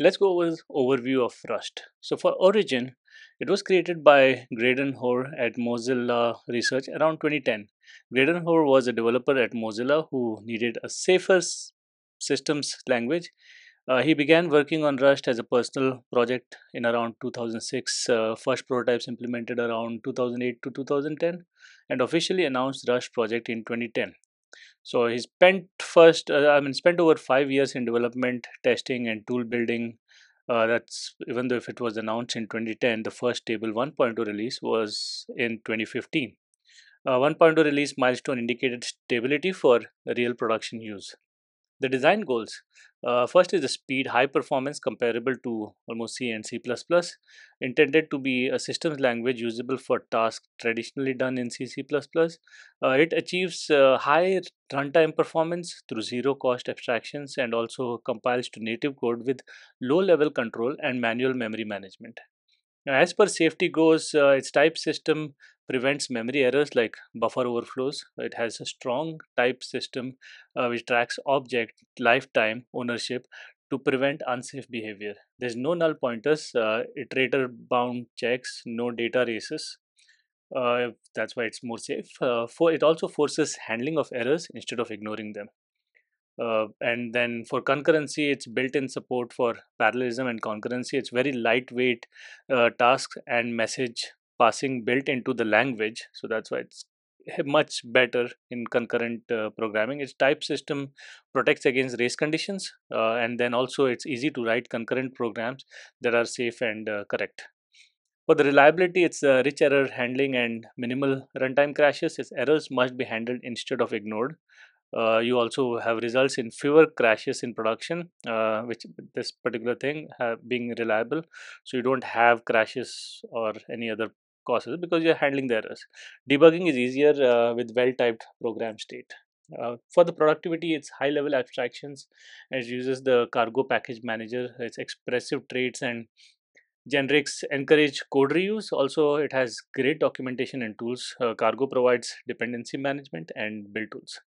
let's go over overview of Rust. So for origin, it was created by Graydon Hoare at Mozilla Research around 2010. Graydon Hoare was a developer at Mozilla who needed a safer systems language. Uh, he began working on Rust as a personal project in around 2006. Uh, first prototypes implemented around 2008 to 2010 and officially announced Rust project in 2010. So he spent first, uh, I mean, spent over five years in development, testing, and tool building. Uh, that's even though if it was announced in 2010, the first Table 1.0 release was in 2015. Uh, 1.0 release milestone indicated stability for real production use. The design goals uh, first is the speed, high performance comparable to almost C and C++, intended to be a systems language usable for tasks traditionally done in C, C++. Uh, it achieves uh, high runtime performance through zero cost abstractions and also compiles to native code with low level control and manual memory management. As per safety goes, uh, its type system prevents memory errors like buffer overflows. It has a strong type system uh, which tracks object lifetime ownership to prevent unsafe behavior. There's no null pointers, uh, iterator bound checks, no data races. Uh, that's why it's more safe. Uh, for it also forces handling of errors instead of ignoring them. Uh, and then for concurrency, it's built-in support for parallelism and concurrency. It's very lightweight uh, tasks and message passing built into the language. So that's why it's much better in concurrent uh, programming. Its type system protects against race conditions, uh, and then also it's easy to write concurrent programs that are safe and uh, correct. For the reliability, it's uh, rich error handling and minimal runtime crashes. Its errors must be handled instead of ignored. Uh, you also have results in fewer crashes in production uh, which this particular thing being reliable. So you don't have crashes or any other causes because you're handling the errors. Debugging is easier uh, with well typed program state. Uh, for the productivity it's high level abstractions. It uses the cargo package manager. Its expressive traits and generics encourage code reuse. Also it has great documentation and tools. Uh, cargo provides dependency management and build tools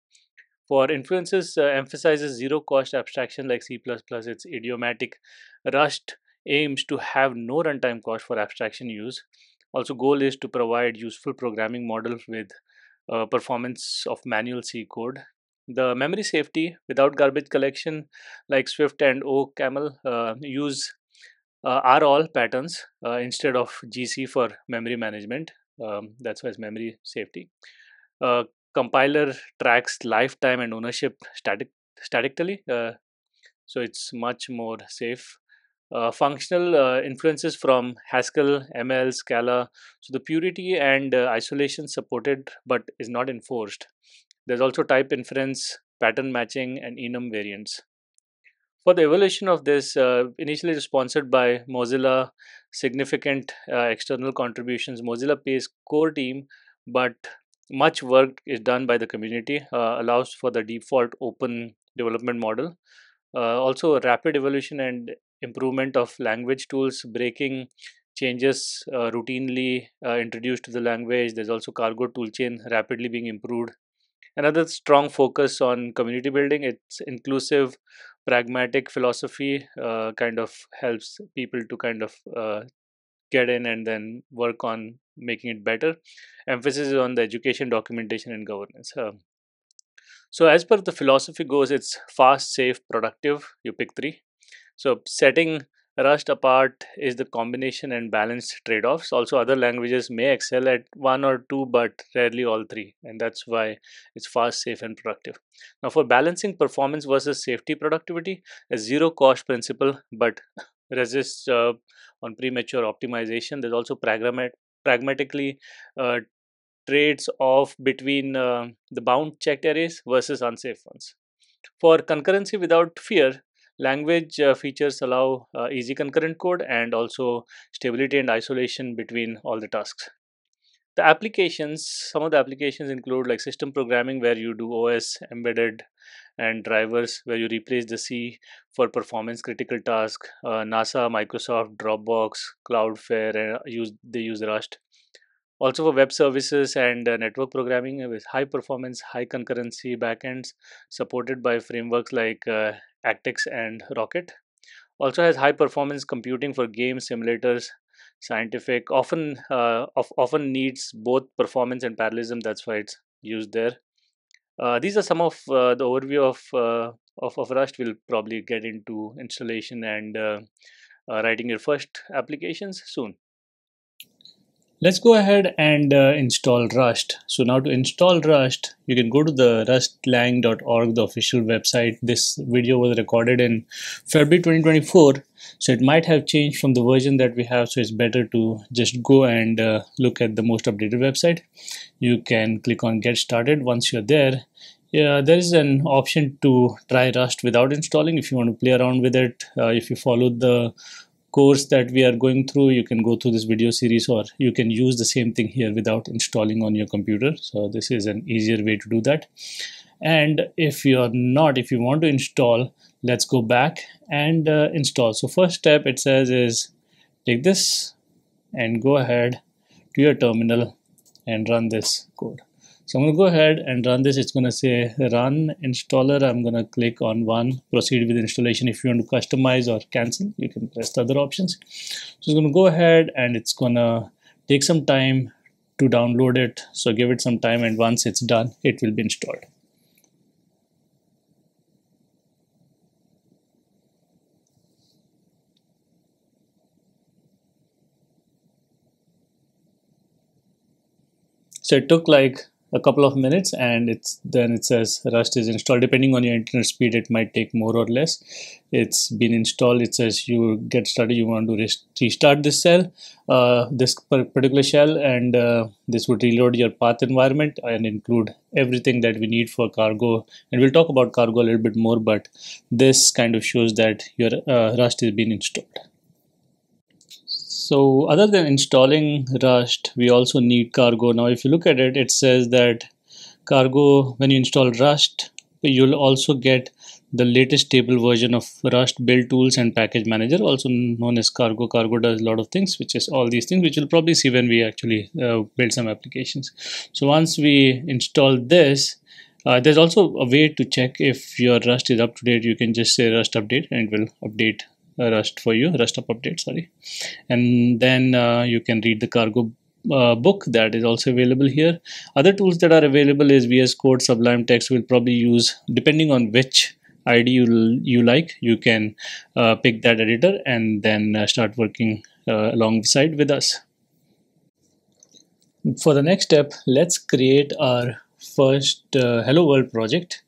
for influences, uh, emphasizes zero cost abstraction like C++. It's idiomatic. Rust aims to have no runtime cost for abstraction use. Also, goal is to provide useful programming models with uh, performance of manual C code. The memory safety without garbage collection, like Swift and OCaml, uh, use uh, are all patterns uh, instead of GC for memory management. Um, that's why it's memory safety. Uh, compiler tracks lifetime and ownership static statically uh, so it's much more safe uh, functional uh, influences from Haskell, ML, Scala. So the purity and uh, isolation supported but is not enforced. There's also type inference, pattern matching, and enum variants. For the evolution of this, uh, initially sponsored by Mozilla, significant uh, external contributions. Mozilla pays core team, but much work is done by the community uh, allows for the default open development model. Uh, also rapid evolution and improvement of language tools breaking changes uh, routinely uh, introduced to the language. There's also cargo toolchain rapidly being improved. Another strong focus on community building it's inclusive pragmatic philosophy uh, kind of helps people to kind of uh, get in and then work on making it better. Emphasis is on the education, documentation, and governance. Uh, so, as per the philosophy goes, it's fast, safe, productive. You pick three. So, setting Rust apart is the combination and balanced trade offs. Also, other languages may excel at one or two, but rarely all three, and that's why it's fast, safe, and productive. Now, for balancing performance versus safety productivity, a zero cost principle, but resists uh, on premature optimization. There's also pragmatic, pragmatically uh, trades off between uh, the bound checked arrays versus unsafe ones. For concurrency without fear, language uh, features allow uh, easy concurrent code and also stability and isolation between all the tasks. The applications, some of the applications include like system programming where you do OS, embedded, and drivers where you replace the C for performance critical task. Uh, NASA, Microsoft, Dropbox, Cloudflare uh, use they use Rust. Also for web services and uh, network programming with high performance, high concurrency backends supported by frameworks like uh, Actix and Rocket. Also has high performance computing for games, simulators, scientific. Often, uh, of, often needs both performance and parallelism. That's why it's used there. Uh, these are some of uh, the overview of, uh, of of Rust. We'll probably get into installation and uh, uh, writing your first applications soon. Let's go ahead and uh, install Rust. So now to install Rust, you can go to the rustlang.org, the official website. This video was recorded in February 2024, so it might have changed from the version that we have. So it's better to just go and uh, look at the most updated website. You can click on get started. Once you're there, yeah, there is an option to try Rust without installing if you want to play around with it. Uh, if you follow the course that we are going through you can go through this video series or you can use the same thing here without installing on your computer. So this is an easier way to do that. And if you're not if you want to install let's go back and uh, install. So first step it says is take this and go ahead to your terminal and run this code so I'm going to go ahead and run this. It's going to say run installer. I'm going to click on one, proceed with installation. If you want to customize or cancel, you can press the other options. So it's going to go ahead and it's going to take some time to download it. So give it some time and once it's done, it will be installed. So it took like a couple of minutes and it's then it says rust is installed. Depending on your internet speed it might take more or less. It's been installed. It says you get started. You want to restart this cell uh, this particular shell and uh, this would reload your path environment and include everything that we need for cargo. And we'll talk about cargo a little bit more but this kind of shows that your uh, rust is being installed so other than installing Rust, we also need Cargo. Now, if you look at it, it says that Cargo, when you install Rust, you'll also get the latest stable version of Rust build tools and package manager, also known as Cargo. Cargo does a lot of things, which is all these things, which you'll probably see when we actually uh, build some applications. So once we install this, uh, there's also a way to check if your Rust is up to date. You can just say Rust update and it will update Rust for you, Rust up update, sorry. And then uh, you can read the cargo uh, book that is also available here. Other tools that are available is VS Code, Sublime Text. We'll probably use depending on which ID you you like. You can uh, pick that editor and then uh, start working uh, alongside with us. For the next step, let's create our first uh, Hello World project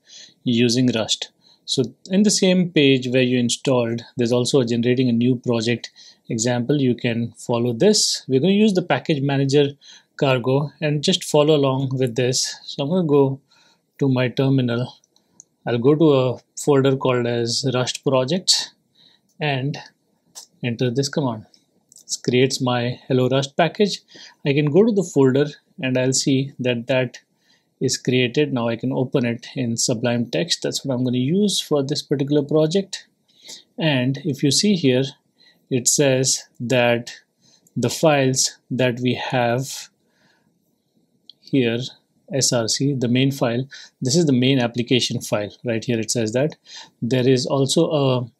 using Rust. So in the same page where you installed, there's also a generating a new project example. You can follow this. We're going to use the package manager cargo and just follow along with this. So I'm going to go to my terminal. I'll go to a folder called as Rust projects and enter this command. This creates my hello Rust package. I can go to the folder and I'll see that that is created. Now I can open it in Sublime Text. That's what I'm going to use for this particular project. And if you see here, it says that the files that we have here src the main file this is the main application file right here it says that there is also a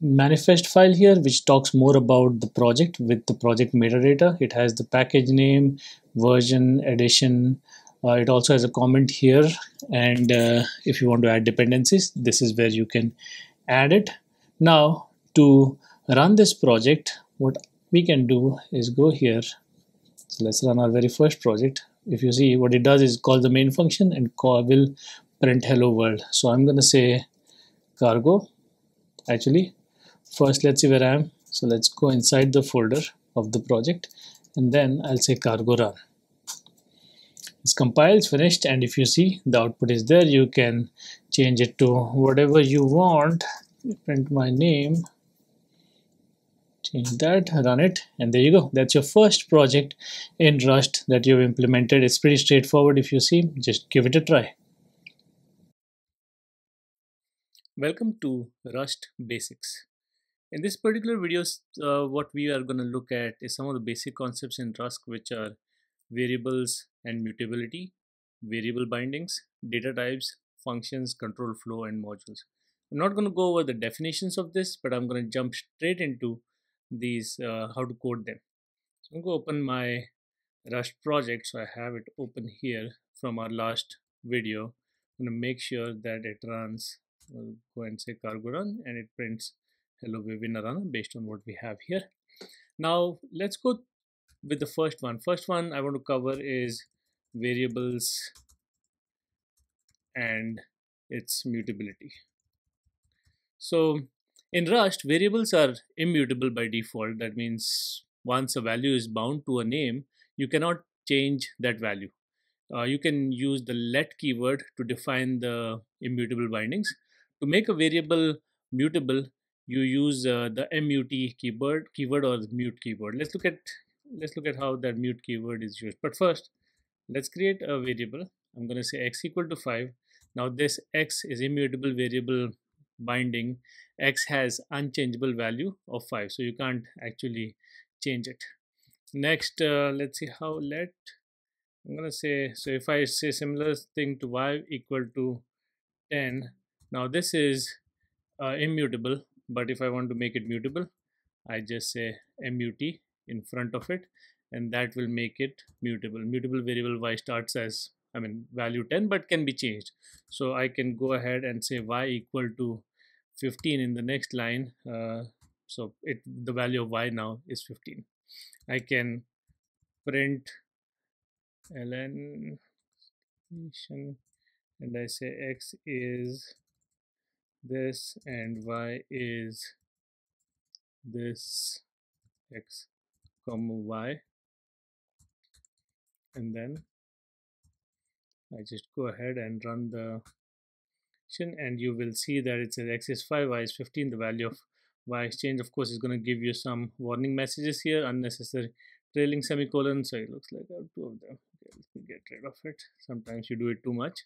manifest file here which talks more about the project with the project metadata it has the package name version edition uh, it also has a comment here and uh, if you want to add dependencies this is where you can add it. Now to run this project what we can do is go here. So let's run our very first project. If you see what it does is call the main function and call will print hello world. So I'm gonna say cargo actually. First let's see where I am. So let's go inside the folder of the project and then I'll say cargo run it's compiled finished and if you see the output is there. You can change it to whatever you want. Print my name. Change that run it and there you go. That's your first project in rust that you've implemented. It's pretty straightforward. If you see just give it a try. Welcome to rust basics. In this particular video uh, what we are going to look at is some of the basic concepts in rust which are variables and mutability, variable bindings, data types, functions, control flow, and modules. I'm not going to go over the definitions of this, but I'm going to jump straight into these, uh, how to code them. So I'm going to open my Rust project. So I have it open here from our last video. I'm going to make sure that it runs. We'll go and say cargo run and it prints hello Vivian Aranha based on what we have here. Now let's go with the first one. First one I want to cover is variables and its mutability. So in Rust, variables are immutable by default. That means once a value is bound to a name, you cannot change that value. Uh, you can use the let keyword to define the immutable bindings. To make a variable mutable, you use uh, the mut keyword, keyword or the mute keyword. Let's look at let's look at how that mute keyword is used. But first, let's create a variable. I'm going to say x equal to 5. Now this x is immutable variable binding x has unchangeable value of 5 so you can't actually change it next uh, let's see how let i'm gonna say so if i say similar thing to y equal to 10 now this is uh, immutable but if i want to make it mutable i just say mut in front of it and that will make it mutable. Mutable variable y starts as I mean value 10 but can be changed. So I can go ahead and say y equal to 15 in the next line uh, so it the value of y now is 15 I can print ln and I say x is this and y is this x comma y and then I just go ahead and run the and you will see that it says x is 5 y is 15 the value of y exchange of course is going to give you some warning messages here unnecessary trailing semicolon. So it looks like I have two of them. Okay, let me get rid of it. Sometimes you do it too much.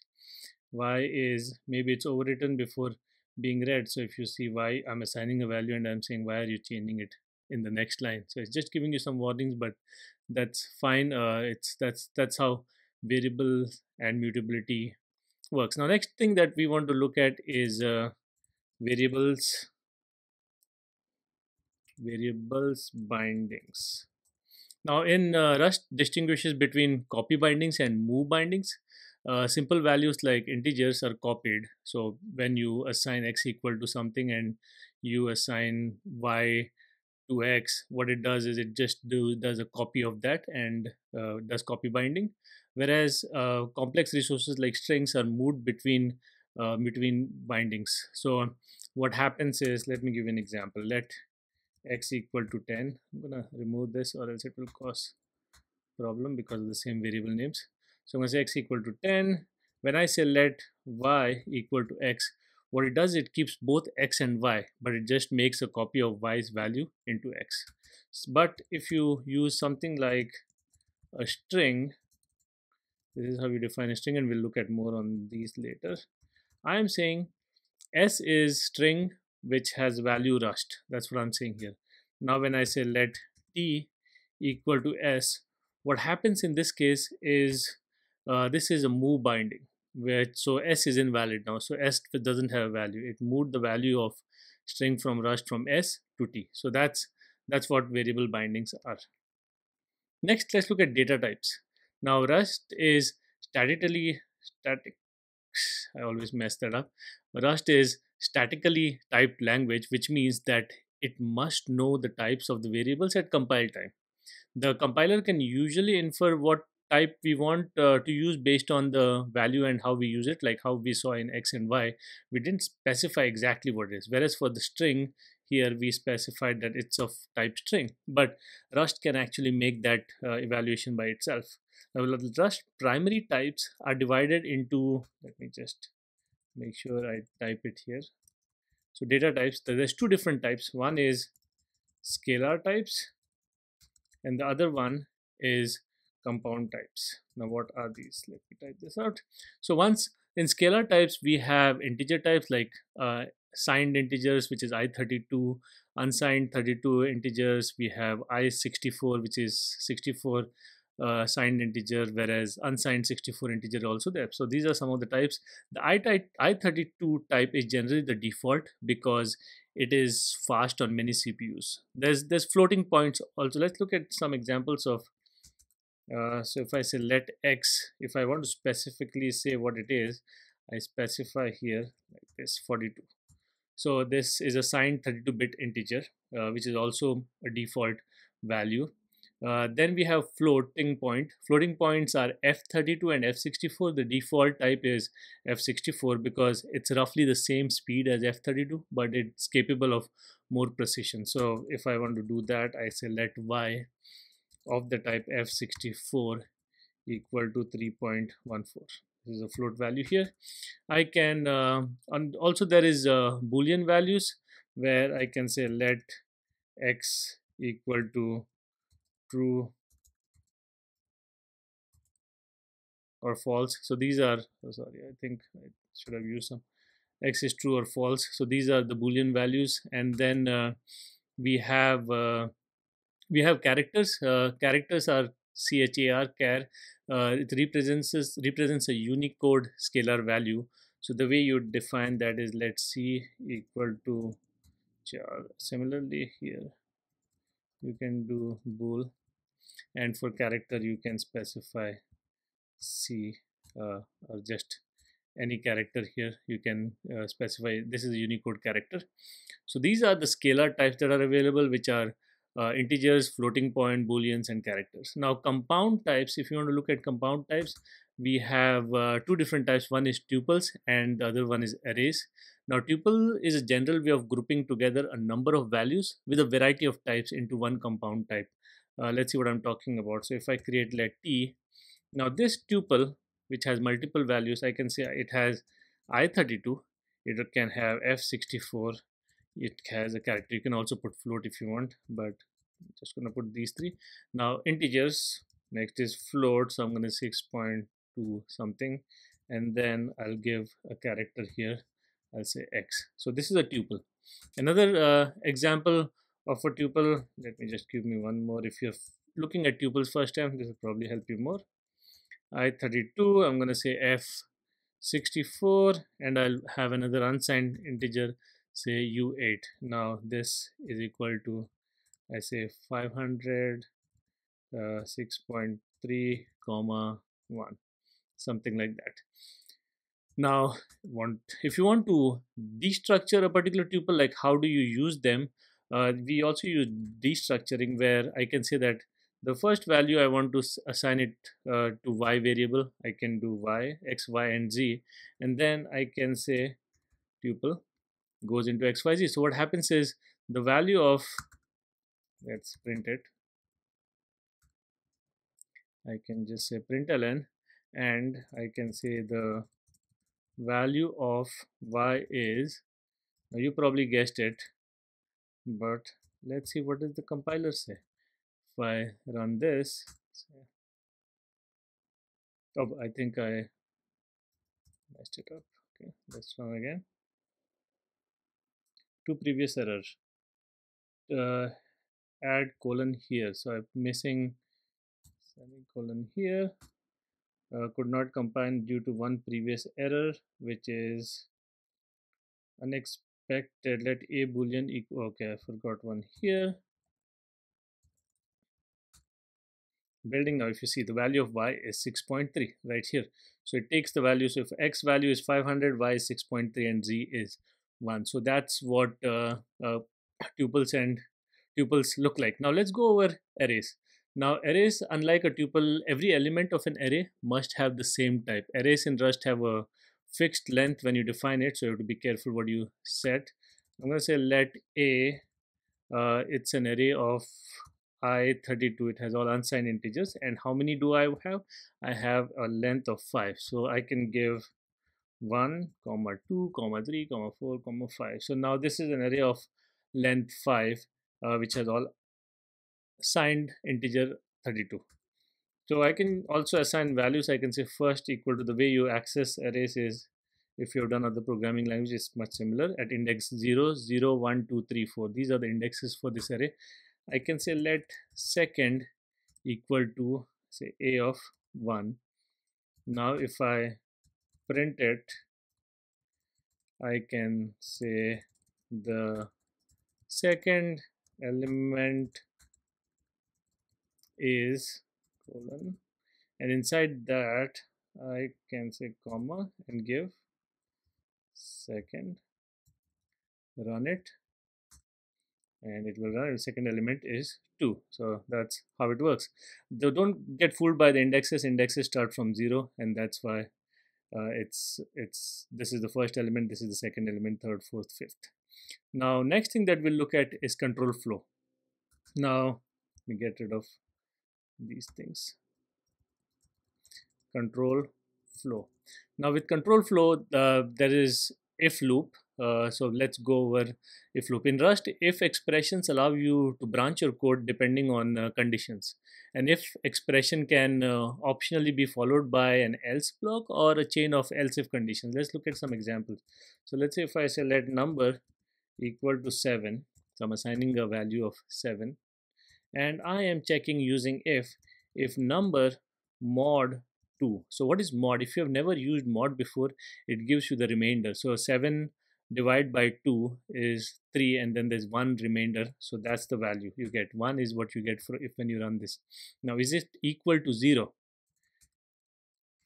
Y is maybe it's overwritten before being read. So if you see y i'm assigning a value and i'm saying why are you changing it in the next line so it's just giving you some warnings but that's fine uh, it's that's that's how variable and mutability works. Now, next thing that we want to look at is uh, variables, variables bindings. Now, in uh, Rust distinguishes between copy bindings and move bindings. Uh, simple values like integers are copied. So when you assign x equal to something and you assign y to x, what it does is it just do does a copy of that and uh, does copy binding whereas uh, complex resources like strings are moved between uh, between bindings. So what happens is, let me give you an example. Let x equal to 10. I'm gonna remove this or else it will cause problem because of the same variable names. So I'm gonna say x equal to 10. When I say let y equal to x, what it does, it keeps both x and y, but it just makes a copy of y's value into x. But if you use something like a string this is how we define a string and we'll look at more on these later. I am saying s is string which has value rust that's what i'm saying here. Now when i say let t equal to s what happens in this case is uh, this is a move binding where so s is invalid now so s doesn't have a value it moved the value of string from rust from s to t so that's that's what variable bindings are next let's look at data types now Rust is statically static. I always mess that up. Rust is statically typed language, which means that it must know the types of the variables at compile time. The compiler can usually infer what type we want uh, to use based on the value and how we use it, like how we saw in X and Y. We didn't specify exactly what it is. Whereas for the string, here we specified that it's of type string, but Rust can actually make that uh, evaluation by itself. Now, Rust primary types are divided into, let me just make sure I type it here. So data types, there's two different types. One is scalar types and the other one is compound types. Now what are these? Let me type this out. So once in scalar types, we have integer types like uh, signed integers, which is i32, unsigned 32 integers. We have i64, which is 64 uh, signed integer, whereas unsigned 64 integer also there. So these are some of the types. The I type I32 type is generally the default because it is fast on many CPUs. There's there's floating points also. Let's look at some examples of. Uh, so if I say let x, if I want to specifically say what it is, I specify here like this 42. So this is a signed 32-bit integer, uh, which is also a default value. Uh, then we have floating point. Floating points are F32 and F64. The default type is F64 because it's roughly the same speed as F32, but it's capable of more precision. So if I want to do that, I say let y of the type F64 equal to 3.14 this is a float value here. I can uh, and also there is uh, boolean values where i can say let x equal to true or false. So these are oh sorry i think i should have used some x is true or false. So these are the boolean values. And then uh, we have uh, we have characters uh, characters are char char uh, it represents represents a unicode scalar value. So the way you define that is let's see equal to char similarly here you can do bool. And for character you can specify c uh, or just any character here you can uh, specify this is a unicode character. So these are the scalar types that are available which are uh, integers, floating point, booleans, and characters. Now, compound types, if you want to look at compound types, we have uh, two different types. One is tuples and the other one is arrays. Now, tuple is a general way of grouping together a number of values with a variety of types into one compound type. Uh, let's see what I'm talking about. So if I create let t, now this tuple, which has multiple values, I can say it has i32, it can have f64, it has a character. You can also put float if you want but I'm just gonna put these three. Now integers next is float so I'm gonna 6.2 something and then I'll give a character here. I'll say x. So this is a tuple. Another uh, example of a tuple let me just give me one more. If you're looking at tuples first time this will probably help you more. I32 I'm gonna say f64 and I'll have another unsigned integer say u8 now this is equal to I say 500 uh, 6.3 comma 1 something like that. Now want if you want to destructure a particular tuple like how do you use them? Uh, we also use destructuring where I can say that the first value I want to assign it uh, to y variable I can do y x y and z and then I can say tuple goes into xyz so what happens is the value of let's print it. I can just say println and I can say the value of y is now you probably guessed it but let's see what does the compiler say. If I run this oh I think I messed it up. Okay let's run again two previous errors. Uh, add colon here. So I'm missing semicolon here. Uh, could not compile due to one previous error which is unexpected. Let a boolean equal okay I forgot one here. Building now if you see the value of y is 6.3 right here. So it takes the value so if x value is 500 y is 6.3 and z is one. So that's what uh, uh, tuples and tuples look like. Now let's go over arrays. Now arrays unlike a tuple every element of an array must have the same type. Arrays in rust have a fixed length when you define it so you have to be careful what you set. I'm going to say let a uh, it's an array of i32 it has all unsigned integers. And how many do i have? I have a length of 5 so i can give 1 comma 2 comma 3 comma 4 comma 5 so now this is an array of length 5 uh, which has all signed integer 32 so I can also assign values. I can say first equal to the way you access arrays is if you've done other programming language is much similar at index 0 0 1 2 3 4 these are the indexes for this array. I can say let second equal to say a of 1 now if I print it I can say the second element is colon and inside that I can say comma and give. Second run it and it will run. The second element is 2 so that's how it works. They don't get fooled by the indexes. Indexes start from 0 and that's why uh, it's it's this is the first element this is the second element third fourth fifth. Now next thing that we'll look at is control flow. Now we get rid of these things. Control flow. Now with control flow uh, there is if loop uh, so let's go over if loop. In rust if expressions allow you to branch your code depending on uh, conditions and if expression can uh, optionally be followed by an else block or a chain of else if conditions. Let's look at some examples. So let's say if i say let number equal to 7 so i'm assigning a value of 7 and i am checking using if if number mod 2 so what is mod? If you have never used mod before it gives you the remainder. So 7 divide by 2 is 3 and then there's one remainder. So that's the value you get. 1 is what you get for if when you run this. Now is it equal to 0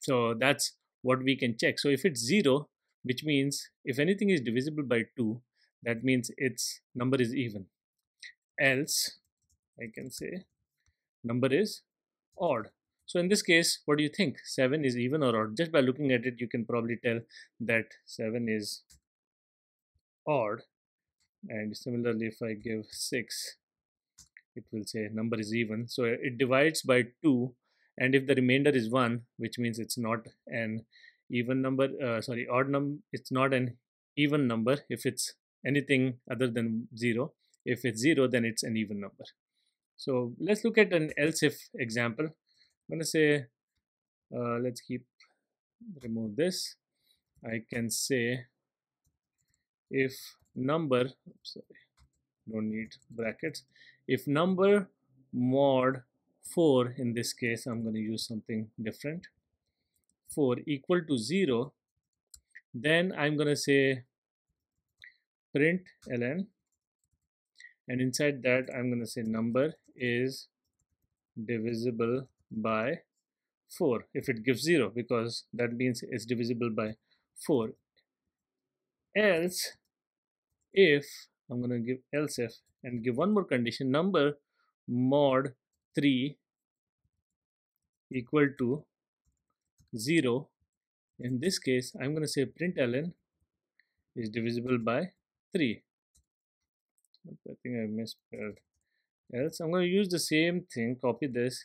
so that's what we can check. So if it's 0 which means if anything is divisible by 2 that means its number is even. Else I can say number is odd. So in this case what do you think? 7 is even or odd? Just by looking at it you can probably tell that 7 is odd and similarly if I give 6 it will say number is even. So it divides by 2 and if the remainder is 1 which means it's not an even number uh, sorry odd number it's not an even number. If it's anything other than 0 if it's 0 then it's an even number. So let's look at an else if example. I'm to say uh, let's keep remove this. I can say if number sorry don't need brackets. If number mod 4 in this case I'm going to use something different. 4 equal to 0 then I'm going to say print ln and inside that I'm going to say number is divisible by 4 if it gives 0 because that means it's divisible by 4 else if I'm going to give else if and give one more condition. Number mod 3 equal to 0 in this case I'm going to say println is divisible by 3 I think I misspelled. Else I'm going to use the same thing copy this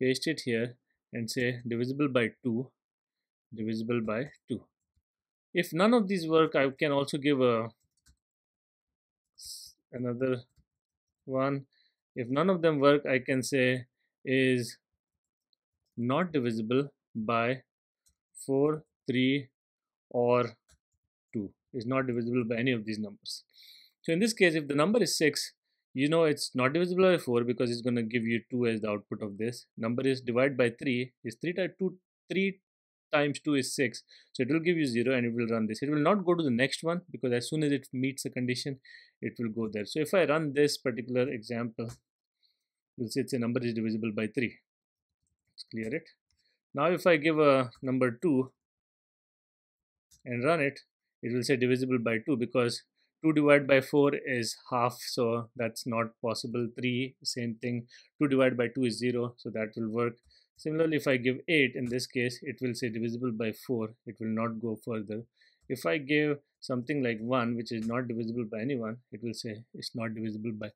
paste it here and say divisible by 2 divisible by 2 if none of these work I can also give a another one. If none of them work I can say is not divisible by 4 3 or 2 is not divisible by any of these numbers. So in this case if the number is 6 you know it's not divisible by 4 because it's going to give you 2 as the output of this. Number is divided by 3 is 3 times 2 3 times 2 is 6 so it will give you 0 and it will run this. It will not go to the next one because as soon as it meets the condition it will go there. So if I run this particular example you'll see it's a number is divisible by 3 let's clear it. Now if I give a number 2 and run it it will say divisible by 2 because 2 divided by 4 is half. So that's not possible. 3 same thing. 2 divided by 2 is 0 so that will work Similarly, if I give 8, in this case, it will say divisible by 4. It will not go further. If I give something like 1, which is not divisible by anyone, it will say it's not divisible by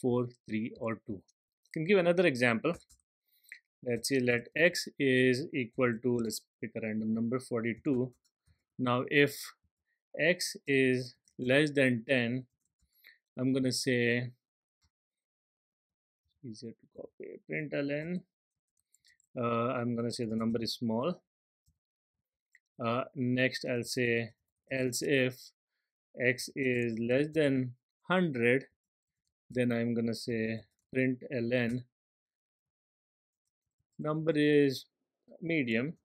4, 3, or 2. I can give another example. Let's say let x is equal to, let's pick a random number, 42. Now, if x is less than 10, I'm going to say, easier to copy, println I'm gonna say the number is small. Uh, next I'll say else if x is less than 100 then I'm gonna say print ln. Number is medium.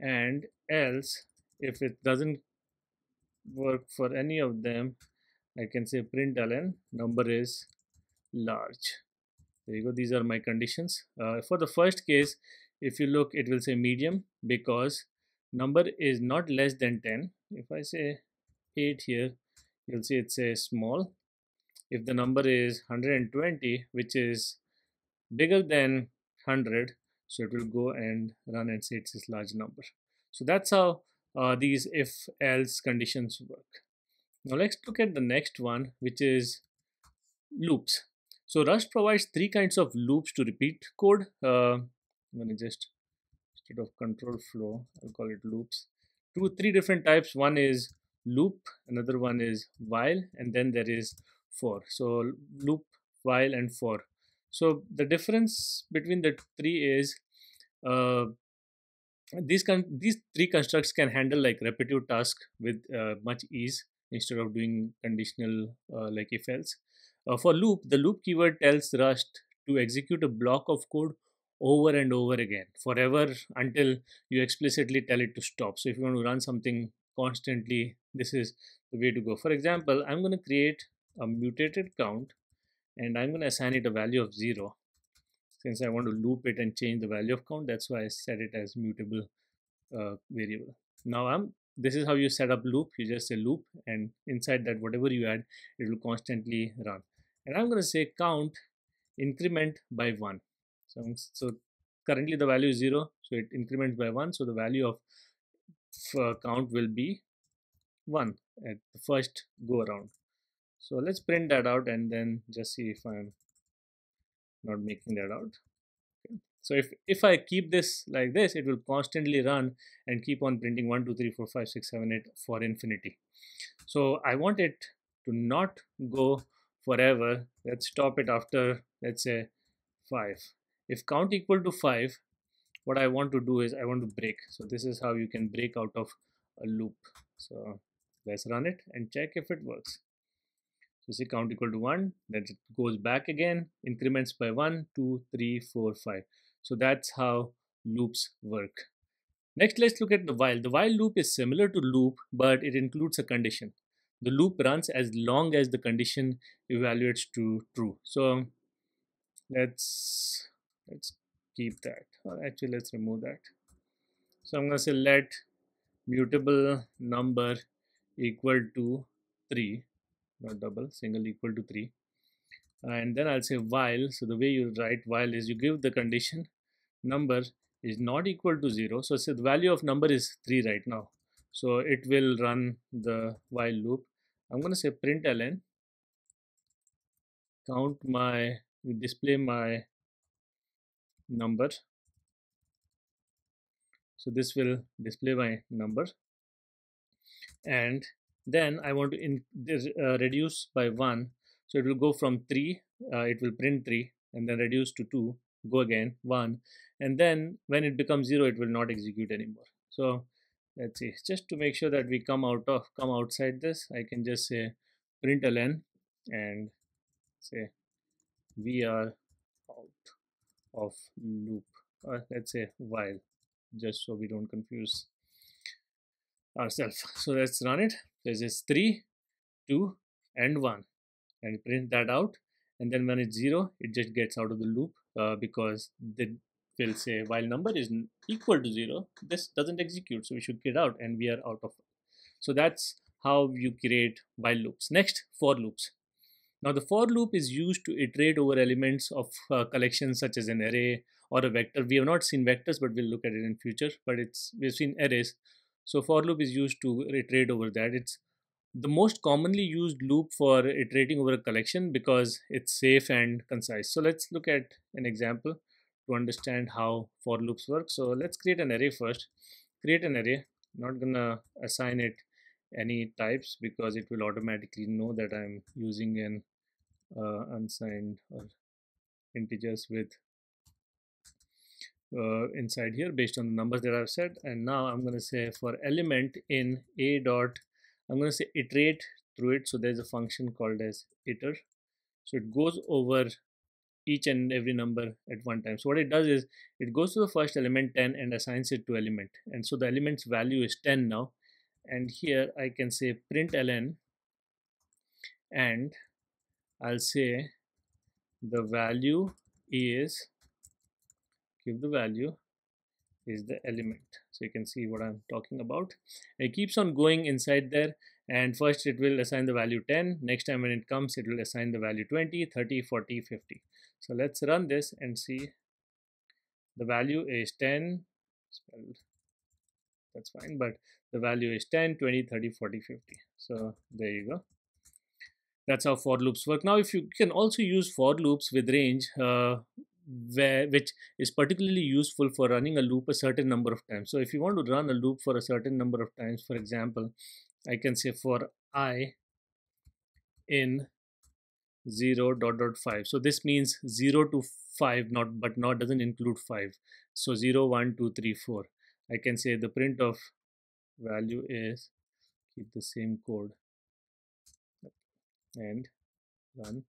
And else if it doesn't work for any of them I can say println number is large there you go. These are my conditions. Uh, for the first case if you look it will say medium because number is not less than 10 if I say 8 here you'll see it says small. If the number is 120 which is bigger than 100 so it will go and run and say it's this large number. So that's how uh, these if else conditions work. Now let's look at the next one which is loops so Rust provides three kinds of loops to repeat code. Uh, I'm going to just, instead of control flow, I'll call it loops. Two, three different types. One is loop, another one is while, and then there is for. So loop, while, and for. So the difference between the three is uh, these these three constructs can handle like repetitive tasks with uh, much ease instead of doing conditional uh, like if else uh, for loop, the loop keyword tells Rust to execute a block of code over and over again forever until you explicitly tell it to stop. So if you want to run something constantly, this is the way to go. For example, I'm going to create a mutated count and I'm going to assign it a value of 0 since I want to loop it and change the value of count that's why I set it as mutable uh, variable now I'm this is how you set up loop you just say loop and inside that whatever you add it will constantly run and I'm going to say count increment by 1 so, so currently the value is 0 so it increments by 1 so the value of uh, count will be 1 at the first go around. So let's print that out and then just see if I'm not making that out. So if if I keep this like this it will constantly run and keep on printing 1 2 3 4 5 6 7 8 for infinity. So I want it to not go forever let's stop it after let's say 5 if count equal to 5 what I want to do is I want to break. So this is how you can break out of a loop. So let's run it and check if it works. So see count equal to 1 then it goes back again increments by 1 2 3 4 5 so that's how loops work. Next let's look at the while. The while loop is similar to loop but it includes a condition the loop runs as long as the condition evaluates to true. So let's let's keep that. Or actually let's remove that. So i'm going to say let mutable number equal to 3 not double single equal to 3 and then i'll say while. So the way you write while is you give the condition number is not equal to 0 so, so the value of number is 3 right now so it will run the while loop. I'm going to say println count my display my number. So this will display my number. And then I want to in, uh, reduce by 1 so it will go from 3 uh, it will print 3 and then reduce to 2 go again 1 and then when it becomes 0 it will not execute anymore. So let's see. Just to make sure that we come out of come outside this I can just say print println and say we are out of loop. Or let's say while just so we don't confuse ourselves. So let's run it. This is 3 2 and 1 and print that out. And then when it's 0 it just gets out of the loop uh, because the will say while number is equal to 0 this doesn't execute so we should get out and we are out of so that's how you create while loops. Next for loops. Now the for loop is used to iterate over elements of uh, collections such as an array or a vector. We have not seen vectors but we'll look at it in future but it's we've seen arrays. So for loop is used to iterate over that. It's the most commonly used loop for iterating over a collection because it's safe and concise. So let's look at an example to understand how for loops work. So let's create an array first. Create an array. Not gonna assign it any types because it will automatically know that I'm using an uh, unsigned or integers with uh, inside here based on the numbers that I've set and now I'm to say for element in a dot I'm to say iterate through it so there's a function called as iter so it goes over each and every number at one time. So what it does is it goes to the first element 10 and assigns it to element. And so the element's value is 10 now. And here I can say print ln and I'll say the value is give the value is the element so you can see what I'm talking about it keeps on going inside there and first it will assign the value 10 next time when it comes it will assign the value 20 30 40 50 so let's run this and see. The value is 10 that's fine but the value is 10 20 30 40 50 so there you go. That's how for loops work. Now if you can also use for loops with range uh, where which is particularly useful for running a loop a certain number of times. So if you want to run a loop for a certain number of times for example i can say for i in 0 dot dot 5 so this means 0 to 5 not but not doesn't include 5 so 0 1 2 3 4 i can say the print of value is keep the same code and run.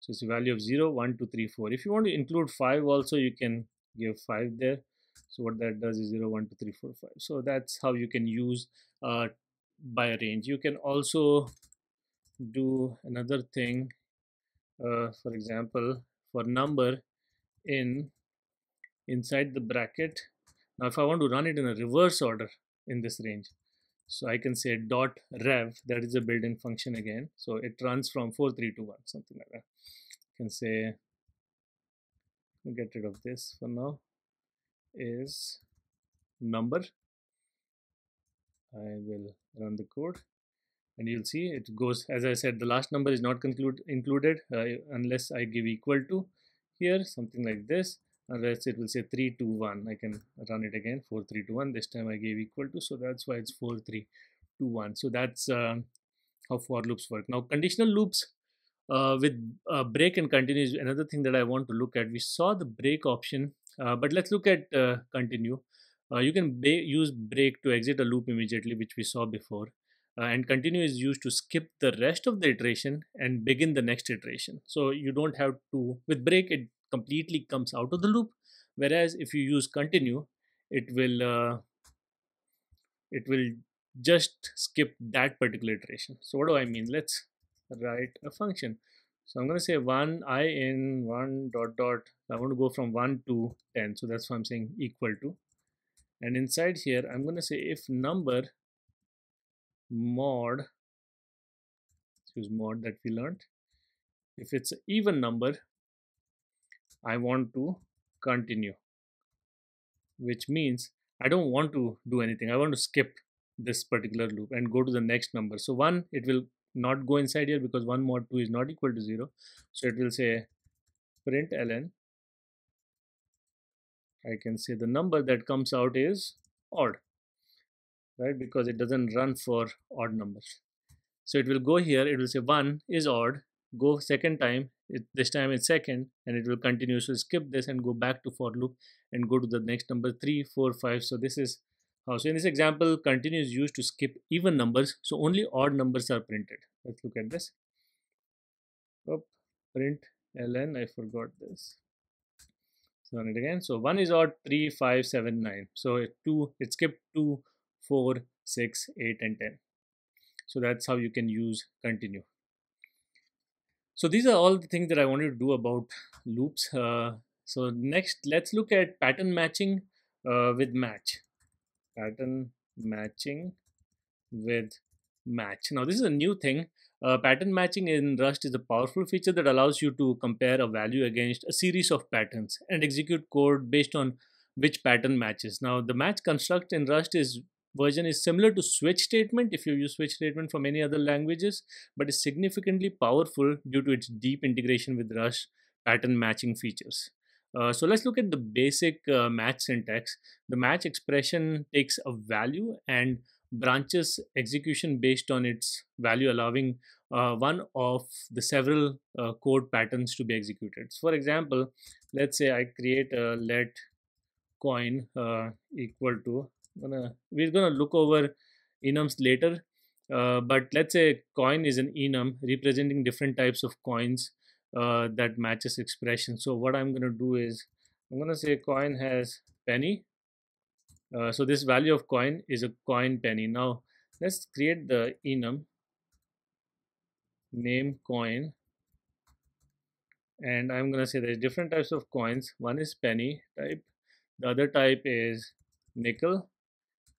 So it's a value of 0 1 2 3 4 if you want to include 5 also you can give 5 there. So what that does is 0 1 2 3 4 5 so that's how you can use uh, by range. You can also do another thing uh, for example for number in inside the bracket now if I want to run it in a reverse order in this range so I can say dot rev, that is a built-in function again. So it runs from 4, 3 to 1, something like that. I can say, get rid of this for now, is number. I will run the code and you'll see it goes, as I said, the last number is not conclude, included uh, unless I give equal to here, something like this. Unless it will say 3 2 1 I can run it again 4 3 2 1 this time I gave equal to so that's why it's 4 3 2 1 so that's uh, how for loops work. Now conditional loops uh, with uh, break and continue is another thing that I want to look at. We saw the break option uh, but let's look at uh, continue. Uh, you can use break to exit a loop immediately which we saw before and continue is used to skip the rest of the iteration and begin the next iteration. So you don't have to with break it completely comes out of the loop. Whereas if you use continue it will uh, it will just skip that particular iteration. So what do i mean? Let's write a function. So i'm going to say 1 i in 1 dot dot. I want to go from 1 to 10 so that's why i'm saying equal to. And inside here i'm going to say if number mod use mod that we learned if it's an even number I want to continue which means I don't want to do anything. I want to skip this particular loop and go to the next number. So one it will not go inside here because 1 mod 2 is not equal to 0 so it will say print ln. I can say the number that comes out is odd right? Because it doesn't run for odd numbers. So it will go here it will say 1 is odd go second time it, this time it's second and it will continue so skip this and go back to for loop and go to the next number three four five. So this is how so in this example continue is used to skip even numbers so only odd numbers are printed. Let's look at this. Oh, print ln i forgot this. Run it again. So one is odd three five seven nine. So it two it skipped two four six eight and ten so that's how you can use continue so these are all the things that I wanted to do about loops. Uh, so next, let's look at pattern matching uh, with match. Pattern matching with match. Now this is a new thing. Uh, pattern matching in Rust is a powerful feature that allows you to compare a value against a series of patterns and execute code based on which pattern matches. Now the match construct in Rust is version is similar to switch statement if you use switch statement from any other languages, but is significantly powerful due to its deep integration with Rust pattern matching features. Uh, so let's look at the basic uh, match syntax. The match expression takes a value and branches execution based on its value, allowing uh, one of the several uh, code patterns to be executed. So for example, let's say I create a let coin uh, equal to gonna we're gonna look over enums later. Uh, but let's say coin is an enum representing different types of coins uh, that matches expression. So what i'm going to do is i'm going to say coin has penny. Uh, so this value of coin is a coin penny. Now let's create the enum name coin. And I'm gonna say there's different types of coins. One is penny type. The other type is nickel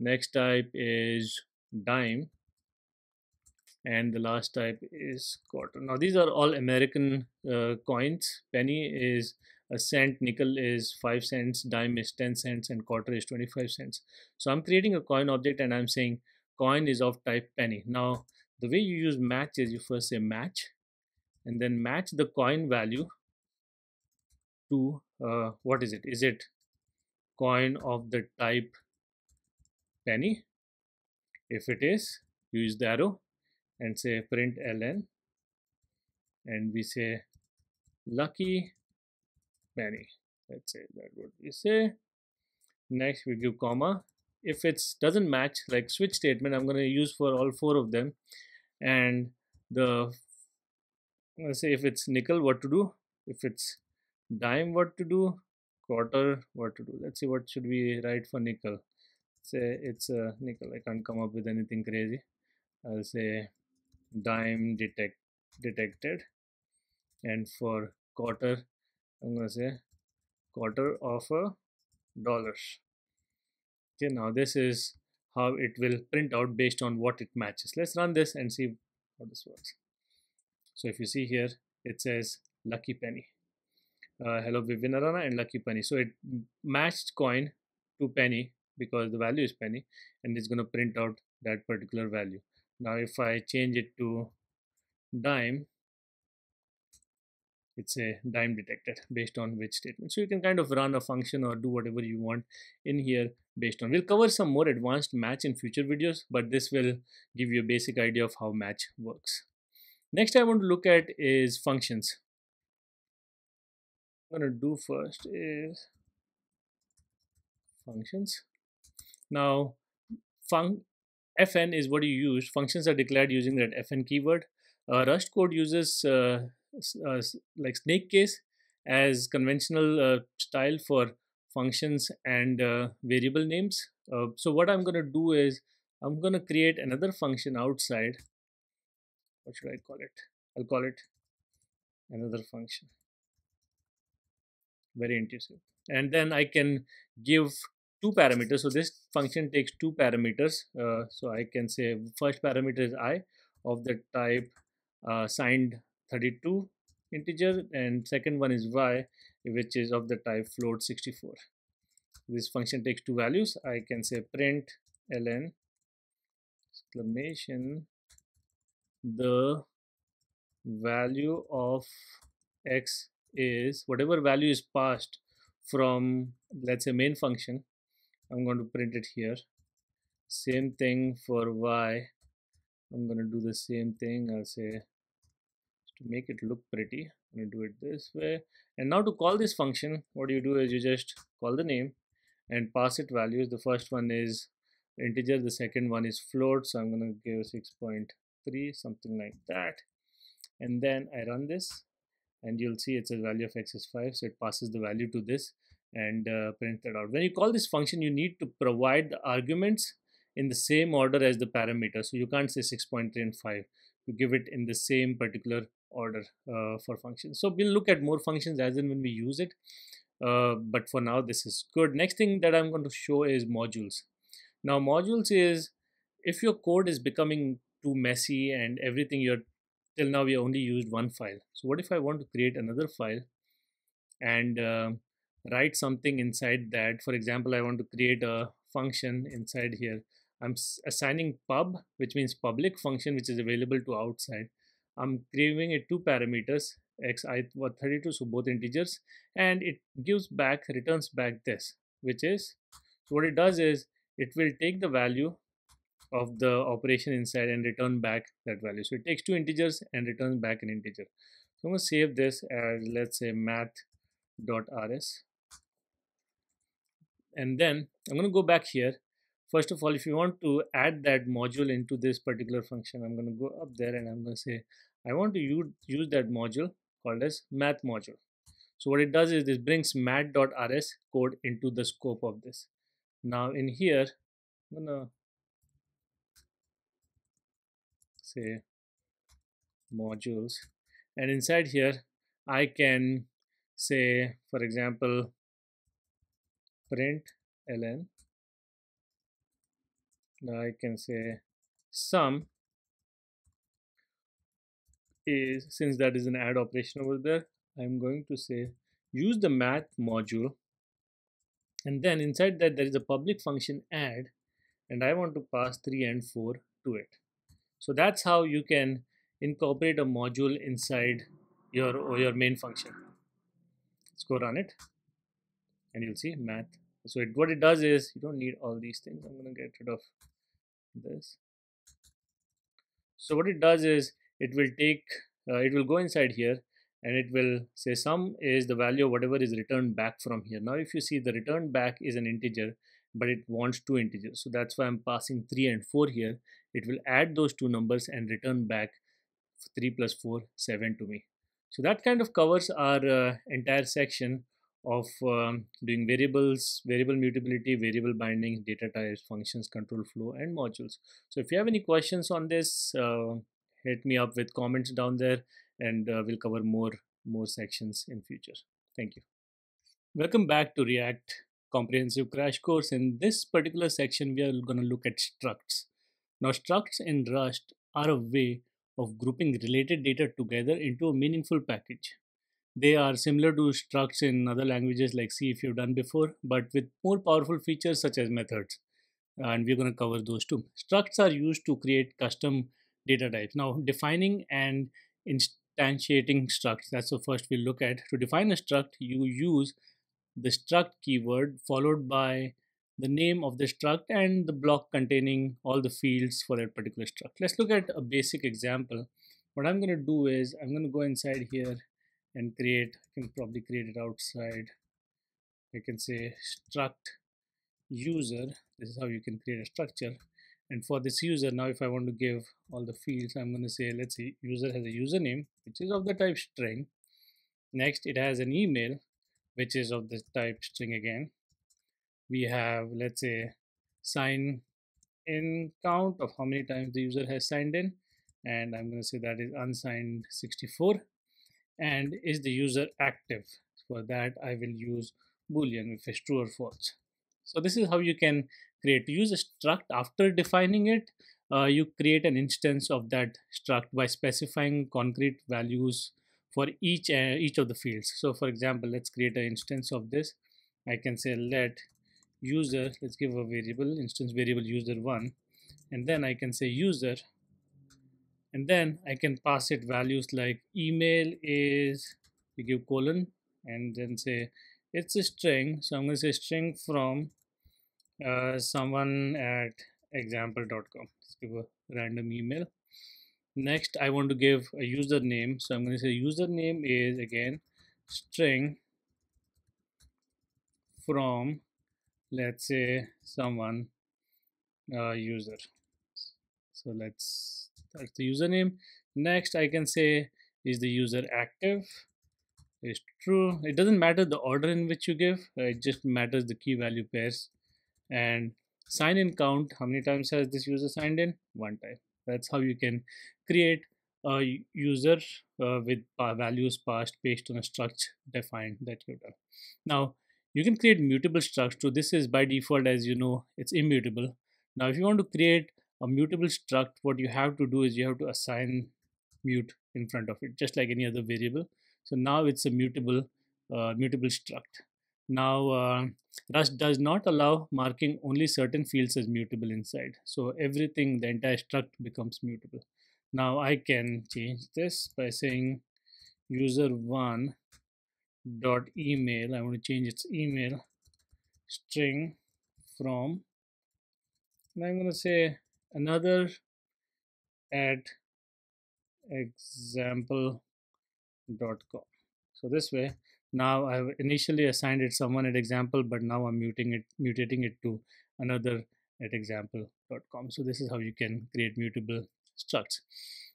next type is dime and the last type is quarter now these are all American uh, coins. Penny is a cent nickel is 5 cents dime is 10 cents and quarter is 25 cents. So I'm creating a coin object and I'm saying coin is of type penny. Now the way you use match is you first say match and then match the coin value to uh, what is it? Is it coin of the type penny. If it is use the arrow and say print ln and we say lucky penny. Let's say that what we say next we give comma. If it doesn't match like switch statement i'm going to use for all four of them. And the let's say if it's nickel what to do? If it's dime what to do? Quarter what to do? Let's see what should we write for nickel say it's a nickel i can't come up with anything crazy. I'll say dime detect detected. And for quarter i'm gonna say quarter of a dollars. Okay now this is how it will print out based on what it matches. Let's run this and see how this works. So if you see here it says lucky penny. Uh, hello Vivian Aranha and lucky penny. So it matched coin to penny because the value is penny and it's going to print out that particular value. Now if I change it to dime it's a dime detected based on which statement. So you can kind of run a function or do whatever you want in here based on. We'll cover some more advanced match in future videos but this will give you a basic idea of how match works. Next i want to look at is functions. I'm going to do first is functions now func fn is what you use functions are declared using that fn keyword uh, rust code uses uh, uh, like snake case as conventional uh, style for functions and uh, variable names. Uh, so what I'm going to do is I'm going to create another function outside. What should I call it? I'll call it another function. Very intuitive. And then I can give two parameters. So this function takes two parameters. Uh, so I can say first parameter is i of the type uh, signed 32 integer and second one is y which is of the type float 64 this function takes two values i can say print ln exclamation the value of x is whatever value is passed from let's say main function i'm going to print it here. Same thing for y. I'm going to do the same thing. I'll say to make it look pretty I'm to do it this way. And now to call this function what do you do is you just call the name and pass it values. The first one is integer the second one is float. So I'm going to give 6.3 something like that. And then I run this and you'll see it says value of x is 5 so it passes the value to this and uh, print that out when you call this function you need to provide the arguments in the same order as the parameter so you can't say 6.3 and 5 you give it in the same particular order uh, for functions. So we'll look at more functions as and when we use it. Uh, but for now, this is good. Next thing that I'm going to show is modules. Now, modules is if your code is becoming too messy and everything you're till now we only used one file. So what if I want to create another file and uh, write something inside that? For example, I want to create a function inside here. I'm assigning pub, which means public function, which is available to outside. I'm giving it two parameters x i what 32 so both integers and it gives back returns back this which is so what it does is it will take the value of the operation inside and return back that value so it takes two integers and returns back an integer so i'm going to save this as let's say math.rs and then i'm going to go back here first of all if you want to add that module into this particular function i'm going to go up there and i'm going to say i want to use, use that module called as math module. So what it does is this brings math.rs code into the scope of this. Now in here, I'm gonna say modules and inside here I can say for example print ln now I can say sum is since that is an add operation over there I'm going to say use the math module. And then inside that there is a public function add and I want to pass 3 and 4 to it. So that's how you can incorporate a module inside your your main function. Let's go run it and you'll see math so it, what it does is you don't need all these things. I'm gonna get rid of this. So what it does is it will take uh, it will go inside here and it will say sum is the value of whatever is returned back from here. Now if you see the return back is an integer but it wants two integers. So that's why I'm passing 3 and 4 here. It will add those two numbers and return back 3 plus 4 7 to me. So that kind of covers our uh, entire section of um, doing variables, variable mutability, variable bindings, data types, functions, control flow, and modules. So if you have any questions on this, uh, hit me up with comments down there and uh, we'll cover more, more sections in future. Thank you. Welcome back to React Comprehensive Crash Course. In this particular section, we are going to look at structs. Now structs in Rust are a way of grouping related data together into a meaningful package. They are similar to structs in other languages like C if you've done before, but with more powerful features such as methods. And we're going to cover those too. Structs are used to create custom data types. Now, defining and instantiating structs, that's the first we'll look at. To define a struct, you use the struct keyword followed by the name of the struct and the block containing all the fields for that particular struct. Let's look at a basic example. What I'm going to do is I'm going to go inside here and create I can probably create it outside. I can say struct user this is how you can create a structure. And for this user now if I want to give all the fields I'm going to say let's see user has a username which is of the type string. Next it has an email which is of the type string again. We have let's say sign in count of how many times the user has signed in. And I'm going to say that is unsigned 64 and is the user active. For that I will use boolean if it's true or false. So this is how you can create. Use a struct after defining it uh, you create an instance of that struct by specifying concrete values for each uh, each of the fields. So for example let's create an instance of this. I can say let user let's give a variable instance variable user1 and then I can say user and then I can pass it values like email is we give colon and then say it's a string. So I'm going to say string from uh, someone at example.com let's give a random email. Next I want to give a username. So I'm going to say username is again string from let's say someone uh, user. So let's that's the username. Next I can say is the user active? Is true. It doesn't matter the order in which you give it just matters the key value pairs. And sign in count. How many times has this user signed in? One time. That's how you can create a user uh, with values passed based on a struct defined that you've done. Now you can create mutable structs so this is by default as you know it's immutable. Now if you want to create a mutable struct what you have to do is you have to assign mut in front of it just like any other variable. So now it's a mutable uh, mutable struct. Now uh, Rust does not allow marking only certain fields as mutable inside. So everything the entire struct becomes mutable. Now I can change this by saying user1 dot email I want to change its email string from and I'm going to say another at example.com so this way now I've initially assigned it someone at example but now I'm muting it mutating it to another at example.com so this is how you can create mutable structs.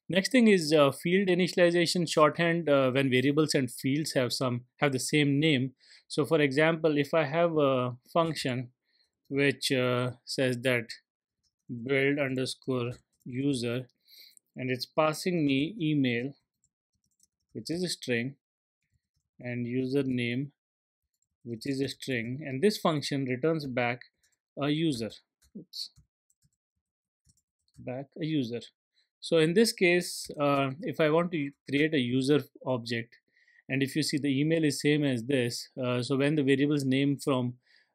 Next thing is uh, field initialization shorthand uh, when variables and fields have some have the same name. So for example, if I have a function which uh, says that build underscore user and it's passing me email which is a string and username which is a string and this function returns back a user Oops. back a user so in this case, uh, if I want to create a user object, and if you see the email is same as this, uh, so when the variables name from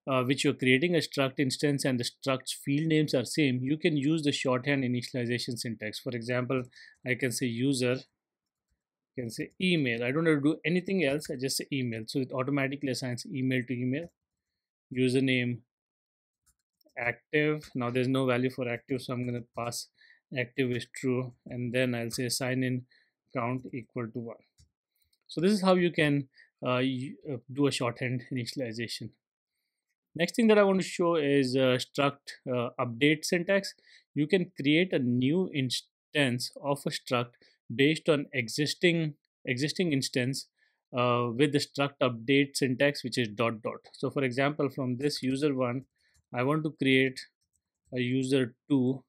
uh, which you're creating a struct instance and the struct field names are same, you can use the shorthand initialization syntax. For example, I can say user, I can say email. I don't have to do anything else. I just say email. So it automatically assigns email to email. Username active. Now there's no value for active, so I'm going to pass active is true and then I'll say sign in count equal to 1 so this is how you can uh, uh, do a shorthand initialization next thing that I want to show is uh, struct uh, update syntax. You can create a new instance of a struct based on existing existing instance uh, with the struct update syntax which is dot dot. So for example from this user one I want to create a user 2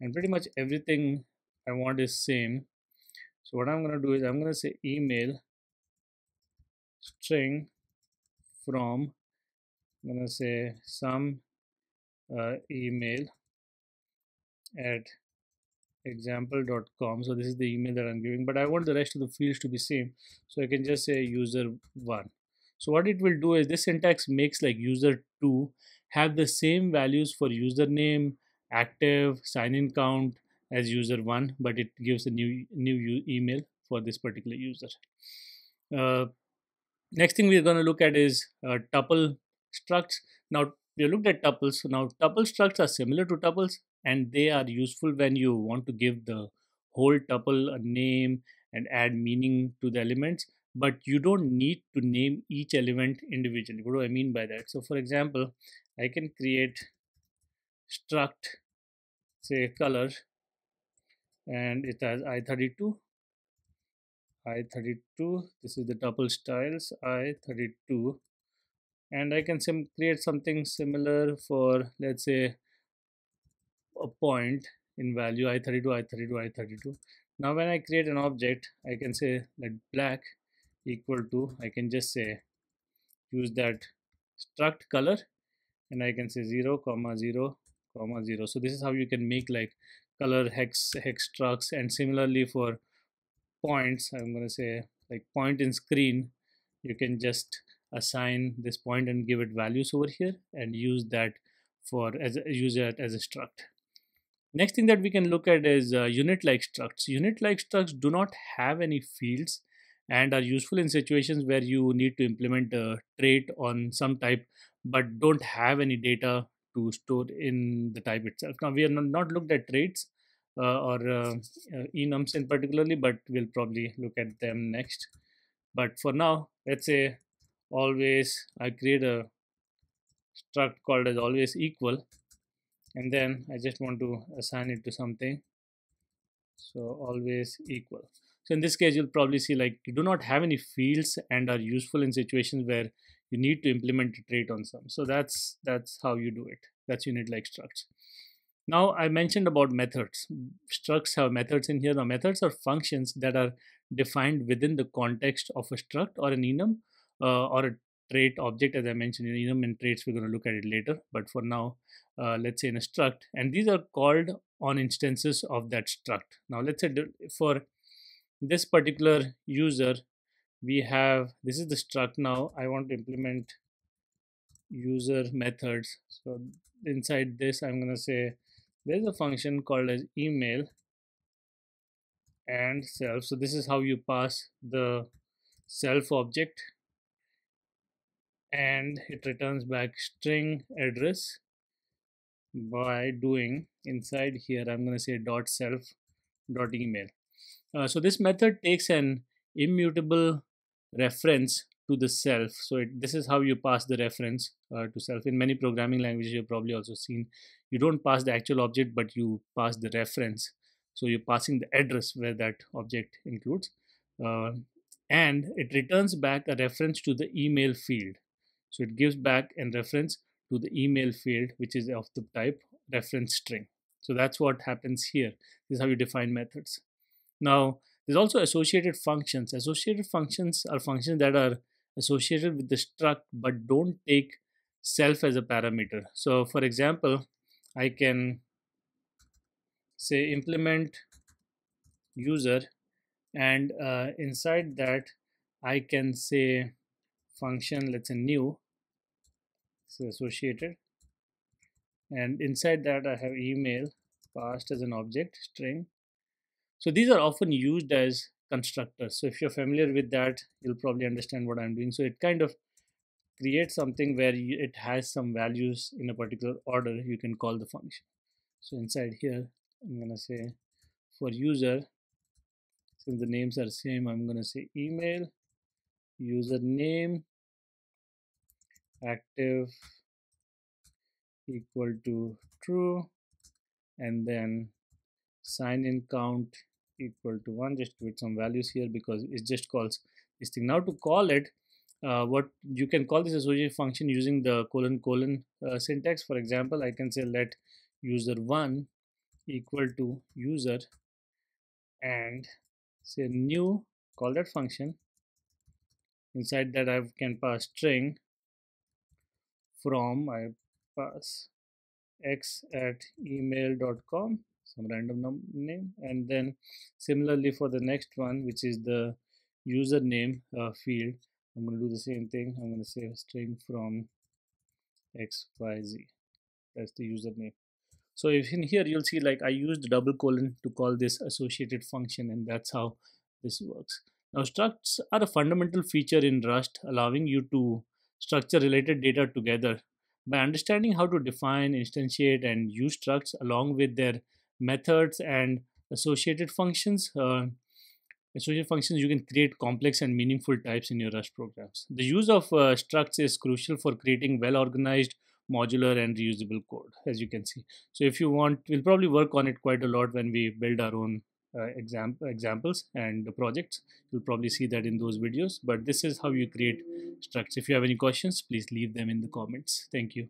and pretty much everything I want is same. So what I'm gonna do is I'm gonna say email string from I'm gonna say some uh, email at example.com so this is the email that I'm giving but I want the rest of the fields to be same. So I can just say user one. So what it will do is this syntax makes like user two have the same values for username active sign in count as user one but it gives a new new email for this particular user. Uh, next thing we're going to look at is uh, tuple structs. Now we looked at tuples. Now tuple structs are similar to tuples and they are useful when you want to give the whole tuple a name and add meaning to the elements but you don't need to name each element individually. What do i mean by that? So for example i can create struct say color and it has i32 i32 this is the tuple styles i32 and I can sim create something similar for let's say a point in value i32 i32 i32 now when I create an object I can say let black equal to I can just say use that struct color and I can say 0 comma 0 comma 0 so this is how you can make like color hex hex structs and similarly for points I'm going to say like point in screen you can just assign this point and give it values over here and use that for as a, use it as a struct next thing that we can look at is uh, unit like structs unit like structs do not have any fields and are useful in situations where you need to implement a trait on some type but don't have any data to store in the type itself. Now we have not looked at traits uh, or uh, uh, enums in particularly, but we'll probably look at them next. But for now, let's say always I create a struct called as always equal and then I just want to assign it to something. So always equal. So in this case you'll probably see like you do not have any fields and are useful in situations where you need to implement a trait on some. So that's that's how you do it. That's unit like structs. Now i mentioned about methods. Structs have methods in here. Now methods are functions that are defined within the context of a struct or an enum uh, or a trait object as i mentioned in enum traits we're going to look at it later but for now uh, let's say in a struct and these are called on instances of that struct. Now let's say for this particular user we have this is the struct now I want to implement user methods. So inside this I'm gonna say there's a function called as email and self. So this is how you pass the self object and it returns back string address by doing inside here I'm going to say dot self dot email. Uh, so this method takes an immutable reference to the self. So it, this is how you pass the reference uh, to self. In many programming languages you've probably also seen you don't pass the actual object but you pass the reference. So you're passing the address where that object includes. Uh, and it returns back a reference to the email field so it gives back a reference to the email field which is of the type reference string. So that's what happens here. This is how you define methods. Now there's also associated functions. Associated functions are functions that are associated with the struct but don't take self as a parameter. So for example i can say implement user and uh, inside that I can say function let's say new so associated. And inside that I have email passed as an object string. So these are often used as constructors. So if you're familiar with that you'll probably understand what I'm doing. So it kind of creates something where it has some values in a particular order you can call the function. So inside here I'm gonna say for user since the names are same I'm gonna say email username active equal to true and then sign in count equal to one. Just it some values here because it just calls this thing. Now to call it uh, what you can call this associative function using the colon colon uh, syntax. For example I can say let user one equal to user and say new call that function. Inside that I can pass string from I pass. X at email.com some random name. And then similarly for the next one which is the username uh, field I'm going to do the same thing. I'm going to say string from xyz that's the username. So if in here you'll see like I used double colon to call this associated function and that's how this works. Now structs are a fundamental feature in Rust allowing you to structure related data together. By understanding how to define, instantiate and use structs along with their methods and associated functions, uh, associated functions you can create complex and meaningful types in your Rust programs. The use of uh, structs is crucial for creating well organized modular and reusable code as you can see so if you want we'll probably work on it quite a lot when we build our own uh, exam examples and projects you'll probably see that in those videos but this is how you create structs if you have any questions please leave them in the comments thank you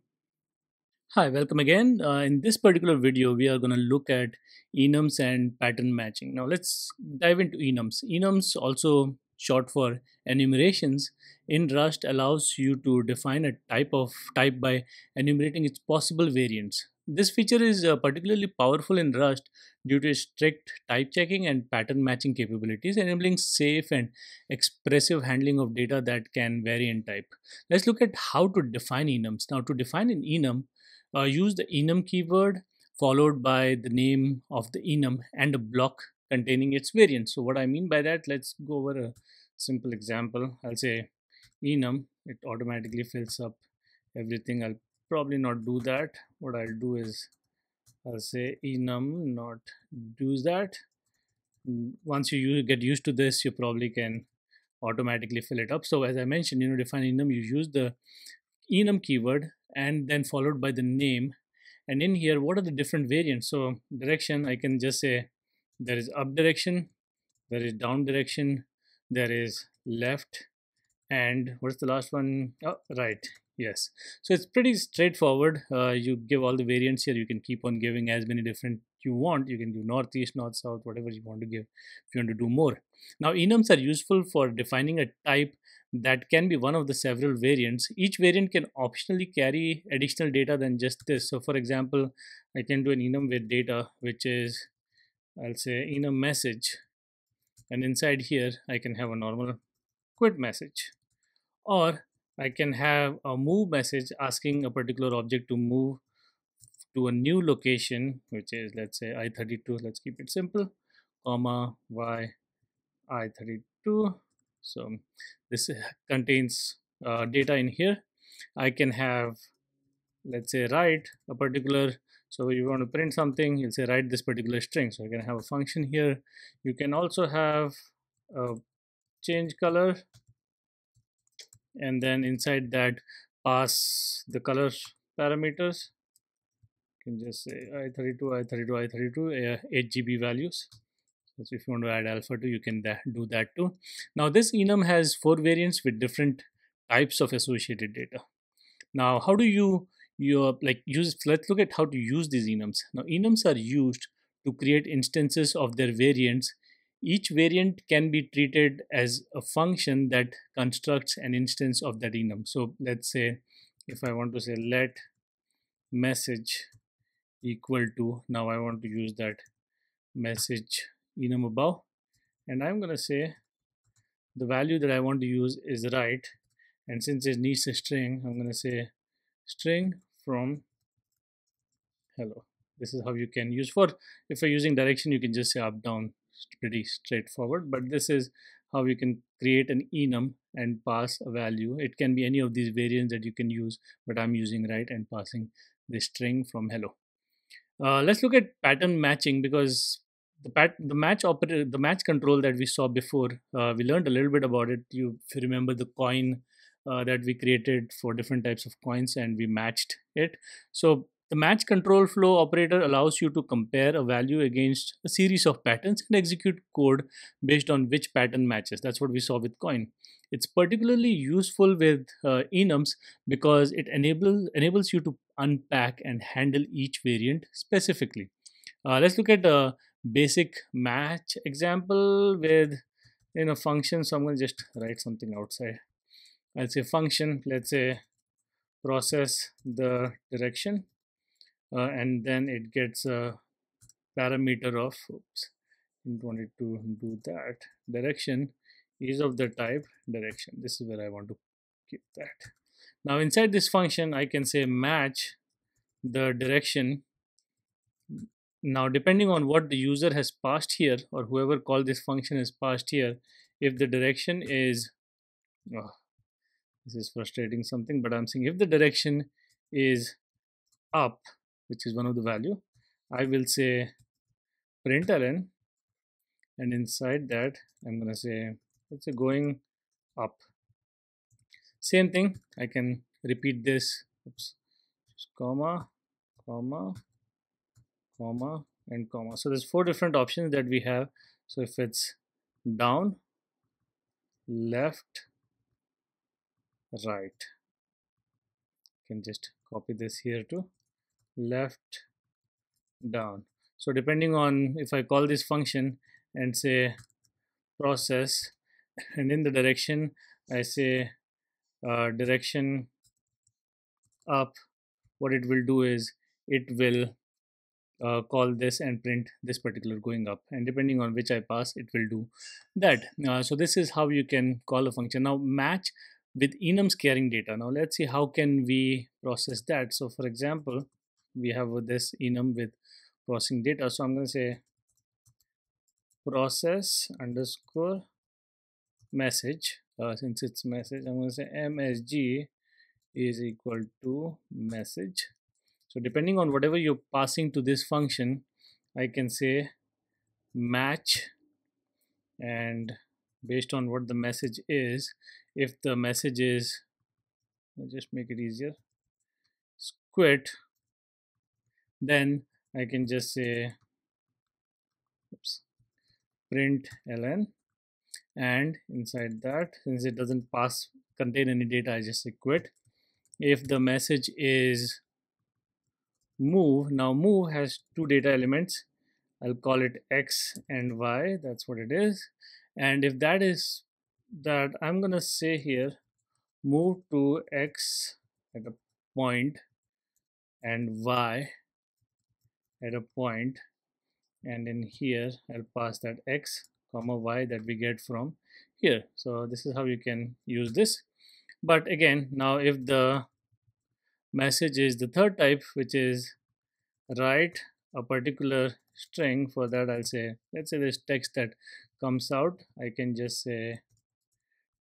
Hi, welcome again. Uh, in this particular video, we are going to look at enums and pattern matching. Now, let's dive into enums. Enums also short for enumerations in Rust allows you to define a type of type by enumerating its possible variants. This feature is uh, particularly powerful in Rust due to strict type checking and pattern matching capabilities, enabling safe and expressive handling of data that can vary in type. Let's look at how to define enums. Now, to define an enum, uh, use the enum keyword followed by the name of the enum and a block containing its variant. So what I mean by that, let's go over a simple example. I'll say enum, it automatically fills up everything. I'll probably not do that. What I'll do is I'll say enum not do that. Mm, once you get used to this, you probably can automatically fill it up. So as I mentioned, you know, define enum, you use the enum keyword and then followed by the name. And in here, what are the different variants? So direction, I can just say there is up direction there is down direction there is left and what's the last one? Oh, right yes. So it's pretty straightforward. Uh, you give all the variants here. You can keep on giving as many different you want. You can do northeast north south whatever you want to give if you want to do more. Now enums are useful for defining a type that can be one of the several variants. Each variant can optionally carry additional data than just this. So for example i can do an enum with data which is I'll say a message. And inside here I can have a normal quit message. Or I can have a move message asking a particular object to move to a new location which is let's say i32 let's keep it simple comma y i32 so this contains uh, data in here I can have let's say write a particular so you want to print something, you'll say write this particular string. So I can have a function here. You can also have a change color and then inside that pass the color parameters. You can just say i32 i32 i32 uh, RGB values. So if you want to add alpha 2 you can do that too. Now this enum has four variants with different types of associated data. Now how do you you like use let's look at how to use these enums. Now enums are used to create instances of their variants each variant can be treated as a function that constructs an instance of that enum so let's say if i want to say let message equal to now i want to use that message enum above and i'm going to say the value that i want to use is right. And since it needs a string i'm going to say string from hello this is how you can use for if you're using direction you can just say up down pretty straightforward but this is how you can create an enum and pass a value. It can be any of these variants that you can use but i'm using right and passing the string from hello. Uh, let's look at pattern matching because the pat the match operator the match control that we saw before uh, we learned a little bit about it. You if you remember the coin uh, that we created for different types of coins and we matched it. So the match control flow operator allows you to compare a value against a series of patterns and execute code based on which pattern matches. That's what we saw with coin. It's particularly useful with uh, enums because it enables enables you to unpack and handle each variant specifically. Uh, let's look at a basic match example with in a function. So I'm going to just write something outside I'll say function let's say process the direction uh, and then it gets a parameter of oops wanted to do that. Direction is of the type direction. This is where I want to keep that. Now inside this function I can say match the direction. Now depending on what the user has passed here or whoever called this function has passed here if the direction is oh, this is frustrating something but i'm saying if the direction is up which is one of the value i will say println and inside that i'm to say let's say going up. Same thing i can repeat this oops comma comma comma and comma. So there's four different options that we have. So if it's down left right. Can just copy this here to left down so depending on if I call this function and say process and in the direction I say uh, direction up what it will do is it will uh, call this and print this particular going up and depending on which I pass it will do that uh, so this is how you can call a function now match with enums carrying data. Now let's see how can we process that. So for example, we have this enum with processing data. So I'm going to say process underscore message. Uh, since it's message, I'm going to say msg is equal to message. So depending on whatever you're passing to this function, I can say match and based on what the message is, if the message is I'll just make it easier squid then I can just say oops, print ln and inside that since it doesn't pass contain any data I just say quit. If the message is move now move has two data elements. I'll call it x and y that's what it is. And if that is that I'm gonna say here move to x at a point and y at a point and in here I'll pass that x comma y that we get from here. So this is how you can use this. But again now if the message is the third type which is write a particular string for that I'll say let's say this text that comes out I can just say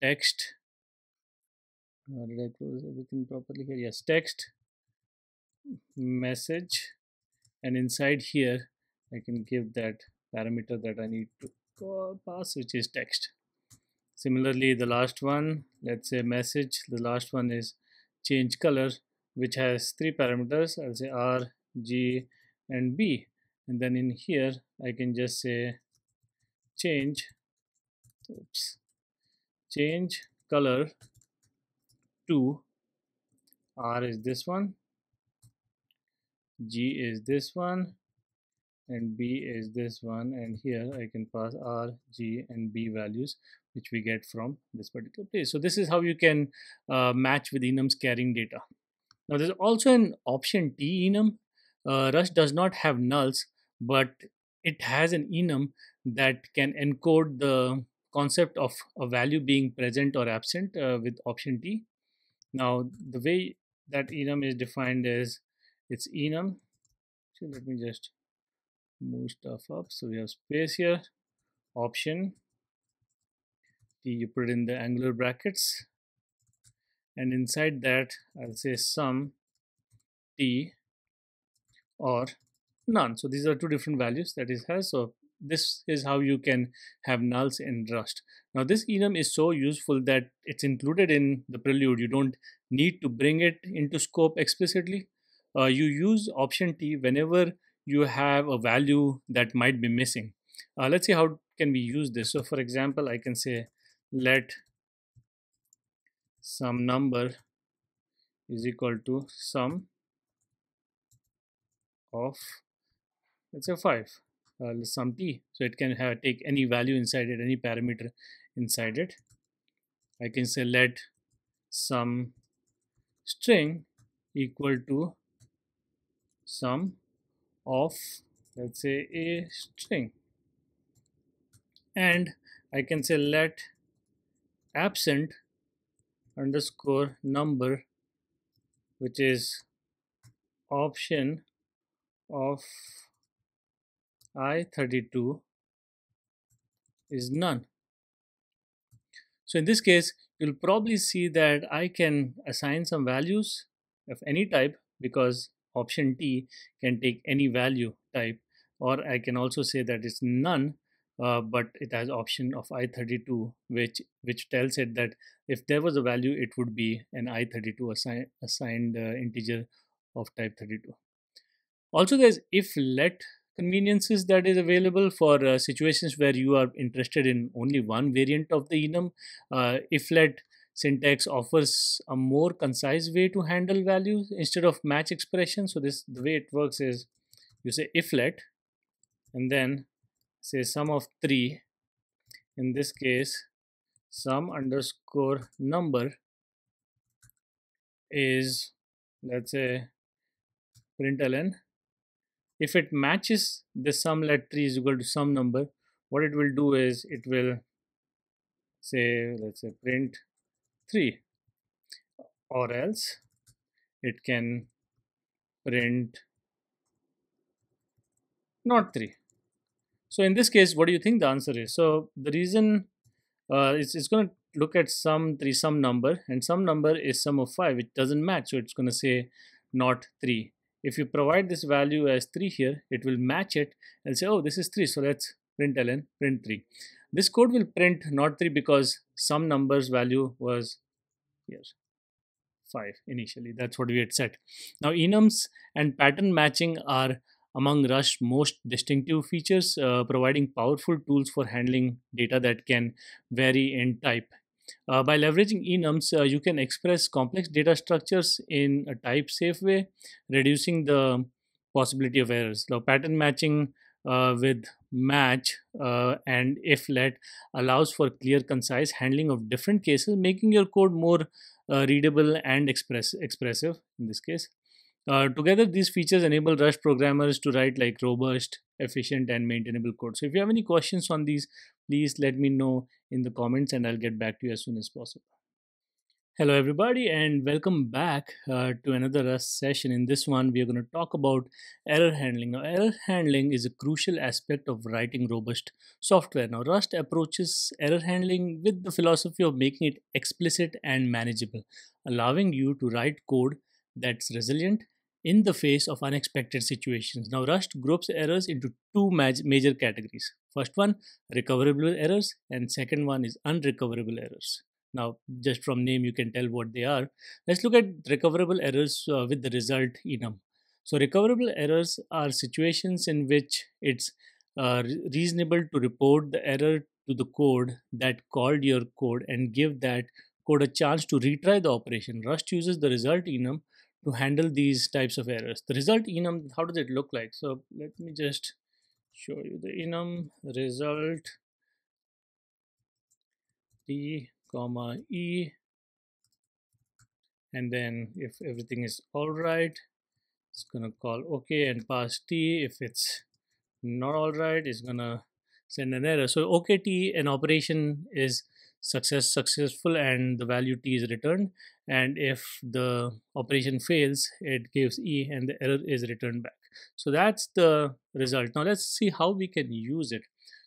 text. Uh, did I close everything properly here? Yes text message and inside here I can give that parameter that I need to pass which is text. Similarly the last one let's say message the last one is change color which has three parameters. I'll say r G and B. And then in here I can just say change oops change color to R is this one G is this one and B is this one and here I can pass R, G and B values which we get from this particular place. So this is how you can uh, match with enums carrying data. Now there's also an option T enum. Uh, Rust does not have nulls but it has an enum that can encode the concept of a value being present or absent uh, with option T. Now the way that enum is defined is it's enum. So let me just move stuff up. So we have space here, option you put in the angular brackets and inside that I'll say Some T or none. So these are two different values that it has. So this is how you can have nulls in Rust. Now this enum is so useful that it's included in the prelude. You don't need to bring it into scope explicitly. Uh, you use option T whenever you have a value that might be missing. Uh, let's see how can we use this. So for example, I can say let some number is equal to Some of let's say 5 uh, Some t so it can have, take any value inside it any parameter inside it I can say let some string equal to Some of let's say a string. And I can say let absent underscore number which is option of i32 is none. So in this case you'll probably see that I can assign some values of any type because option T can take any value type or I can also say that it's none uh, but it has option of i32 which which tells it that if there was a value it would be an i32 assign, assigned uh, integer of type 32 also there's if let conveniences that is available for uh, situations where you are interested in only one variant of the enum uh, if let syntax offers a more concise way to handle values instead of match expression. So this the way it works is you say if let and then say Some of 3 in this case some underscore number is let's say println if it matches the sum let 3 is equal to some number what it will do is it will say let's say print 3 or else it can print not 3 so in this case what do you think the answer is? So the reason uh, it's, it's going to look at some 3 some number and some number is Some of 5 it doesn't match so it's going to say not 3 if you provide this value as 3 here it will match it and say oh this is 3 so let's print ln print 3 this code will print not 3 because some numbers value was here 5 initially. That's what we had set. Now enums and pattern matching are among Rust's most distinctive features, uh, providing powerful tools for handling data that can vary in type. Uh, by leveraging enums, uh, you can express complex data structures in a type safe way, reducing the possibility of errors. Now, pattern matching uh, with match uh, and if let allows for clear concise handling of different cases making your code more uh, readable and express expressive in this case. Uh, together these features enable Rust programmers to write like robust efficient and maintainable code. So if you have any questions on these please let me know in the comments and i'll get back to you as soon as possible Hello everybody and welcome back uh, to another Rust session. In this one we are going to talk about error handling. Now error handling is a crucial aspect of writing robust software. Now Rust approaches error handling with the philosophy of making it explicit and manageable, allowing you to write code that's resilient in the face of unexpected situations. Now Rust groups errors into two major categories. First one recoverable errors and second one is unrecoverable errors. Now, just from name, you can tell what they are. Let's look at recoverable errors uh, with the result enum. So recoverable errors are situations in which it's uh, reasonable to report the error to the code that called your code and give that code a chance to retry the operation. Rust uses the result enum to handle these types of errors. The result enum, how does it look like? So let me just show you the enum result t comma e. And then if everything is all right it's gonna call okay and pass t. If it's not all right it's gonna send an error. So okt an operation is success successful and the value t is returned. And if the operation fails it gives e and the error is returned back. So that's the result. Now let's see how we can use it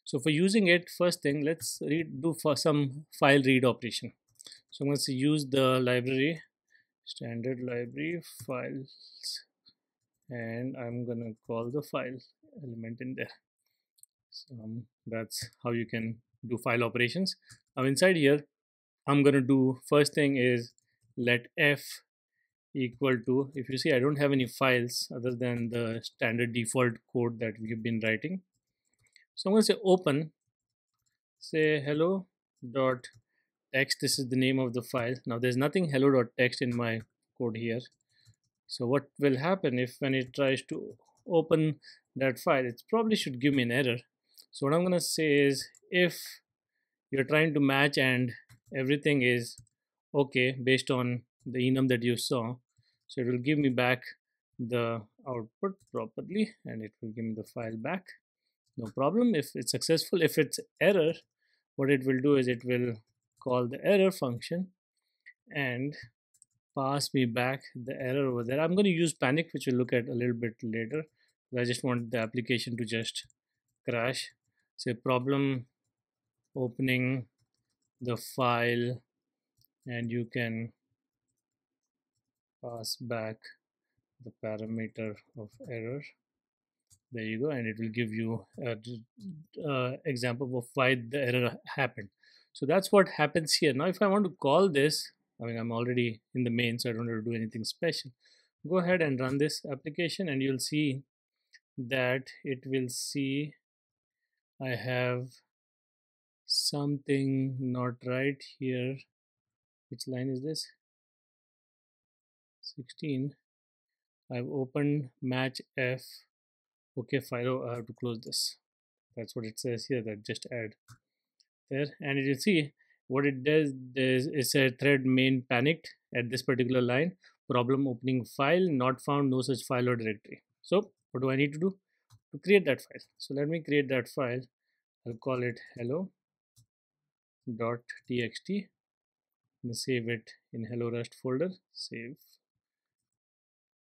so for using it first thing let's read do for some file read operation. So i'm going to use the library standard library files and i'm gonna call the file element in there. So um, that's how you can do file operations. Now inside here I'm gonna do first thing is let f equal to if you see I don't have any files other than the standard default code that we've been writing so I'm gonna say open say hello dot text. This is the name of the file. Now there's nothing hello dot text in my code here. So what will happen if when it tries to open that file it probably should give me an error. So what I'm gonna say is if you're trying to match and everything is okay based on the enum that you saw so it will give me back the output properly and it will give me the file back no problem. If it's successful if it's error what it will do is it will call the error function and pass me back the error over there. I'm going to use panic which we'll look at a little bit later. I just want the application to just crash. Say problem opening the file and you can pass back the parameter of error there you go and it will give you an uh, example of why the error happened. So that's what happens here. Now if I want to call this I mean I'm already in the main so I don't have to do anything special. Go ahead and run this application and you'll see that it will see I have something not right here. Which line is this? 16 I've opened match F okay file oh, I have to close this. That's what it says here that just add there. And you see what it does is it's a thread main panicked at this particular line problem opening file not found no such file or directory. So what do I need to do? To create that file. So let me create that file. I'll call it hello dot txt and save it in hello rust folder. Save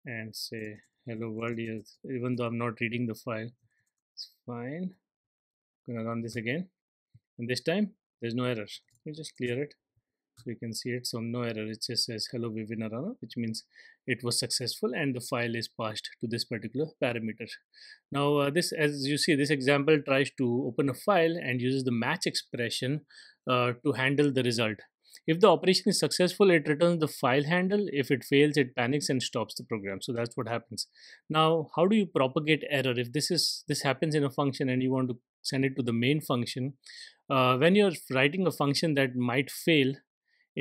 and say hello world yes. Even though i'm not reading the file it's fine. I'm gonna run this again. And this time there's no error. We just clear it. So you can see it so no error. It just says hello Vivian Aranha which means it was successful and the file is passed to this particular parameter. Now uh, this as you see this example tries to open a file and uses the match expression uh, to handle the result if the operation is successful it returns the file handle. If it fails it panics and stops the program. So that's what happens. Now how do you propagate error? If this is this happens in a function and you want to send it to the main function uh, when you're writing a function that might fail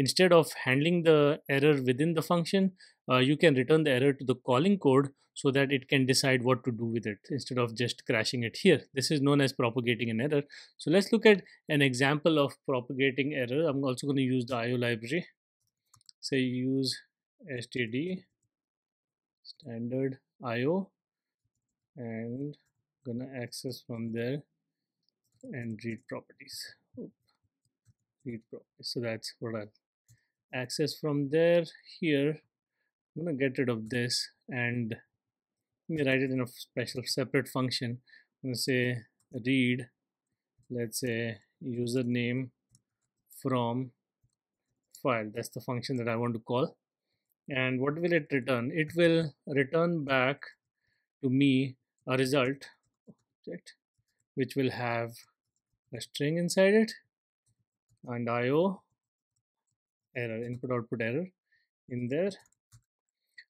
instead of handling the error within the function uh, you can return the error to the calling code so that it can decide what to do with it instead of just crashing it here. This is known as propagating an error. So let's look at an example of propagating error. I'm also going to use the io library. Say use std standard io and gonna access from there and read properties. Read properties. So that's what i'll access from there here. I'm gonna get rid of this and let me write it in a special separate function. I'm gonna say read let's say username from file. That's the function that I want to call. And what will it return? It will return back to me a result object which will have a string inside it and IO error input output error in there.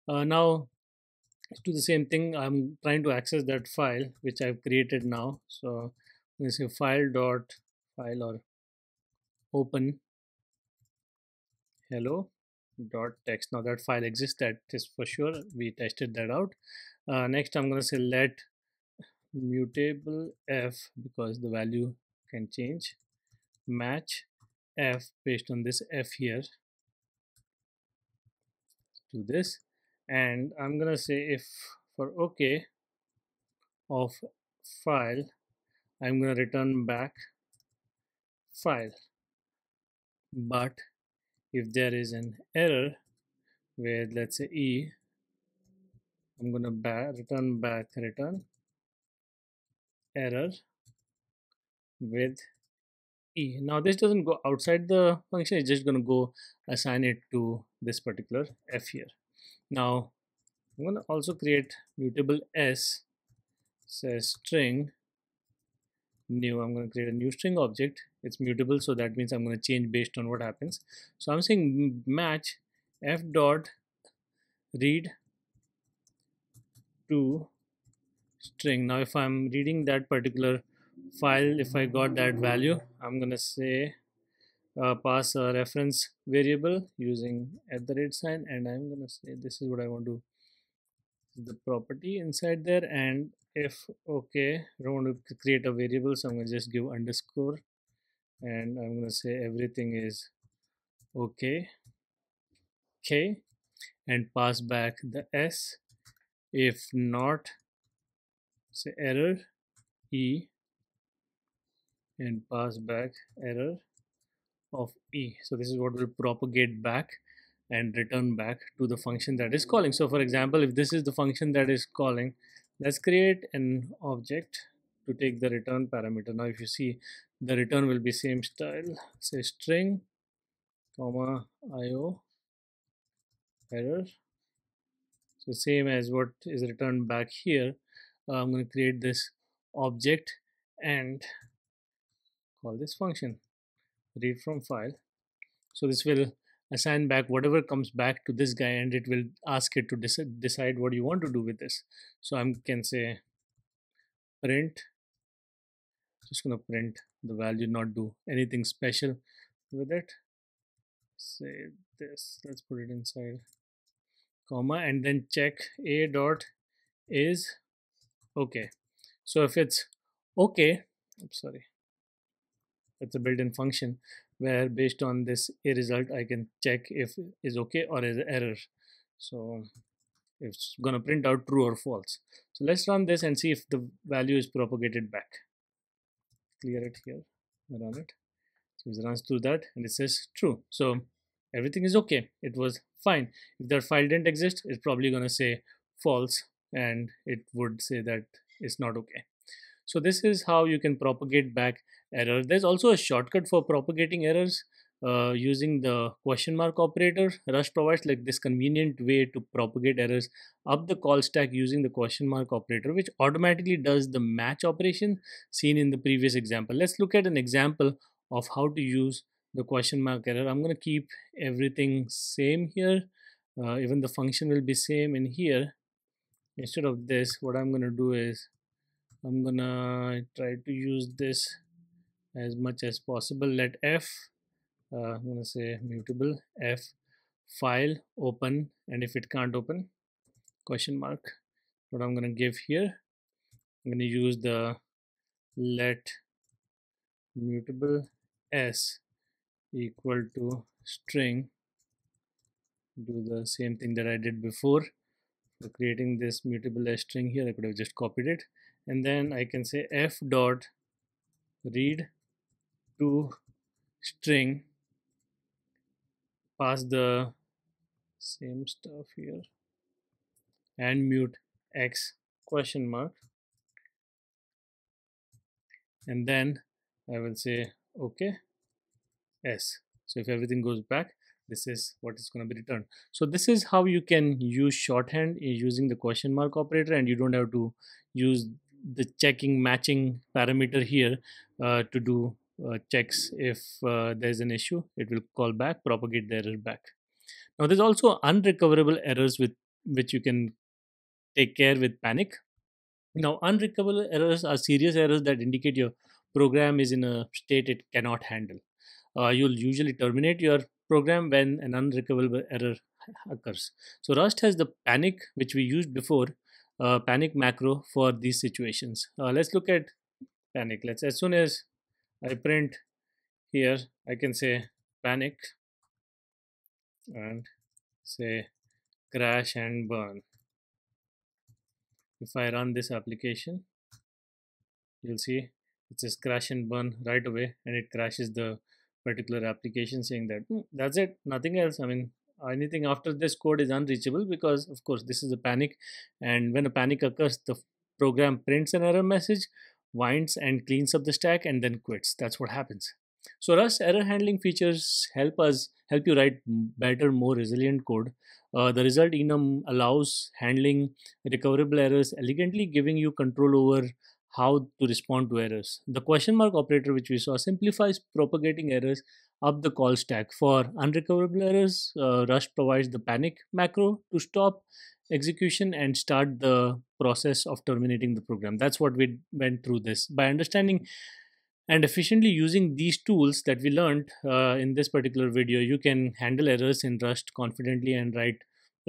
Uh, now let's do the same thing. I'm trying to access that file which i've created now. So me say file dot file or open hello dot text. Now that file exists that is for sure. We tested that out. Uh, next i'm going to say let mutable f because the value can change. Match f based on this f here. To this. And I'm gonna say if for OK of file I'm gonna return back file. But if there is an error where let's say E I'm gonna return back return error with E. Now this doesn't go outside the function, it's just going to go assign it to this particular F here. Now I'm going to also create mutable S says string new I'm going to create a new string object it's mutable so that means I'm going to change based on what happens so I'm saying match f dot read to string now if I'm reading that particular file if I got that value I'm gonna say uh, pass a reference variable using at the rate sign and I'm gonna say this is what I want to the property inside there and if okay I don't want to create a variable so I'm gonna just give underscore and I'm gonna say everything is okay okay and pass back the s. If not say error e and pass back error of e. So this is what will propagate back and return back to the function that is calling. So for example if this is the function that is calling let's create an object to take the return parameter. Now if you see the return will be same style say string comma io error. So same as what is returned back here uh, i'm going to create this object and call this function read from file. So this will assign back whatever comes back to this guy and it will ask it to decide what you want to do with this. So i can say print just gonna print the value not do anything special with it. Say this let's put it inside comma and then check a dot is okay. So if it's okay I'm sorry it's a built-in function where based on this a result I can check if is okay or is error. So it's gonna print out true or false. So let's run this and see if the value is propagated back. Clear it here. Run it. So it runs through that and it says true. So everything is okay. It was fine. If that file didn't exist it's probably gonna say false and it would say that it's not okay so this is how you can propagate back error. There's also a shortcut for propagating errors uh, using the question mark operator. Rust provides like this convenient way to propagate errors up the call stack using the question mark operator, which automatically does the match operation seen in the previous example. Let's look at an example of how to use the question mark error. I'm going to keep everything same here. Uh, even the function will be same in here. Instead of this, what I'm going to do is I'm gonna try to use this as much as possible. Let f uh, I'm gonna say mutable f file open and if it can't open question mark. What I'm gonna give here I'm gonna use the let mutable s equal to string. Do the same thing that I did before. For creating this mutable s string here I could have just copied it and then I can say f dot read to string pass the same stuff here and mut x question mark. And then I will say okay s. So if everything goes back this is what is going to be returned. So this is how you can use shorthand using the question mark operator and you don't have to use the checking matching parameter here uh, to do uh, checks if uh, there's an issue it will call back propagate the error back now there's also unrecoverable errors with which you can take care with panic. Now, unrecoverable errors are serious errors that indicate your program is in a state it cannot handle. Uh, you'll usually terminate your program when an unrecoverable error occurs. So Rust has the panic, which we used before, uh, panic macro for these situations. Uh, let's look at panic. Let's as soon as I print here, I can say panic and say crash and burn. If I run this application, you'll see it says crash and burn right away and it crashes the particular application saying that "Hmm, that's it nothing else i mean anything after this code is unreachable because of course this is a panic. And when a panic occurs the program prints an error message winds and cleans up the stack and then quits. That's what happens. So rust error handling features help us help you write better more resilient code. Uh, the result enum allows handling recoverable errors elegantly giving you control over how to respond to errors. The question mark operator, which we saw, simplifies propagating errors up the call stack. For unrecoverable errors, uh, Rust provides the panic macro to stop execution and start the process of terminating the program. That's what we went through this. By understanding and efficiently using these tools that we learned uh, in this particular video, you can handle errors in Rust confidently and write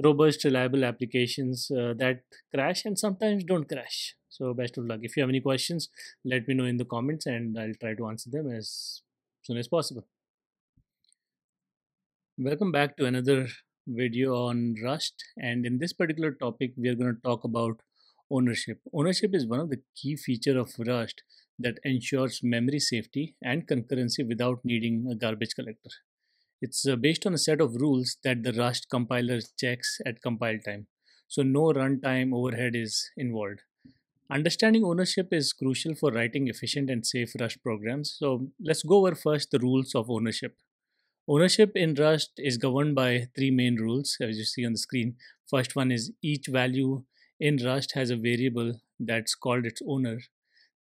robust, reliable applications uh, that crash and sometimes don't crash. So best of luck. If you have any questions, let me know in the comments and I'll try to answer them as soon as possible. Welcome back to another video on Rust and in this particular topic we are going to talk about ownership. Ownership is one of the key feature of Rust that ensures memory safety and concurrency without needing a garbage collector. It's uh, based on a set of rules that the Rust compiler checks at compile time. So no runtime overhead is involved. Understanding ownership is crucial for writing efficient and safe Rust programs. So let's go over first the rules of ownership. Ownership in Rust is governed by three main rules, as you see on the screen. First one is each value in Rust has a variable that's called its owner.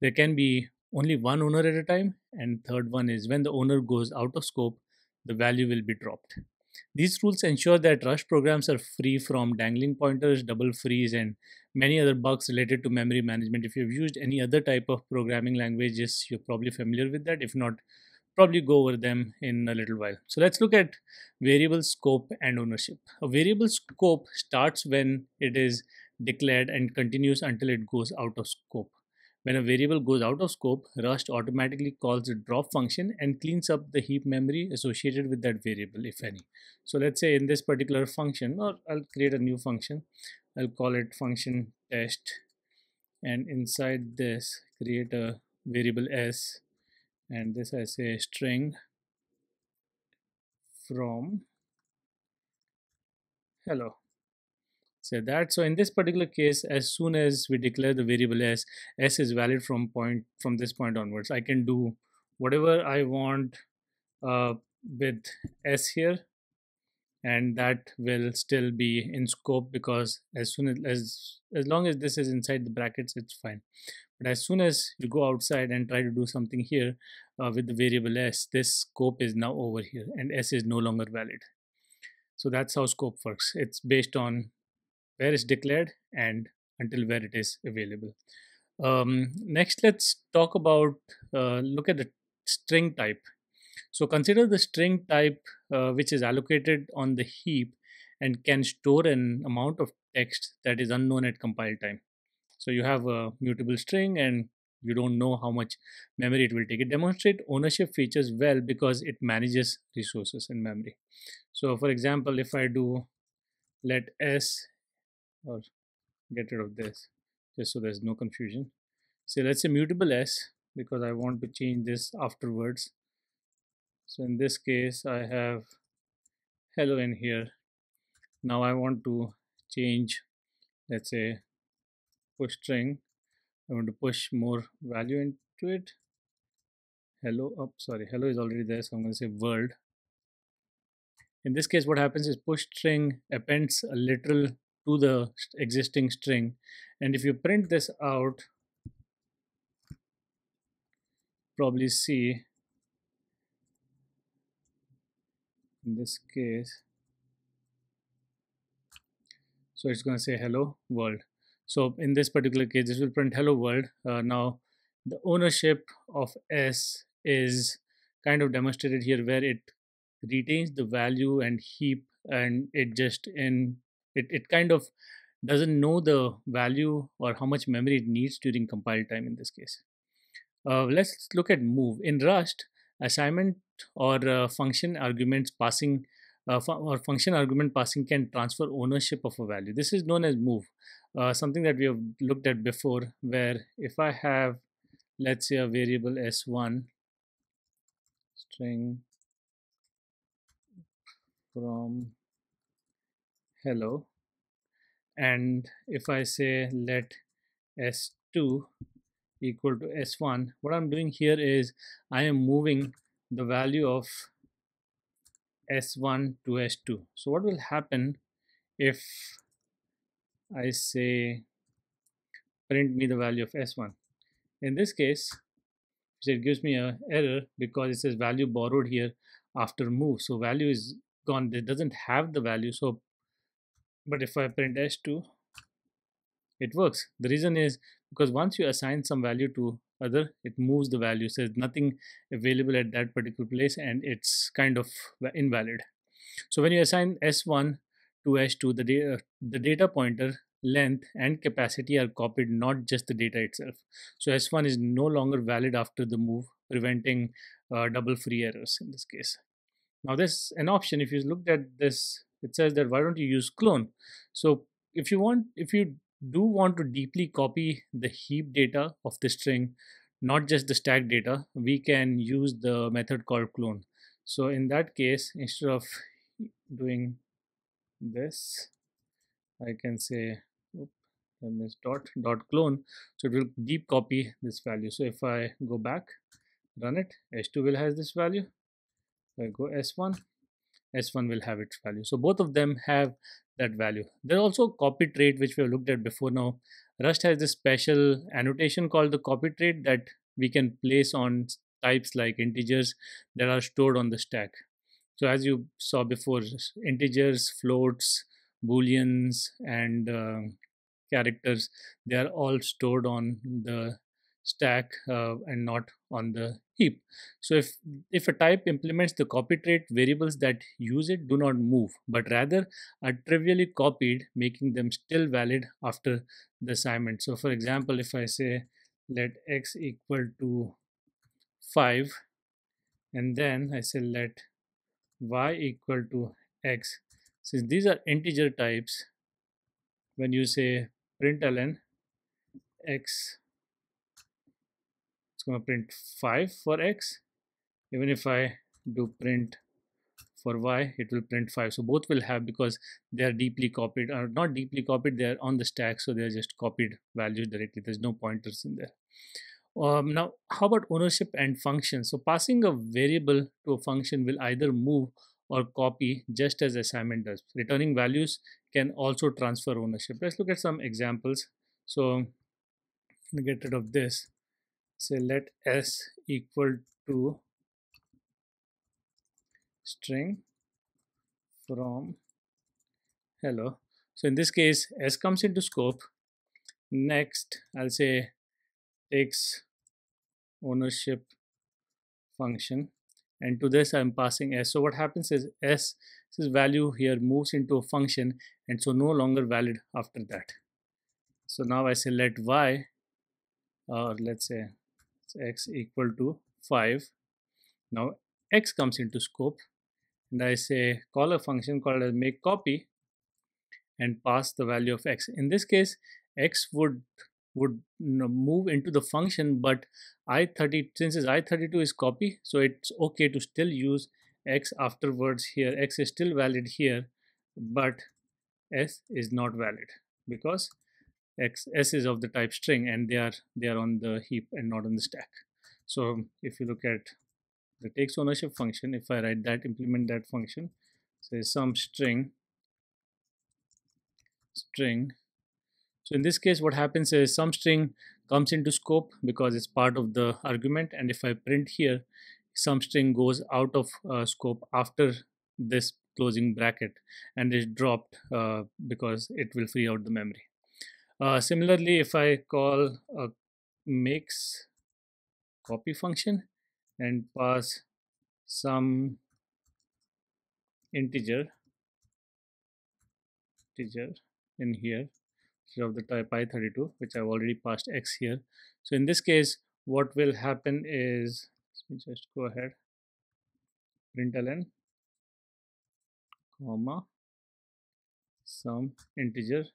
There can be only one owner at a time. And third one is when the owner goes out of scope, the value will be dropped. These rules ensure that Rust programs are free from dangling pointers, double frees, and many other bugs related to memory management. If you've used any other type of programming languages, you're probably familiar with that. If not, probably go over them in a little while. So let's look at variable scope and ownership. A variable scope starts when it is declared and continues until it goes out of scope. When a variable goes out of scope, Rust automatically calls a drop function and cleans up the heap memory associated with that variable, if any. So let's say in this particular function, or I'll create a new function. I'll call it function test. And inside this, create a variable s. And this I say string from hello say that. So in this particular case as soon as we declare the variable s s is valid from point from this point onwards i can do whatever i want uh, with s here. And that will still be in scope because as soon as as, as long as this is inside the brackets it's fine. But as soon as you go outside and try to do something here uh, with the variable s this scope is now over here and s is no longer valid. So that's how scope works. It's based on where it's declared and until where it is available. Um, next, let's talk about, uh, look at the string type. So consider the string type uh, which is allocated on the heap and can store an amount of text that is unknown at compile time. So you have a mutable string and you don't know how much memory it will take. It demonstrates ownership features well because it manages resources in memory. So for example, if I do let s or get rid of this just so there's no confusion. So let's say mutable s because I want to change this afterwards. So in this case I have hello in here. Now I want to change let's say push string. I want to push more value into it. Hello oh sorry hello is already there so I'm going to say world. In this case what happens is push string appends a literal to the existing string. And if you print this out probably see in this case so it's going to say hello world. So in this particular case this will print hello world. Uh, now the ownership of s is kind of demonstrated here where it retains the value and heap and it just in it, it kind of doesn't know the value or how much memory it needs during compile time in this case. Uh, let's look at move. In rust assignment or uh, function arguments passing uh, fu or function argument passing can transfer ownership of a value. This is known as move. Uh, something that we have looked at before where if I have let's say a variable s1 string from hello. And if I say let s2 equal to s1 what I'm doing here is I am moving the value of s1 to s2 so what will happen if I say print me the value of s1 in this case it gives me a error because it says value borrowed here after move. So value is gone. It doesn't have the value. So but if I print s2 it works. The reason is because once you assign some value to other it moves the value. So there's nothing available at that particular place and it's kind of invalid. So when you assign s1 to s2 the data the data pointer length and capacity are copied not just the data itself. So s1 is no longer valid after the move preventing uh, double free errors in this case. Now there's an option. If you looked at this it says that why don't you use clone? So if you want if you do want to deeply copy the heap data of the string not just the stack data we can use the method called clone. So in that case instead of doing this I can say ms dot dot clone. So it will deep copy this value. So if I go back run it s2 will has this value. If I go s1 s1 will have its value. So both of them have that value. There's also copy trait which we have looked at before now. Rust has this special annotation called the copy trait that we can place on types like integers that are stored on the stack. So as you saw before integers floats booleans and uh, characters they are all stored on the stack uh, and not on the heap. So if if a type implements the copy trait variables that use it do not move but rather are trivially copied making them still valid after the assignment. So for example if i say let x equal to 5 and then i say let y equal to x. Since these are integer types when you say println x going to print 5 for x even if I do print for y it will print 5 so both will have because they are deeply copied or not deeply copied they are on the stack so they are just copied values directly there's no pointers in there um, now how about ownership and function so passing a variable to a function will either move or copy just as assignment does. Returning values can also transfer ownership. Let's look at some examples. So get rid of this. Say let s equal to string from hello. So in this case, s comes into scope. Next, I'll say takes ownership function and to this I'm passing s. So what happens is s this value here moves into a function and so no longer valid after that. So now I say let y or let's say x equal to 5. Now x comes into scope and I say call a function called as make copy and pass the value of x. In this case x would would move into the function but i30 since i32 is copy so it's okay to still use x afterwards here x is still valid here but s is not valid because x s is of the type string and they are they are on the heap and not on the stack so if you look at the takes ownership function if i write that implement that function say some string string so in this case, what happens is some string comes into scope because it's part of the argument. And if I print here, some string goes out of uh, scope after this closing bracket and is dropped uh, because it will free out the memory. Uh, similarly, if I call a makes copy function and pass some integer integer in here of the type i32 which I've already passed x here. So in this case what will happen is let me just go ahead println comma some integer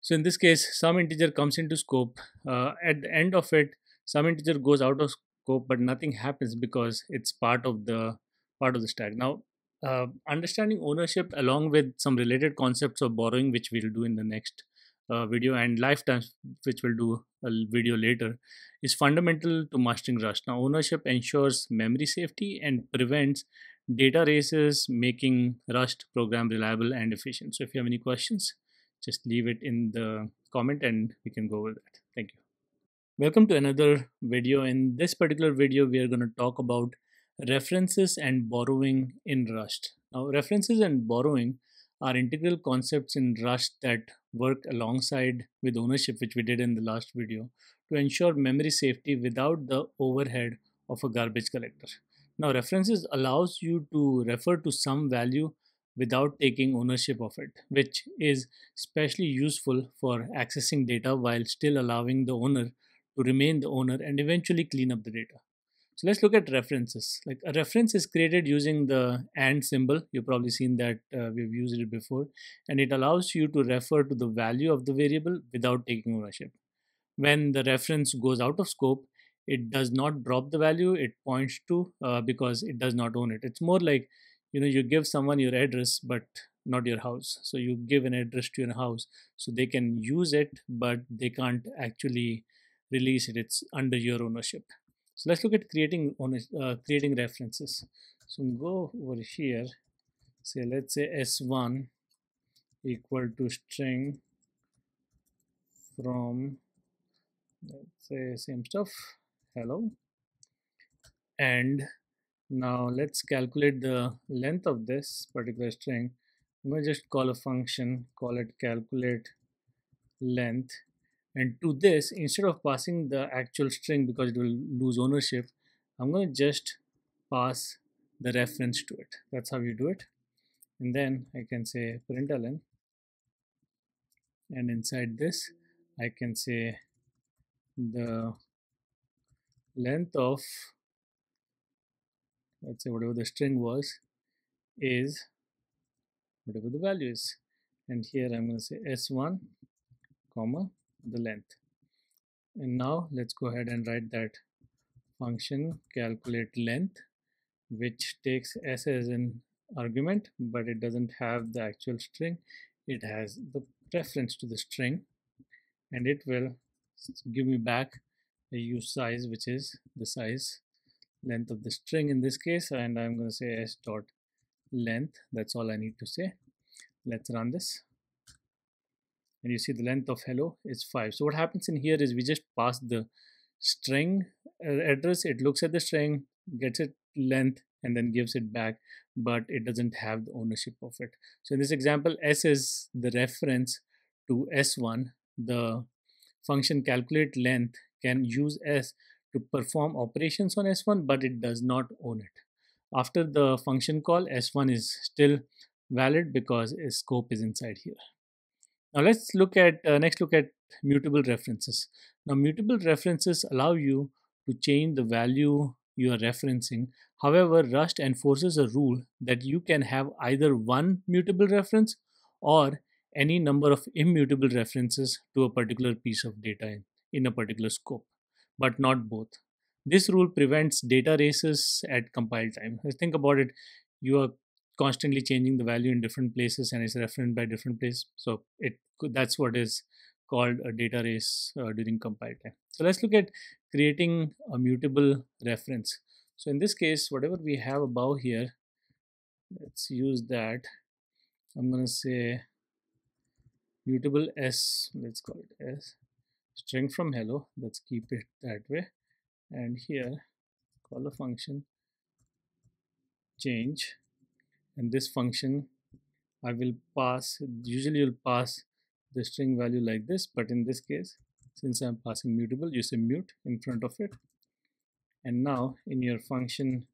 so in this case some integer comes into scope. Uh, at the end of it some integer goes out of scope but nothing happens because it's part of the part of the stack. Now uh, understanding ownership along with some related concepts of borrowing which we'll do in the next uh, video and lifetimes which we'll do a video later is fundamental to mastering rust. Now ownership ensures memory safety and prevents data races making rust program reliable and efficient. So if you have any questions just leave it in the comment and we can go with that thank you welcome to another video in this particular video we are going to talk about references and borrowing in Rust. Now, references and borrowing are integral concepts in Rust that work alongside with ownership, which we did in the last video, to ensure memory safety without the overhead of a garbage collector. Now, references allows you to refer to some value without taking ownership of it, which is especially useful for accessing data while still allowing the owner to remain the owner and eventually clean up the data. So let's look at references. Like a reference is created using the AND symbol. You've probably seen that uh, we've used it before. And it allows you to refer to the value of the variable without taking ownership. When the reference goes out of scope, it does not drop the value it points to uh, because it does not own it. It's more like, you know, you give someone your address, but not your house. So you give an address to your house so they can use it, but they can't actually release it. It's under your ownership. So let's look at creating on uh, creating references. So go over here, say let's say s1 equal to string from let's say same stuff hello and now let's calculate the length of this particular string. I'm going to just call a function call it calculate length. And to this instead of passing the actual string because it will lose ownership I'm going to just pass the reference to it. That's how you do it. And then I can say println and inside this I can say the length of let's say whatever the string was is whatever the value is. And here I'm going to say s1 comma the length. And now let's go ahead and write that function calculate length which takes s as an argument but it doesn't have the actual string. It has the reference to the string and it will give me back a usize which is the size length of the string in this case and I'm going to say s dot length. That's all I need to say. Let's run this. And you see the length of hello is 5 so what happens in here is we just pass the string uh, address. It looks at the string gets it length and then gives it back but it doesn't have the ownership of it. So in this example s is the reference to s1 the function calculate length can use s to perform operations on s1 but it does not own it after the function call s1 is still valid because its scope is inside here now let's look at uh, next look at mutable references. Now mutable references allow you to change the value you are referencing. However, Rust enforces a rule that you can have either one mutable reference or any number of immutable references to a particular piece of data in, in a particular scope, but not both. This rule prevents data races at compile time. think about it. You are constantly changing the value in different places and it's referenced by different place so it that's what is called a data race uh, during compile time so let's look at creating a mutable reference so in this case whatever we have above here let's use that i'm going to say mutable s let's call it s string from hello let's keep it that way. And here call a function change. And this function I will pass usually you'll pass the string value like this but in this case since I'm passing mutable you say mut in front of it. And now in your function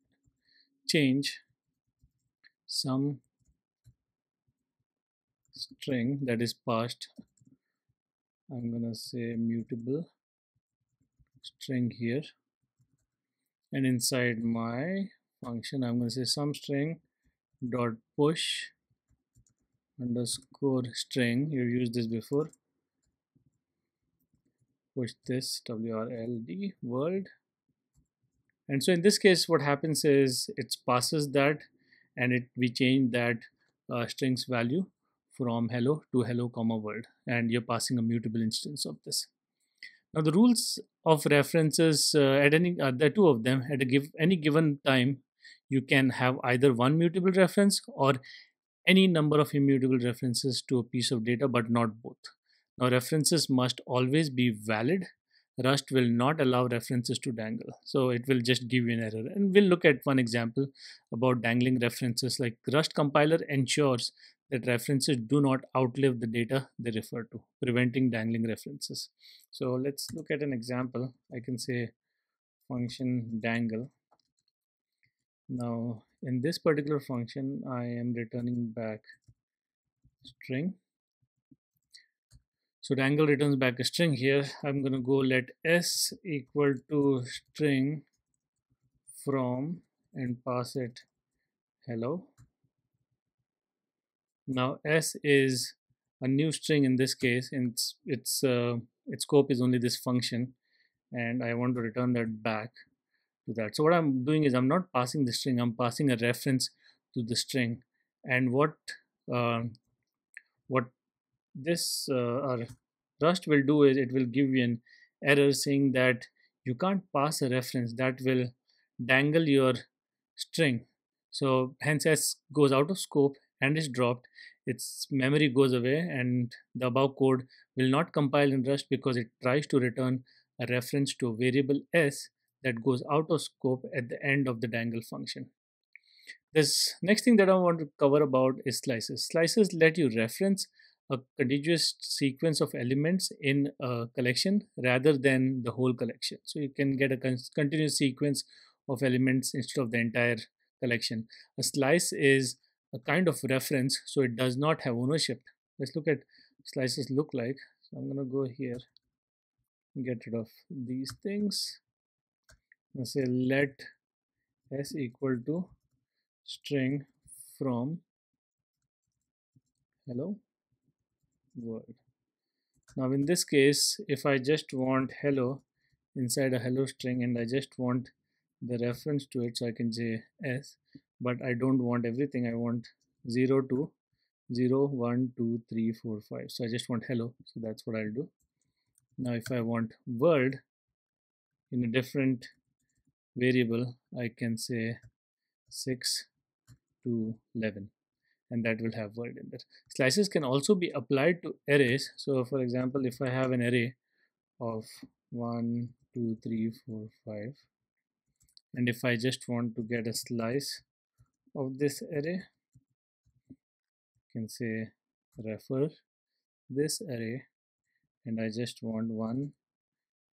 change some string that is passed I'm gonna say mutable string here. And inside my function I'm going to say some string dot push underscore string. You used this before. Push this wrld world. And so in this case what happens is it passes that and it we change that uh, strings value from hello to hello comma world and you're passing a mutable instance of this now the rules of references uh, at any uh, the two of them at a give any given time you can have either one mutable reference or any number of immutable references to a piece of data but not both. Now references must always be valid. Rust will not allow references to dangle. So it will just give you an error. And we'll look at one example about dangling references like Rust compiler ensures that references do not outlive the data they refer to, preventing dangling references. So let's look at an example. I can say function dangle now in this particular function I am returning back string so dangle returns back a string here I'm gonna go let s equal to string from and pass it hello now s is a new string in this case and its its uh, its scope is only this function and I want to return that back to that. So what I'm doing is I'm not passing the string, I'm passing a reference to the string. And what uh, what this uh, Rust will do is it will give you an error saying that you can't pass a reference that will dangle your string. So hence S goes out of scope and is dropped. Its memory goes away and the above code will not compile in Rust because it tries to return a reference to variable S that goes out of scope at the end of the dangle function. This next thing that I want to cover about is slices. Slices let you reference a contiguous sequence of elements in a collection rather than the whole collection. So you can get a con continuous sequence of elements instead of the entire collection. A slice is a kind of reference, so it does not have ownership. Let's look at slices look like. So I'm gonna go here, get rid of these things and say let s equal to string from hello world now in this case if I just want hello inside a hello string and I just want the reference to it so I can say s but I don't want everything I want 0 to 0 1 2 3 4 5 so I just want hello so that's what I'll do now if I want world in a different variable I can say 6 to 11 and that will have word in there. Slices can also be applied to arrays. So for example, if I have an array of 1, 2, 3, 4, 5 and if I just want to get a slice of this array, I can say refer this array and I just want one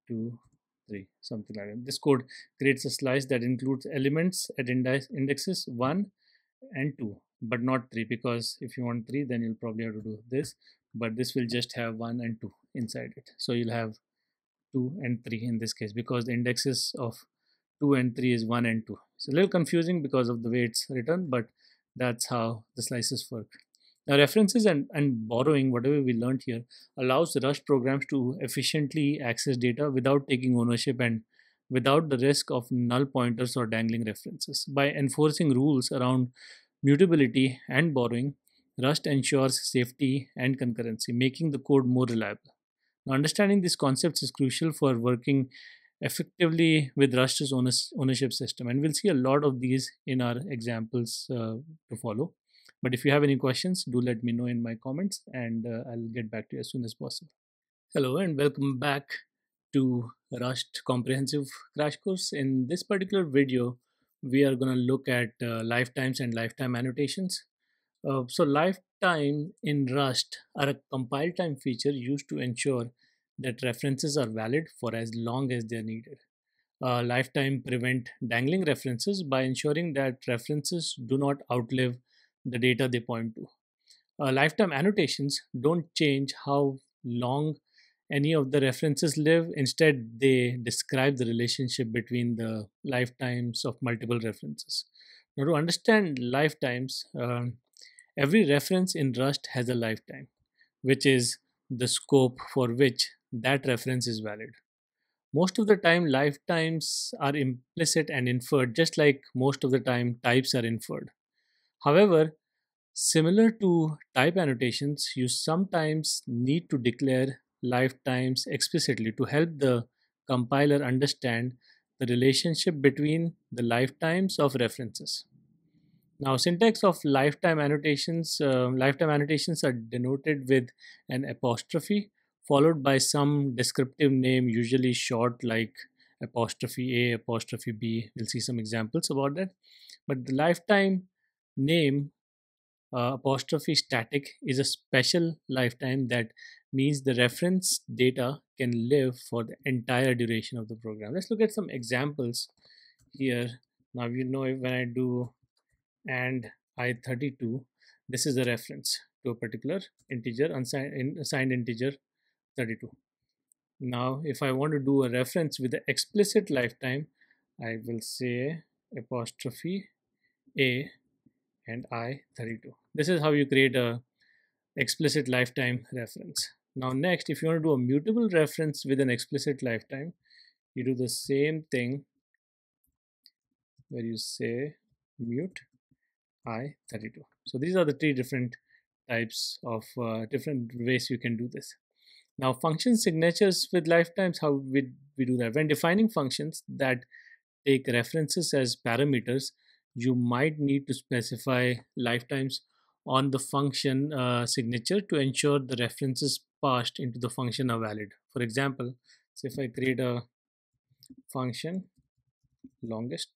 two three something like that. This code creates a slice that includes elements at index indexes 1 and 2 but not 3 because if you want 3 then you'll probably have to do this but this will just have 1 and 2 inside it. So you'll have 2 and 3 in this case because the indexes of 2 and 3 is 1 and 2 it's a little confusing because of the way it's written but that's how the slices work now, references and, and borrowing, whatever we learned here, allows Rust programs to efficiently access data without taking ownership and without the risk of null pointers or dangling references. By enforcing rules around mutability and borrowing, Rust ensures safety and concurrency, making the code more reliable. Now, understanding these concepts is crucial for working effectively with Rust's ownership system, and we'll see a lot of these in our examples uh, to follow. But if you have any questions, do let me know in my comments and uh, I'll get back to you as soon as possible. Hello and welcome back to Rust Comprehensive Crash Course. In this particular video, we are going to look at uh, lifetimes and lifetime annotations. Uh, so lifetime in Rust are a compile time feature used to ensure that references are valid for as long as they're needed. Uh, lifetime prevent dangling references by ensuring that references do not outlive the data they point to. Uh, lifetime annotations don't change how long any of the references live. Instead, they describe the relationship between the lifetimes of multiple references. Now, to understand lifetimes, um, every reference in Rust has a lifetime, which is the scope for which that reference is valid. Most of the time, lifetimes are implicit and inferred, just like most of the time, types are inferred. However, similar to type annotations, you sometimes need to declare lifetimes explicitly to help the compiler understand the relationship between the lifetimes of references. Now, syntax of lifetime annotations, uh, lifetime annotations are denoted with an apostrophe followed by some descriptive name, usually short like apostrophe A, apostrophe B. We'll see some examples about that. But the lifetime name uh, apostrophe static is a special lifetime that means the reference data can live for the entire duration of the program. Let's look at some examples here. Now you know when I do and i32, this is a reference to a particular integer, unsigned, assigned integer 32. Now if I want to do a reference with the explicit lifetime, I will say apostrophe a and i32. This is how you create a explicit lifetime reference. Now next, if you want to do a mutable reference with an explicit lifetime, you do the same thing where you say mut i32. So these are the three different types of uh, different ways you can do this. Now function signatures with lifetimes, how we, we do that? When defining functions that take references as parameters, you might need to specify lifetimes on the function uh, signature to ensure the references passed into the function are valid. For example, so if I create a function longest,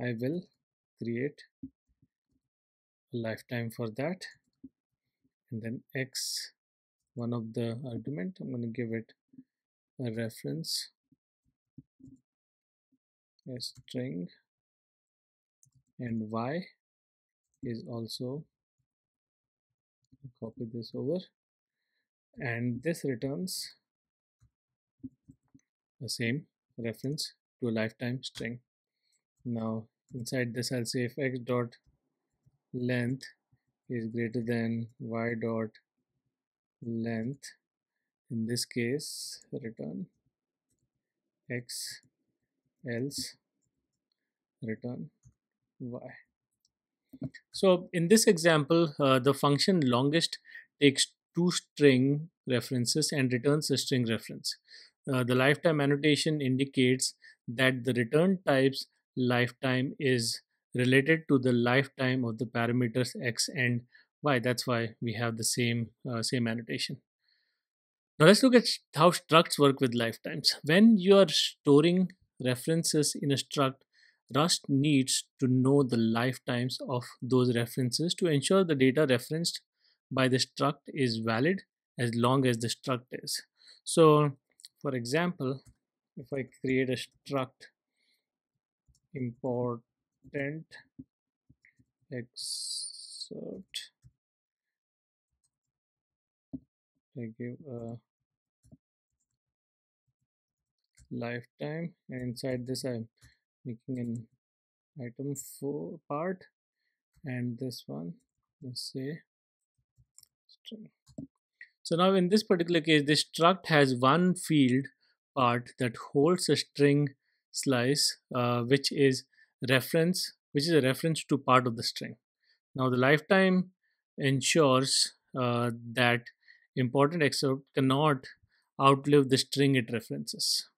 I will create a lifetime for that. And then x one of the argument I'm going to give it a reference. A string and y is also copy this over. And this returns the same reference to a lifetime string. Now inside this I'll say if x dot length is greater than y dot length in this case return x else return y so in this example uh, the function longest takes two string references and returns a string reference. Uh, the lifetime annotation indicates that the return type's lifetime is related to the lifetime of the parameters x and y. That's why we have the same uh, same annotation. Now let's look at how structs work with lifetimes. When you are storing references in a struct, Rust needs to know the lifetimes of those references to ensure the data referenced by the struct is valid as long as the struct is. So for example, if I create a struct important excerpt, I give a lifetime and inside this I'm making an item for part and this one let's say string. So now in this particular case, this struct has one field part that holds a string slice, uh, which is reference, which is a reference to part of the string. Now the lifetime ensures uh, that important excerpt cannot outlive the string it references.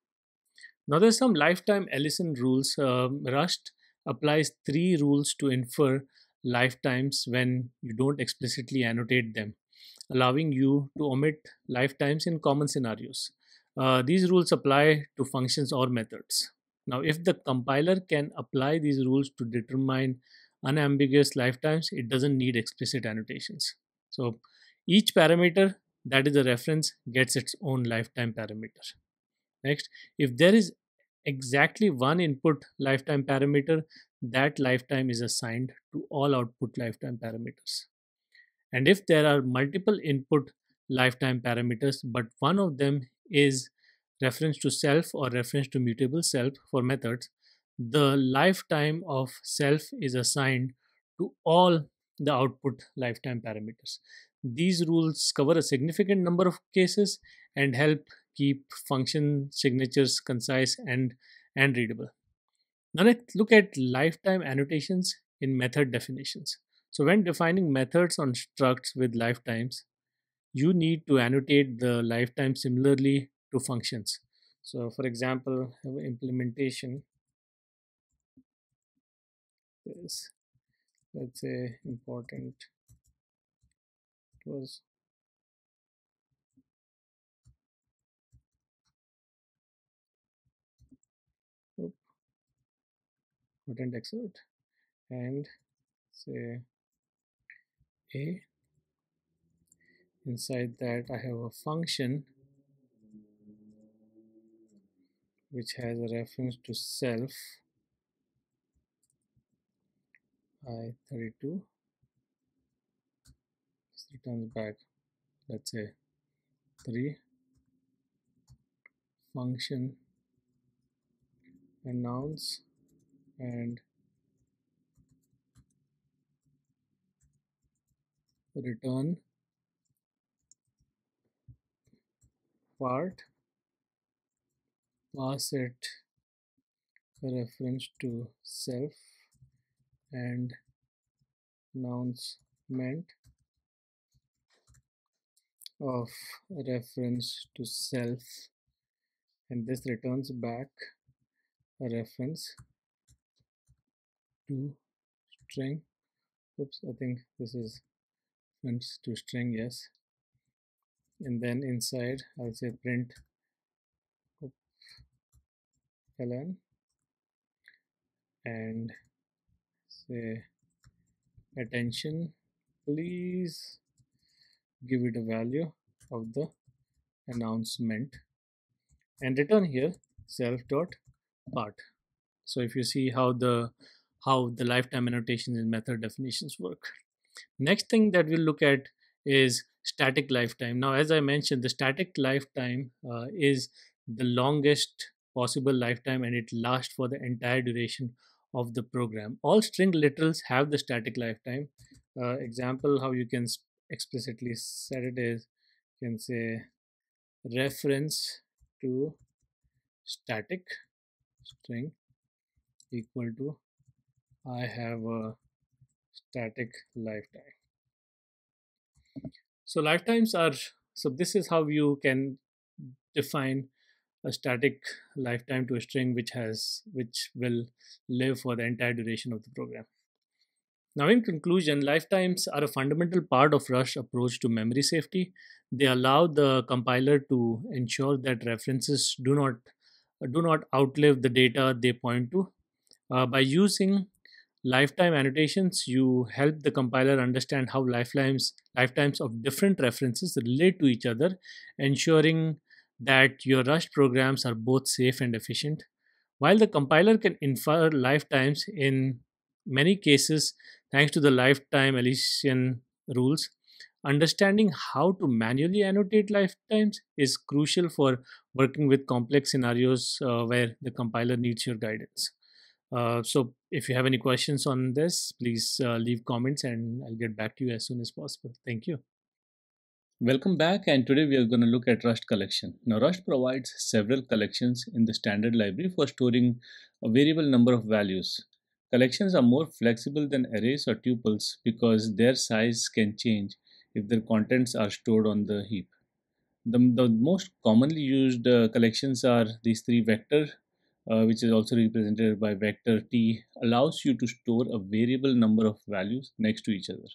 Now there's some lifetime elision rules. Um, Rust applies three rules to infer lifetimes when you don't explicitly annotate them allowing you to omit lifetimes in common scenarios. Uh, these rules apply to functions or methods. Now, if the compiler can apply these rules to determine unambiguous lifetimes, it doesn't need explicit annotations. So each parameter that is a reference gets its own lifetime parameter. Next, if there is exactly one input lifetime parameter, that lifetime is assigned to all output lifetime parameters. And if there are multiple input lifetime parameters, but one of them is reference to self or reference to mutable self for methods, the lifetime of self is assigned to all the output lifetime parameters. These rules cover a significant number of cases and help keep function signatures concise and, and readable. Now let's look at lifetime annotations in method definitions. So when defining methods on structs with lifetimes, you need to annotate the lifetime similarly to functions. So for example, implementation is let's say important. It was important excerpt and say a. Inside that I have a function which has a reference to self i32 this returns back. Let's say 3 function. Announce and return. Part pass it a reference to self and announcement of reference to self. And this returns back a reference to string. Oops I think this is reference to string yes. And then inside I'll say print ln and say attention please give it a value of the announcement. And return here self dot part. So if you see how the how the lifetime annotations and method definitions work. Next thing that we'll look at is static lifetime. Now as i mentioned the static lifetime uh, is the longest possible lifetime and it lasts for the entire duration of the program all string literals have the static lifetime uh, example how you can explicitly set it is you can say reference to static string equal to I have a static lifetime. So lifetimes are so this is how you can define a static lifetime to a string which has which will live for the entire duration of the program. Now, in conclusion, lifetimes are a fundamental part of Rust approach to memory safety. They allow the compiler to ensure that references do not do not outlive the data they point to. Uh, by using lifetime annotations, you help the compiler understand how lifetimes lifetimes of different references relate to each other, ensuring that your Rust programs are both safe and efficient. While the compiler can infer lifetimes in many cases, thanks to the lifetime elision rules, understanding how to manually annotate lifetimes is crucial for working with complex scenarios uh, where the compiler needs your guidance. Uh, so if you have any questions on this, please uh, leave comments and I'll get back to you as soon as possible. Thank you. Welcome back and today we are going to look at Rust collection. Now Rust provides several collections in the standard library for storing a variable number of values. Collections are more flexible than arrays or tuples because their size can change if their contents are stored on the heap. The, the most commonly used uh, collections are these three vector, uh, which is also represented by vector t, allows you to store a variable number of values next to each other.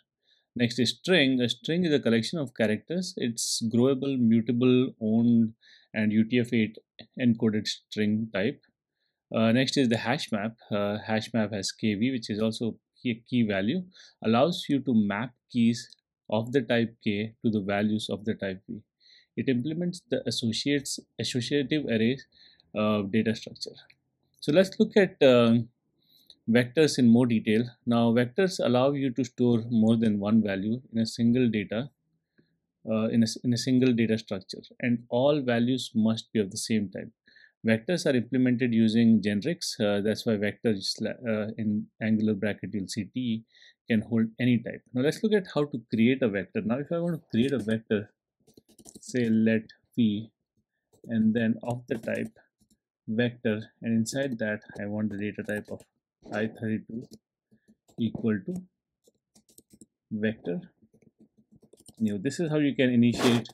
Next is string. A string is a collection of characters. It's growable, mutable, owned, and UTF-8 encoded string type. Uh, next is the hash map. Uh, hash map has KV, which is also key, key value allows you to map keys of the type k to the values of the type v. It implements the associates associative array uh, data structure. So let's look at um, vectors in more detail. Now vectors allow you to store more than one value in a single data uh, in, a, in a single data structure and all values must be of the same type. Vectors are implemented using generics. Uh, that's why vectors uh, in angular bracket you'll see t can hold any type. Now let's look at how to create a vector. Now if I want to create a vector, say let p and then of the type vector and inside that I want the data type of i32 equal to vector new. This is how you can initiate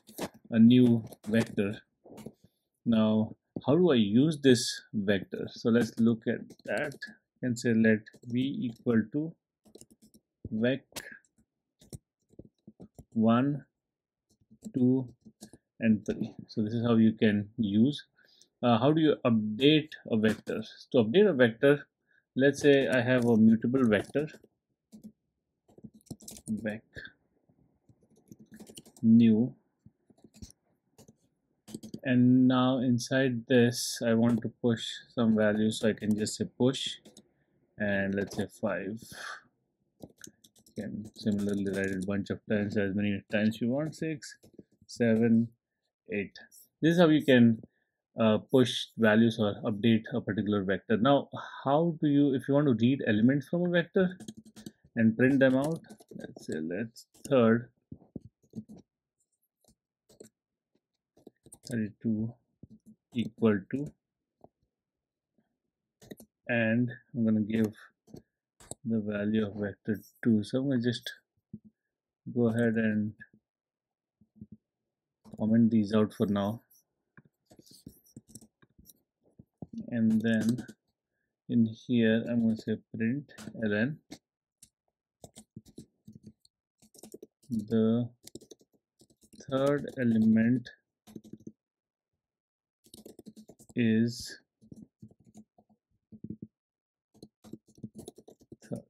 a new vector. Now how do I use this vector? So let's look at that and say let v equal to vec 1, 2 and 3. So this is how you can use. Uh, how do you update a vector? To update a vector, let's say I have a mutable vector. Vec new. And now inside this I want to push some value so I can just say push. And let's say 5 you can similarly write it a bunch of times as many times you want. 6 7 8 this is how you can uh, push values or update a particular vector. Now how do you if you want to read elements from a vector and print them out let's say let's third 32 equal to and I'm going to give the value of vector 2 so I'm going to just go ahead and comment these out for now and then in here I'm going to say print ln the third element is third.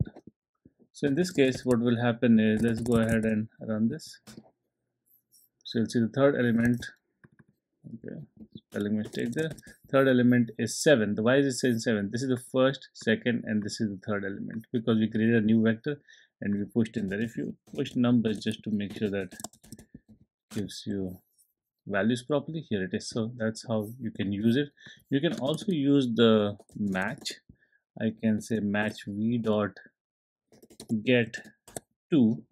So in this case, what will happen is, let's go ahead and run this. So you'll see the third element, okay, spelling mistake there. Third element is 7. the Why is it saying 7? This is the first, second, and this is the third element because we created a new vector and we pushed in there. If you push numbers just to make sure that gives you values properly here it is so that's how you can use it you can also use the match I can say match v dot get 2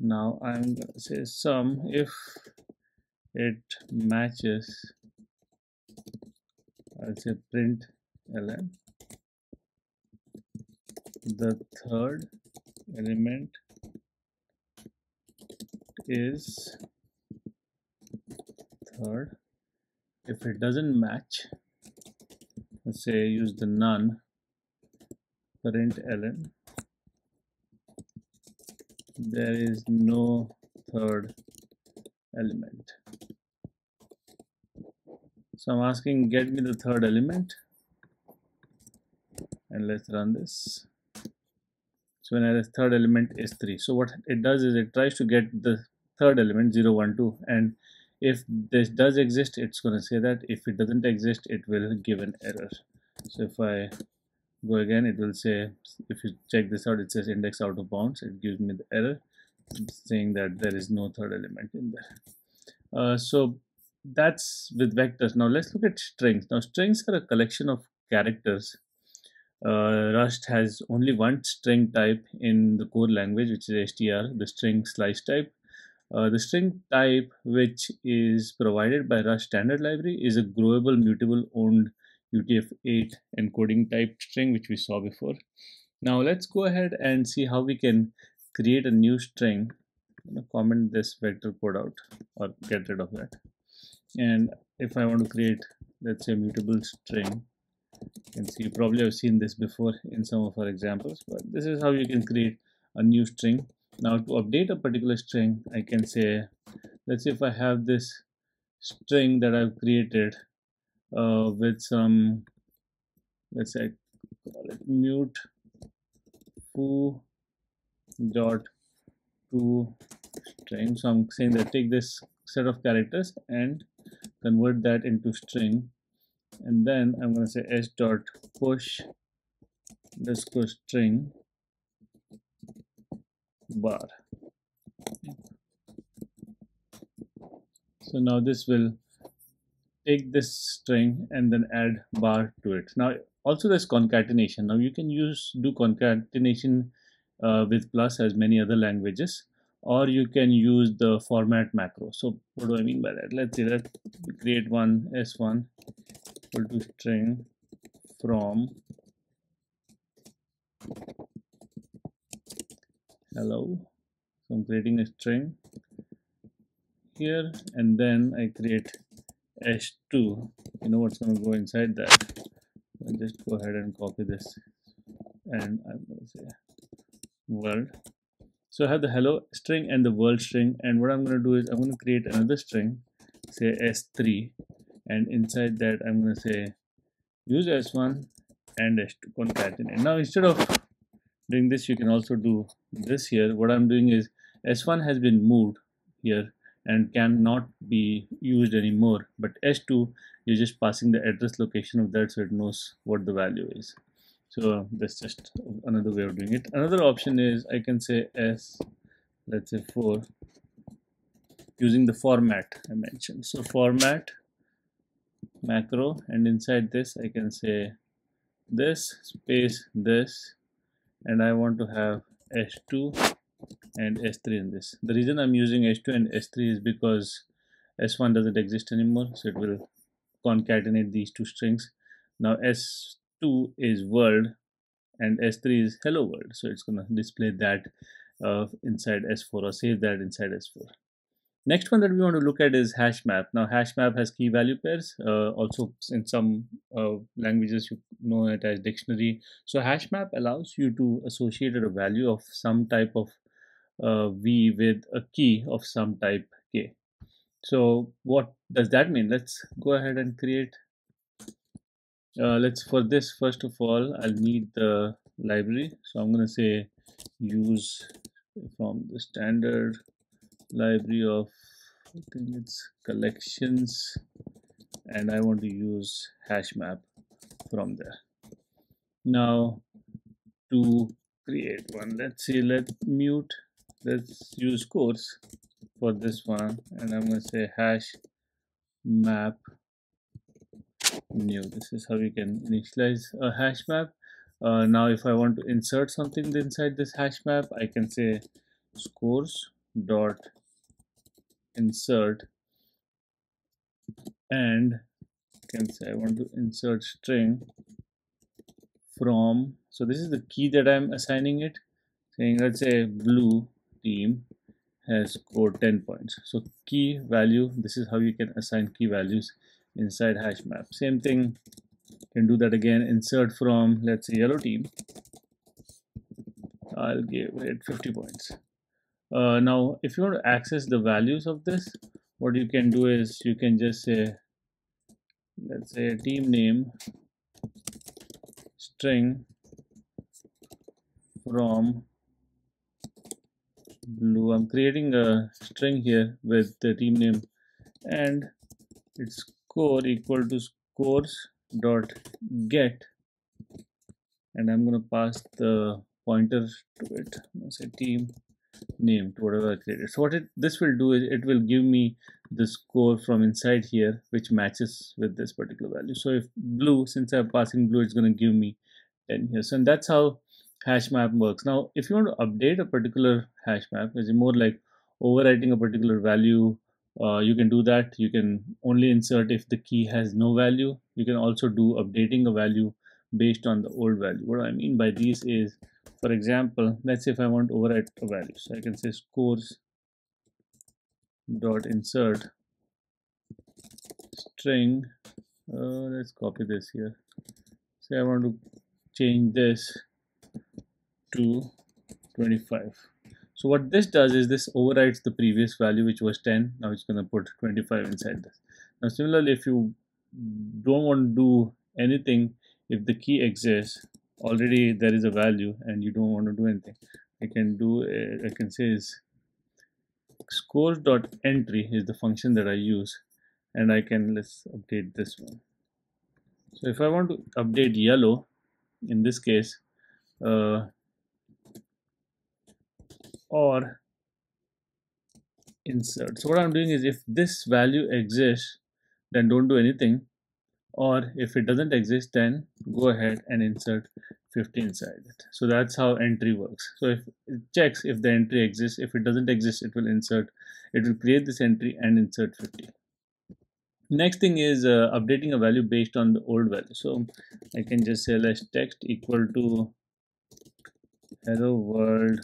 now I'm gonna say Some if it matches I'll say print ln. The third element is third. If it doesn't match let's say use the none print ln there is no third element so I'm asking get me the third element. And let's run this. So when I third element is 3 so what it does is it tries to get the third element 0 1 2 and if this does exist it's going to say that if it doesn't exist it will give an error. So if I go again it will say if you check this out it says index out of bounds. It gives me the error saying that there is no third element in there. Uh, so that's with vectors now let's look at strings now strings are a collection of characters uh, Rust has only one string type in the core language which is str the string slice type uh, the string type, which is provided by Rust standard library, is a growable, mutable, owned UTF-8 encoding type string, which we saw before. Now let's go ahead and see how we can create a new string. comment this vector code out or get rid of that. And if I want to create, let's say, mutable string, you can see, you probably have seen this before in some of our examples, but this is how you can create a new string. Now to update a particular string I can say let's say if I have this string that I've created uh, with some let's say call it mut foo dot to string. So i'm saying that take this set of characters and convert that into string. And then i'm going to say s dot push underscore string bar. So now this will take this string and then add bar to it. Now also there's concatenation. Now you can use do concatenation uh, with plus as many other languages or you can use the format macro. So what do i mean by that? Let's say that create one s1 equal to string from hello so i'm creating a string here and then i create s2 you know what's going to go inside that? I'll just go ahead and copy this and i'm going to say world so I have the hello string and the world string and what I'm going to do is I'm going to create another string say s3 and inside that I'm going to say use s1 and s2 concatenate now instead of doing this you can also do this here. What I'm doing is s1 has been moved here and cannot be used anymore. But s2 you're just passing the address location of that so it knows what the value is so that's just another way of doing it. Another option is I can say s let's say 4 using the format I mentioned. So format macro and inside this I can say this space this and I want to have s2 and s3 in this. The reason I'm using s2 and s3 is because s1 doesn't exist anymore so it will concatenate these two strings. Now s 2 is world and s3 is hello world. So it's going to display that uh, inside s4 or save that inside s4 next one that we want to look at is hash map. Now hash map has key value pairs uh, also in some uh, languages you know it as dictionary. So hash map allows you to associate a value of some type of uh, v with a key of some type k. So what does that mean? Let's go ahead and create uh, let's for this first of all I'll need the library. So I'm gonna say use from the standard library of I think it's collections and I want to use hash map from there. Now to create one let's see let mut let's use course for this one and I'm gonna say hash map new this is how you can initialize a hash map. Uh, now if I want to insert something inside this hash map I can say scores dot insert. And I can say I want to insert string from so this is the key that I'm assigning it. Saying let's say blue team has scored 10 points. So key value this is how you can assign key values inside hash map. Same thing can do that again. Insert from let's say yellow team. I'll give it 50 points. Uh, now if you want to access the values of this what you can do is you can just say let's say team name string from blue. I'm creating a string here with the team name and its score equal to scores dot get. And I'm gonna pass the pointer to it. Say team name to whatever I created. So what it this will do is it will give me the score from inside here which matches with this particular value. So if blue since I'm passing blue it's going to give me 10 here. So and that's how hash map works. Now if you want to update a particular hash map is more like overwriting a particular value uh, you can do that. You can only insert if the key has no value. You can also do updating a value based on the old value. What i mean by these is for example let's say if i want to overwrite a value. So i can say scores dot insert string. Uh, let's copy this here. Say i want to change this to 25 so what this does is this overrides the previous value which was 10 now it's going to put 25 inside this. Now similarly if you don't want to do anything if the key exists already there is a value and you don't want to do anything. I can do uh, I can say is scores dot entry is the function that I use and I can let's update this one. So if I want to update yellow in this case uh, or insert. So what I'm doing is if this value exists then don't do anything. Or if it doesn't exist then go ahead and insert 50 inside it. So that's how entry works. So if it checks if the entry exists. If it doesn't exist it will insert it will create this entry and insert 50 next thing is uh, updating a value based on the old value. So i can just say let text equal to hello world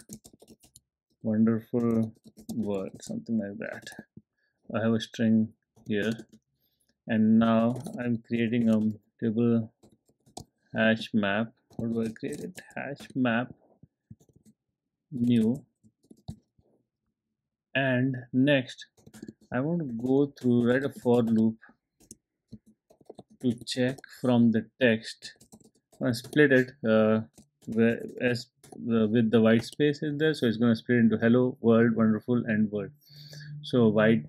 wonderful world something like that. I have a string here. And now i'm creating a table hash map. How do I create it? Hash map new. And next I want to go through write a for loop to check from the text. I split it uh, where, as with the white space in there so it's going to split into hello world wonderful and world. So white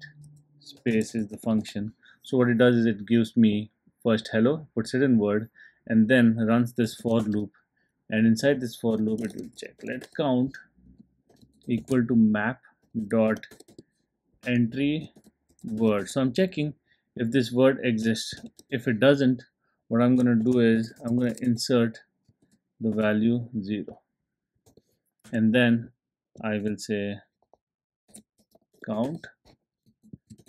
space is the function. So what it does is it gives me first hello puts it in word and then runs this for loop. And inside this for loop it will check. Let count equal to map dot entry word. So i'm checking if this word exists. If it doesn't what i'm going to do is i'm going to insert the value 0 and then i will say count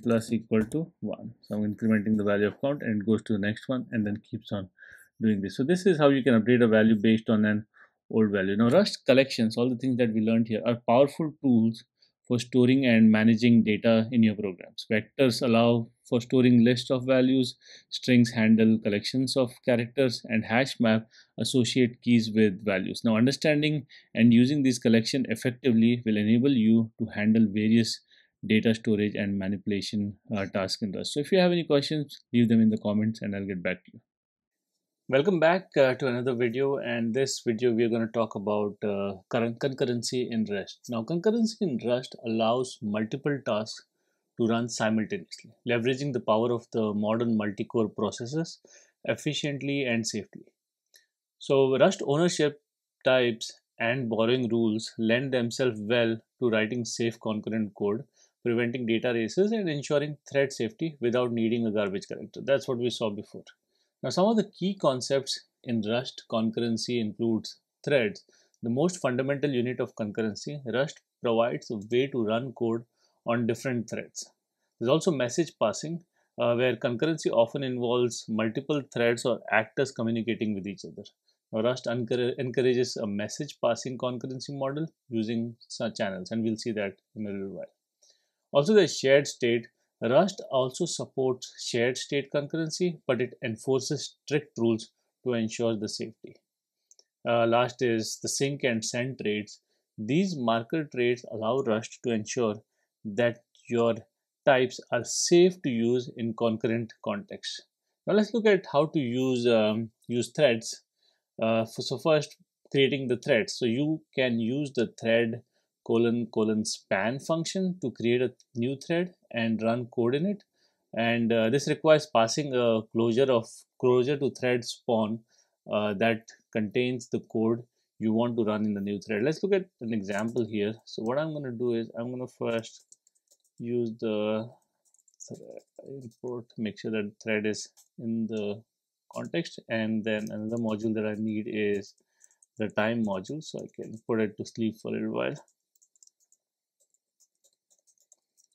plus equal to 1 so i'm incrementing the value of count and it goes to the next one and then keeps on doing this. So this is how you can update a value based on an old value. Now Rust collections, all the things that we learned here are powerful tools for storing and managing data in your programs. Vectors allow for storing lists of values, strings handle collections of characters, and hash map associate keys with values. Now understanding and using these collection effectively will enable you to handle various data storage and manipulation uh, tasks in Rust. So if you have any questions, leave them in the comments and I'll get back to you. Welcome back uh, to another video and this video we are going to talk about uh, current concurrency in Rust. Now concurrency in Rust allows multiple tasks to run simultaneously, leveraging the power of the modern multi-core processors efficiently and safely. So Rust ownership types and borrowing rules lend themselves well to writing safe concurrent code, preventing data races and ensuring thread safety without needing a garbage collector. That's what we saw before. Now, some of the key concepts in Rust concurrency includes threads. The most fundamental unit of concurrency, Rust provides a way to run code on different threads. There's also message passing, uh, where concurrency often involves multiple threads or actors communicating with each other. Now, Rust encourages a message passing concurrency model using channels, and we'll see that in a little while. Also, the shared state Rust also supports shared state concurrency, but it enforces strict rules to ensure the safety. Uh, last is the sync and send traits. These marker traits allow Rust to ensure that your types are safe to use in concurrent context. Now let's look at how to use um, use threads. Uh, so first, creating the threads. So you can use the thread colon colon spawn function to create a new thread and run code in it. And uh, this requires passing a closure of closure to thread spawn uh, that contains the code you want to run in the new thread. Let's look at an example here. So what i'm going to do is i'm going to first use the import make sure that thread is in the context. And then another module that i need is the time module so i can put it to sleep for a little while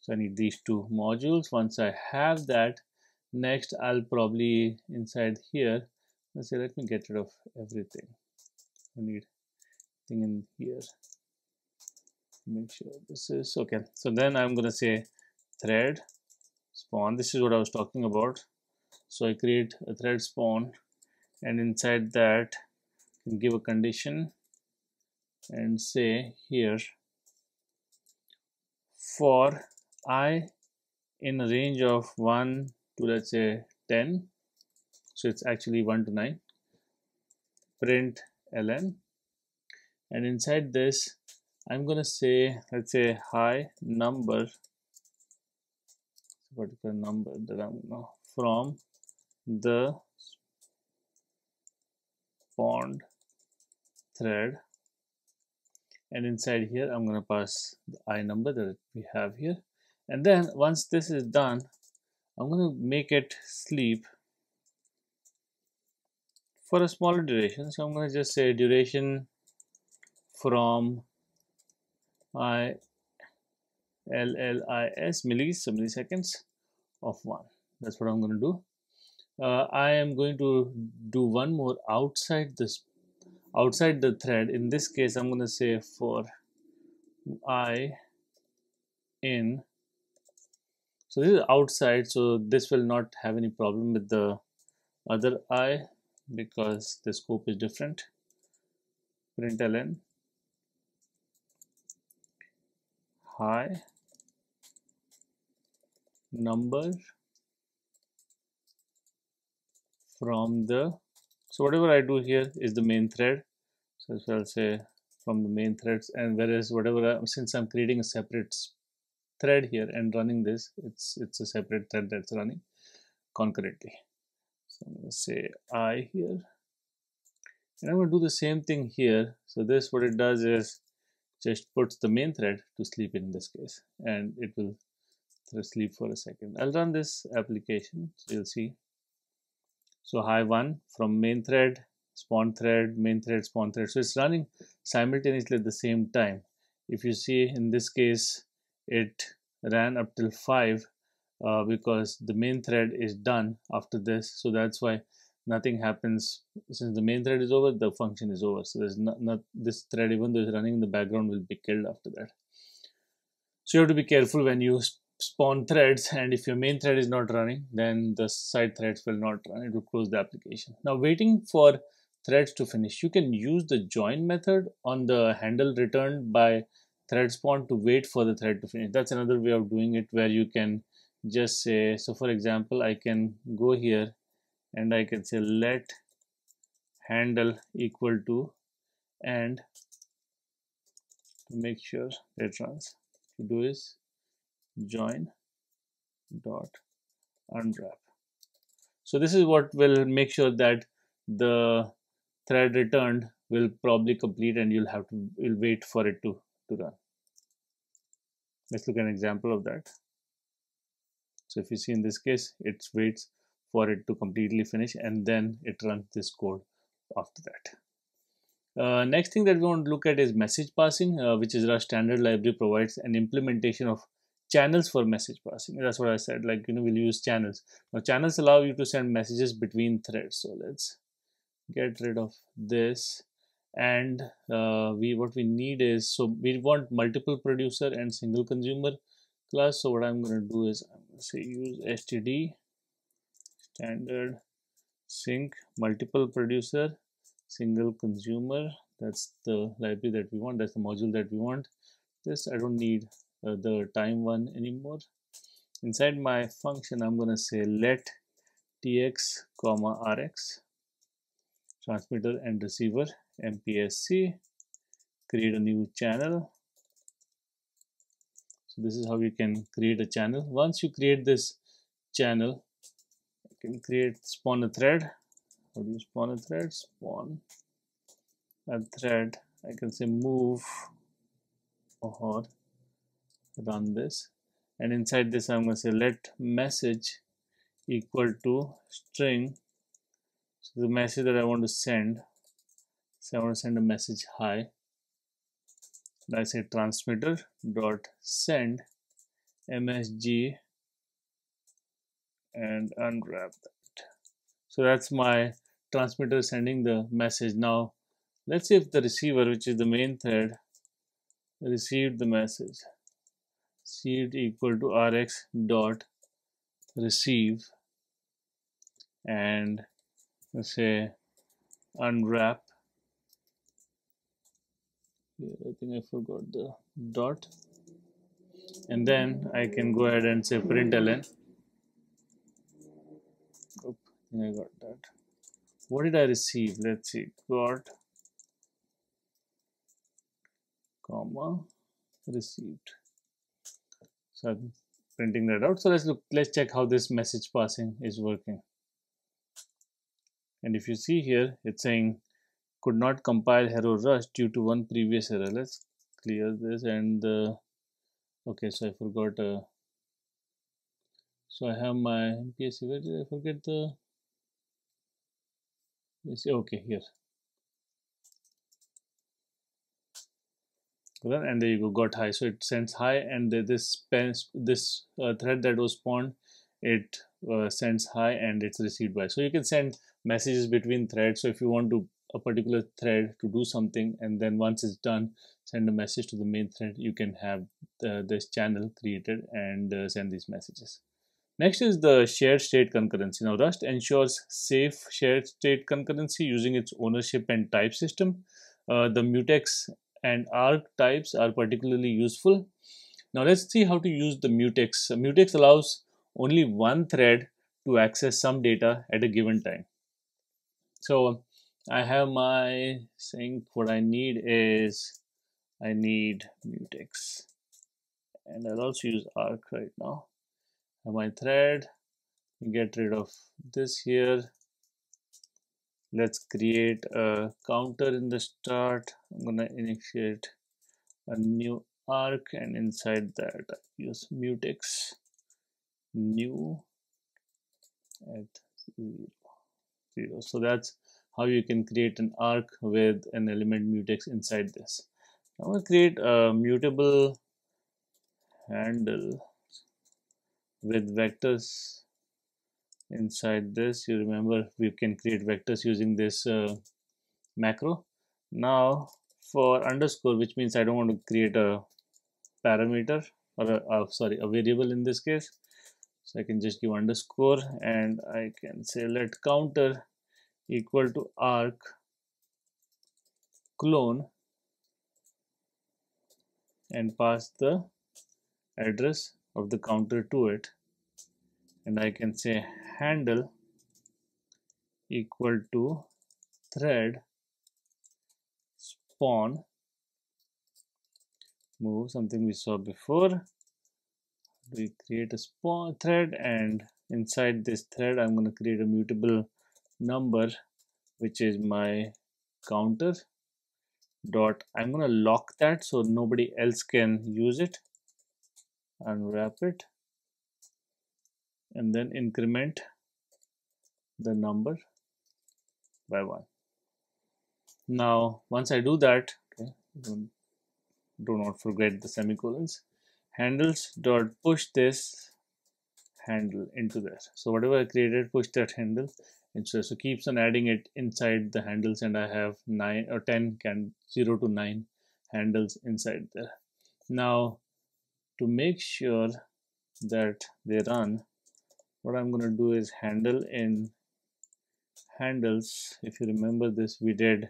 so I need these two modules. Once I have that next I'll probably inside here let's say let me get rid of everything. I need thing in here. Make sure this is okay. So then I'm gonna say thread spawn. This is what I was talking about. So I create a thread spawn and inside that give a condition and say here for i in a range of 1 to let's say 10 so it's actually 1 to 9 print ln and inside this I'm gonna say let's say hi number. Particular number that I'm gonna from the spawned thread. And inside here I'm going to pass the i number that we have here and then once this is done I'm going to make it sleep for a smaller duration. So I'm going to just say duration from i l l i s millis so milliseconds of one. That's what I'm going to do. Uh, I am going to do one more outside this outside the thread. In this case I'm going to say for i in so this is outside so this will not have any problem with the other eye because the scope is different. Println hi number from the so whatever I do here is the main thread. So I'll say from the main threads and whereas whatever I, since I'm creating a separate thread here and running this it's it's a separate thread that's running concurrently. So I'm going to say I here. And I'm going to do the same thing here. So this what it does is just puts the main thread to sleep in this case and it will sleep for a second. I'll run this application so you'll see. So hi one from main thread, spawn thread, main thread, spawn thread. So it's running simultaneously at the same time. If you see in this case, it ran up till 5 uh, because the main thread is done after this. So that's why nothing happens. Since the main thread is over the function is over. So there's not, not this thread even though it's running in the background will be killed after that. So you have to be careful when you spawn threads and if your main thread is not running then the side threads will not run. It will close the application. Now waiting for threads to finish you can use the join method on the handle returned by thread spawn to wait for the thread to finish. That's another way of doing it where you can just say so for example i can go here and i can say let handle equal to and to make sure it runs. To do is join dot unwrap. So this is what will make sure that the thread returned will probably complete and you'll have to will wait for it to to run let's look at an example of that. So if you see in this case it waits for it to completely finish and then it runs this code after that. Uh, next thing that we want to look at is message passing uh, which is our standard library provides an implementation of channels for message passing. That's what i said like you know we'll use channels. Now channels allow you to send messages between threads. So let's get rid of this and uh, we what we need is so we want multiple producer and single consumer class. So what i'm going to do is i'm going to say use std standard sync multiple producer single consumer. That's the library that we want. That's the module that we want. This i don't need uh, the time one anymore. Inside my function I'm gonna say let tx comma rx transmitter and receiver MPSC create a new channel. So this is how you can create a channel. Once you create this channel you can create spawn a thread. How do you spawn a thread? Spawn a thread. I can say move or run this. And inside this I'm going to say let message equal to string. So the message that I want to send so I want to send a message hi. I say transmitter dot send msg and unwrap that. So that's my transmitter sending the message. Now let's see if the receiver which is the main thread received the message. Seed equal to rx dot receive and let's say unwrap here I think I forgot the dot and then I can go ahead and say println Oop, I got that what did I receive let's see got comma received. So I'm printing that out. So let's look, let's check how this message passing is working. And if you see here, it's saying could not compile Hero Rush due to one previous error. Let's clear this and uh, okay, so I forgot. Uh, so I have my MPSC. Where did I forget the? Okay, here. and there you go got high so it sends high and this this uh, thread that was spawned it uh, sends high and it's received by so you can send messages between threads so if you want to a particular thread to do something and then once it's done send a message to the main thread you can have the, this channel created and uh, send these messages next is the shared state concurrency now rust ensures safe shared state concurrency using its ownership and type system uh, the mutex and Arc types are particularly useful. Now let's see how to use the mutex. Mutex allows only one thread to access some data at a given time. So I have my sync. What I need is I need mutex and I'll also use arc right now. have my thread, get rid of this here let's create a counter in the start i'm gonna initiate a new arc and inside that I use mutex new at zero. so that's how you can create an arc with an element mutex inside this. I'm going to create a mutable handle with vectors inside this. You remember we can create vectors using this uh, macro. Now for underscore which means I don't want to create a parameter or a, uh, sorry a variable in this case. So I can just give underscore and I can say let counter equal to arc clone and pass the address of the counter to it. And I can say handle equal to thread spawn move something we saw before. We create a spawn thread and inside this thread I'm going to create a mutable number which is my counter dot. I'm going to lock that so nobody else can use it unwrap it. And then increment the number by one. Now once I do that okay do not forget the semicolons. Handles dot push this handle into there. So whatever I created push that handle into so keeps on adding it inside the handles and I have 9 or 10 can 0 to 9 handles inside there. Now to make sure that they run what I'm going to do is handle in handles. If you remember this we did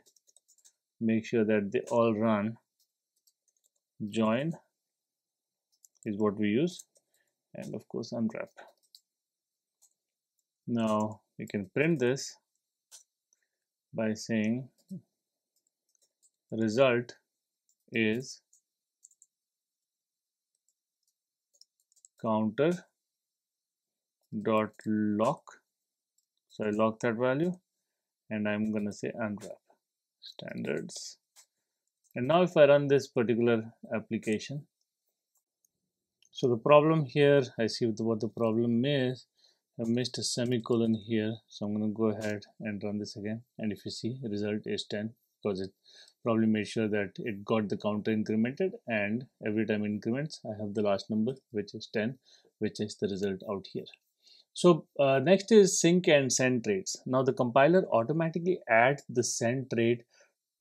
make sure that they all run. Join is what we use. And of course unwrap. Now we can print this by saying result is counter dot lock so I lock that value and I'm gonna say unwrap standards. And now if I run this particular application so the problem here I see what the problem is I missed a semicolon here so I'm gonna go ahead and run this again and if you see result is 10 because it probably made sure that it got the counter incremented and every time increments I have the last number which is 10 which is the result out here so uh, next is sync and send traits. Now the compiler automatically adds the send trait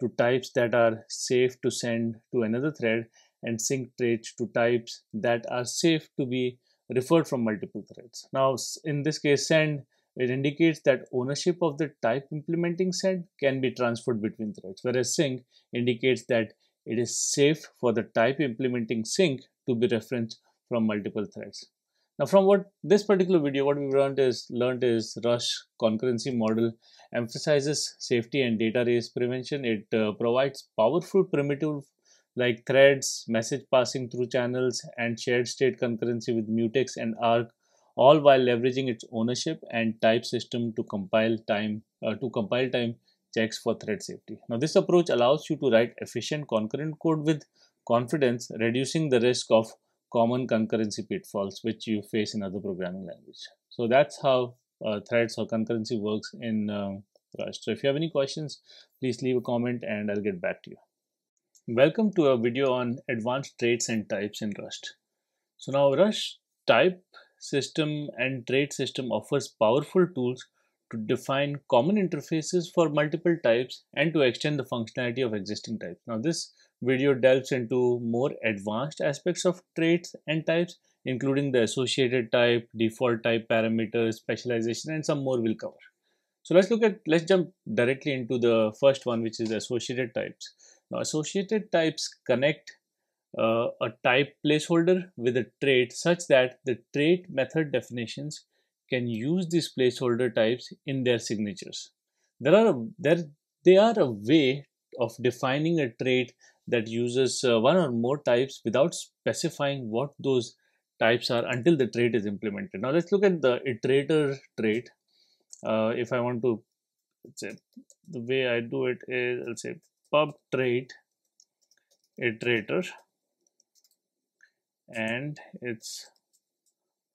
to types that are safe to send to another thread and sync traits to types that are safe to be referred from multiple threads. Now in this case send it indicates that ownership of the type implementing send can be transferred between threads whereas sync indicates that it is safe for the type implementing sync to be referenced from multiple threads. Now, from what this particular video, what we learned is learned is Rust concurrency model emphasizes safety and data race prevention. It uh, provides powerful primitive like threads, message passing through channels, and shared state concurrency with Mutex and Arc, all while leveraging its ownership and type system to compile time uh, to compile time checks for thread safety. Now, this approach allows you to write efficient concurrent code with confidence, reducing the risk of common concurrency pitfalls which you face in other programming language. So that's how uh, threads or concurrency works in uh, Rust. So if you have any questions, please leave a comment and I'll get back to you. Welcome to a video on advanced traits and types in Rust. So now Rust type system and trait system offers powerful tools to define common interfaces for multiple types and to extend the functionality of existing types. Now this video delves into more advanced aspects of traits and types including the associated type, default type parameters, specialization and some more we'll cover. So let's look at, let's jump directly into the first one which is associated types. Now associated types connect uh, a type placeholder with a trait such that the trait method definitions can use these placeholder types in their signatures. There are there they are a way of defining a trait that uses uh, one or more types without specifying what those types are until the trait is implemented. Now let's look at the iterator trait. Uh, if I want to say the way I do it is I'll say pub trait iterator and it's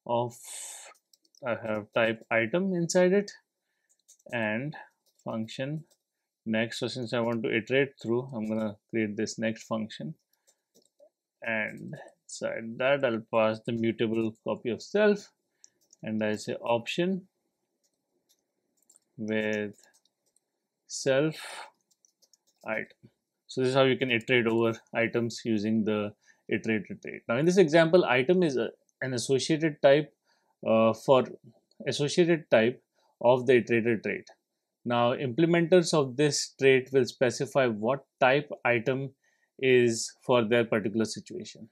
of I have type item inside it and function next. So since I want to iterate through I'm gonna create this next function and inside that I'll pass the mutable copy of self and I say option with self item so this is how you can iterate over items using the iterator trait now in this example item is a, an associated type uh, for associated type of the iterator trait. Now implementers of this trait will specify what type item is for their particular situation.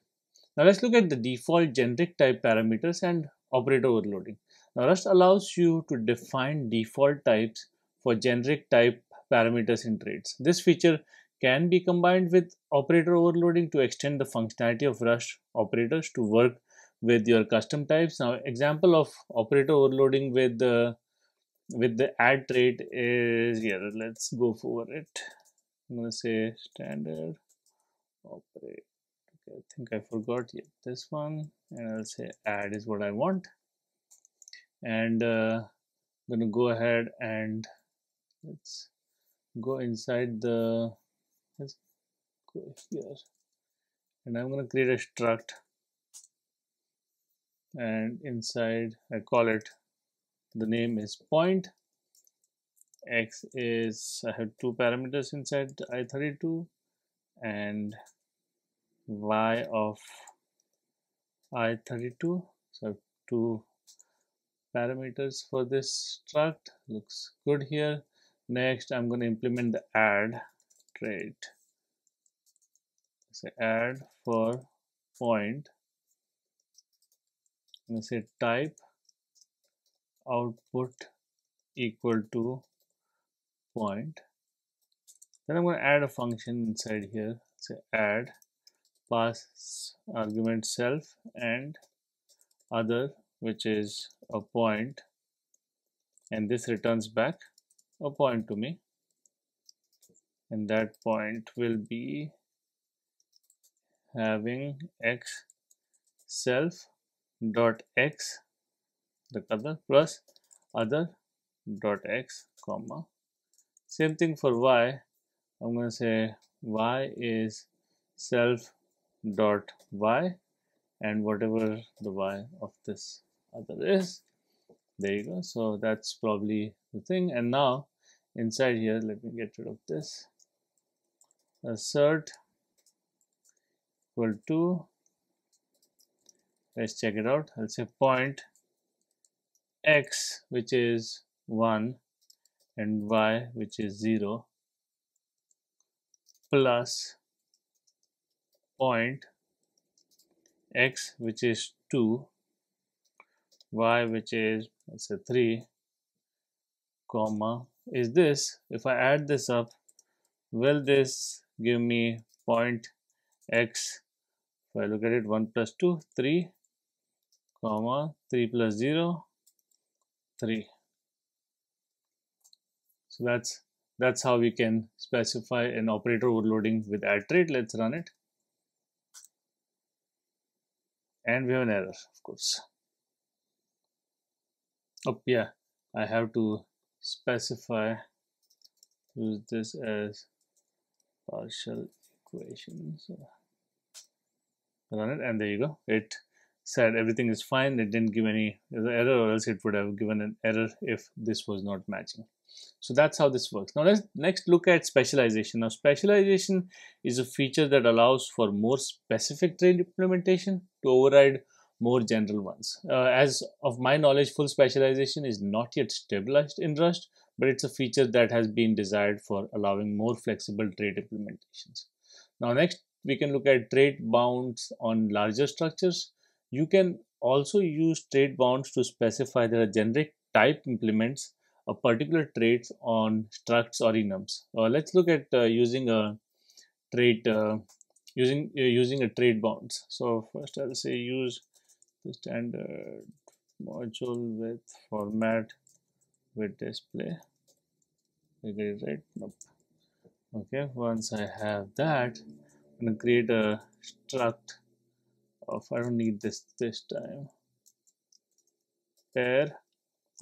Now let's look at the default generic type parameters and operator overloading. Now Rust allows you to define default types for generic type parameters in traits. This feature can be combined with operator overloading to extend the functionality of Rust operators to work with your custom types. Now, example of operator overloading with the with the add trait is here. Let's go for it. I'm gonna say standard operate. Okay, I think I forgot yeah, this one, and I'll say add is what I want. And uh, I'm gonna go ahead and let's go inside the let's go here, and I'm gonna create a struct. And inside I call it the name is point. X is I have two parameters inside i32 and y of i32 so two parameters for this struct. Looks good here next I'm going to implement the add trait say add for point. Say type output equal to point. Then I'm going to add a function inside here. Say add pass argument self and other which is a point and this returns back a point to me. And that point will be having x self dot x the other plus other dot x comma. Same thing for y. I'm going to say y is self dot y and whatever the y of this other is. There you go. So that's probably the thing. And now inside here let me get rid of this. Assert equal to let's check it out. I'll say point x which is 1 and y which is 0 plus point x which is 2 y which is let's say 3 comma is this if I add this up will this give me point x? If I look at it 1 plus 2 3 comma 3 plus 0 3 so that's that's how we can specify an operator overloading with add trait let's run it. And we have an error of course. Oh yeah I have to specify use this as partial equation so run it and there you go. It said everything is fine. It didn't give any error or else it would have given an error if this was not matching. So that's how this works. Now let's next look at specialization. Now specialization is a feature that allows for more specific trait implementation to override more general ones uh, as of my knowledge full specialization is not yet stabilized in rust but it's a feature that has been desired for allowing more flexible trait implementations now next we can look at trait bounds on larger structures. You can also use trait bounds to specify that a generic type implements a particular trait on structs or enums. Uh, let's look at uh, using a trait uh, using uh, using a trait bounds. So first I'll say use standard uh, module with format with display. It right? Nope. Okay, once I have that, I'm gonna create a struct of I don't need this this time pair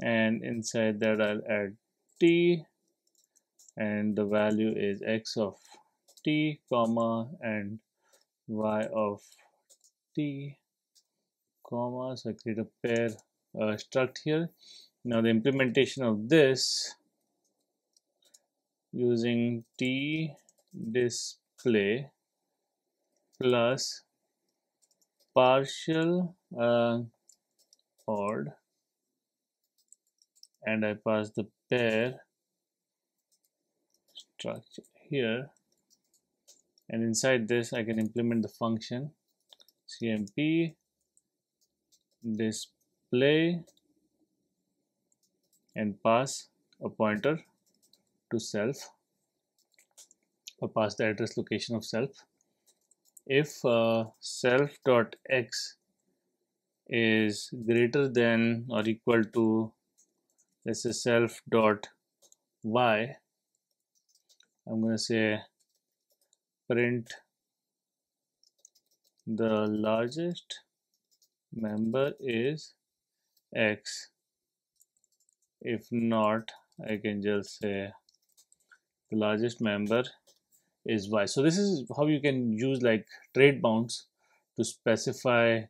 and inside that I'll add t and the value is x of t comma and y of t comma so I create a pair uh, struct here. Now the implementation of this using t display plus partial uh, odd and I pass the pair structure here. And inside this I can implement the function cmp display and pass a pointer to self or pass the address location of self. If uh, self dot x is greater than or equal to let's say self dot y I'm going to say print the largest member is x. If not I can just say the largest member is y. So this is how you can use like trait bounds to specify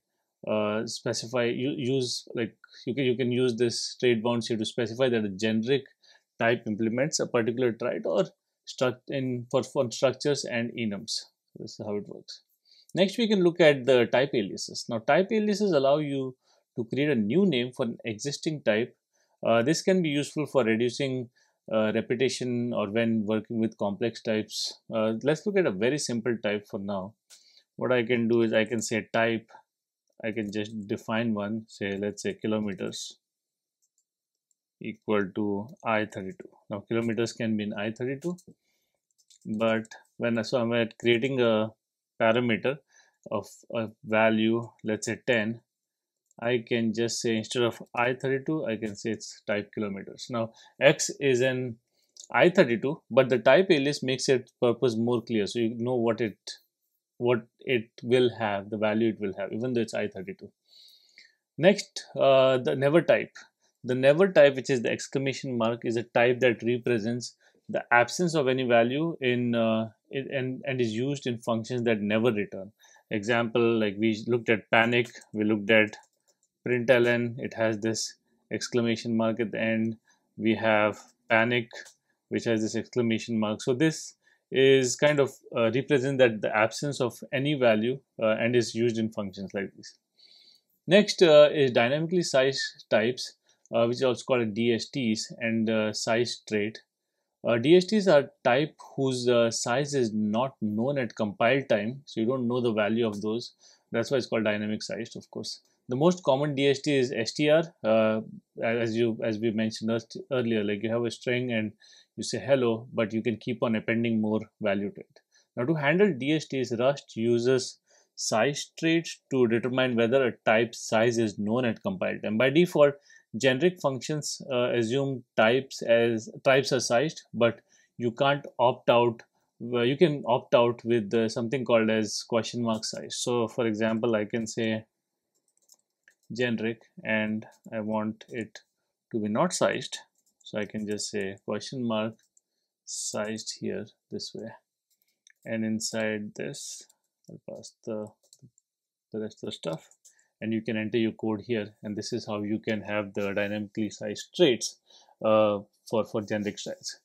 uh, specify you use like you can you can use this trait bounds here to specify that a generic type implements a particular trait or struct in for, for structures and enums. This is how it works next we can look at the type aliases now type aliases allow you to create a new name for an existing type uh, this can be useful for reducing uh, repetition or when working with complex types. Uh, let's look at a very simple type for now. What I can do is I can say type, I can just define one, say let's say kilometers equal to I32. Now kilometers can be in I32, but when so I'm creating a parameter of a value, let's say 10, I can just say instead of I32, I can say it's type kilometers. Now, X is an I32, but the type alias makes its purpose more clear. So you know what it what it will have, the value it will have, even though it's I32. Next, uh, the never type. The never type, which is the exclamation mark, is a type that represents the absence of any value in, uh, in and, and is used in functions that never return. Example, like we looked at panic, we looked at println it has this exclamation mark at the end. We have panic which has this exclamation mark. So this is kind of uh, represent that the absence of any value uh, and is used in functions like this next uh, is dynamically sized types uh, which is also called DSTs and uh, size trait uh, DSTs are type whose size is not known at compile time so you don't know the value of those that's why it's called dynamic sized of course the most common DST is str. Uh, as you as we mentioned earlier, like you have a string and you say hello, but you can keep on appending more value to it. Now to handle DSTs, Rust uses size traits to determine whether a type size is known at compile time. By default, generic functions uh, assume types as types are sized, but you can't opt out. Uh, you can opt out with uh, something called as question mark size. So, for example, I can say generic, and I want it to be not sized. So I can just say question mark sized here this way, and inside this I'll pass the the rest of the stuff and you can enter your code here and this is how you can have the dynamically sized traits uh, for for generic styles.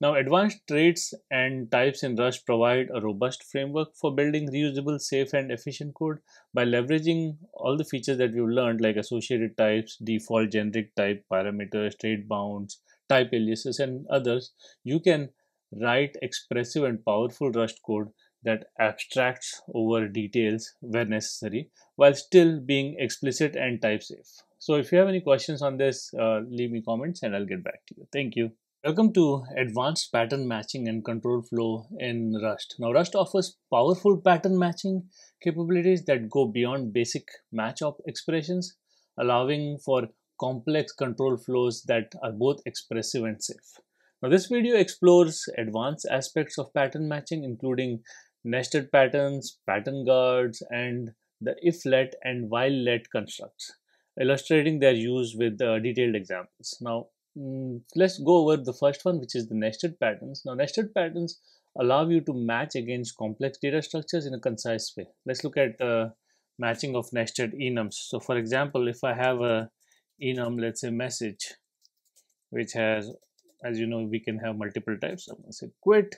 Now advanced traits and types in rust provide a robust framework for building reusable safe and efficient code. By leveraging all the features that we've learned like associated types default generic type parameters trait bounds type aliases and others you can write expressive and powerful rust code that abstracts over details where necessary while still being explicit and type safe. So if you have any questions on this, uh, leave me comments and I'll get back to you. Thank you. Welcome to Advanced Pattern Matching and Control Flow in Rust. Now Rust offers powerful pattern matching capabilities that go beyond basic match op expressions, allowing for complex control flows that are both expressive and safe. Now this video explores advanced aspects of pattern matching including nested patterns, pattern guards, and the if let and while let constructs, illustrating their use with uh, detailed examples. Now, mm, let's go over the first one, which is the nested patterns. Now, nested patterns allow you to match against complex data structures in a concise way. Let's look at uh, matching of nested enums. So, for example, if I have a enum, let's say message, which has, as you know, we can have multiple types. I'm going to say quit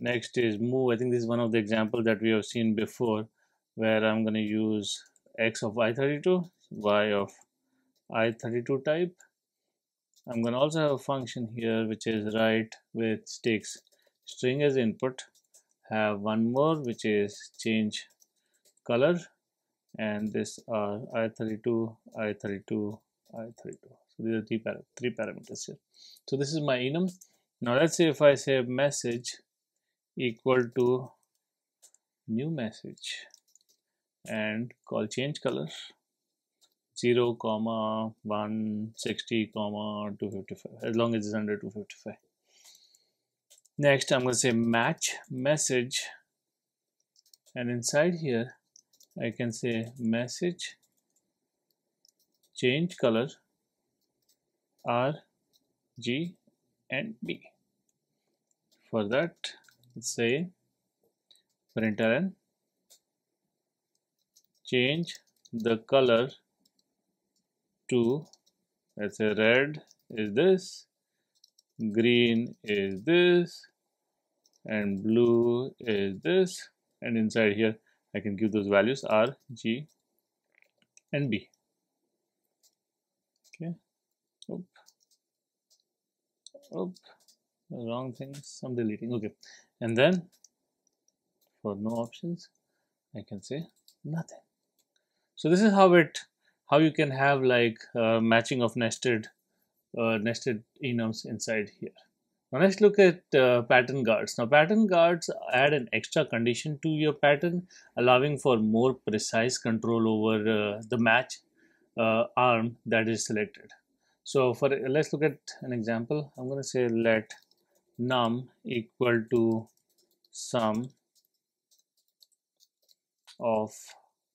next is move. I think this is one of the examples that we have seen before where i'm going to use x of i32 y of i32 type. I'm going to also have a function here which is write with takes string as input. Have one more which is change color. And this are i32 i32 i32 so these are three, three parameters here. So this is my enum. Now let's say if i say message equal to new message and call change color 0 comma 160 comma 255 as long as it's under 255 next i'm going to say match message. And inside here i can say message change color r g and b. For that say println change the color to let's say red is this green is this and blue is this and inside here I can give those values R, G and B. Okay. Oop. Oop. wrong things I'm deleting. Okay and then for no options I can say nothing. So this is how it how you can have like uh, matching of nested uh, nested enums inside here. Now let's look at uh, pattern guards. Now pattern guards add an extra condition to your pattern allowing for more precise control over uh, the match uh, arm that is selected. So for let's look at an example. I'm going to say let num equal to Some of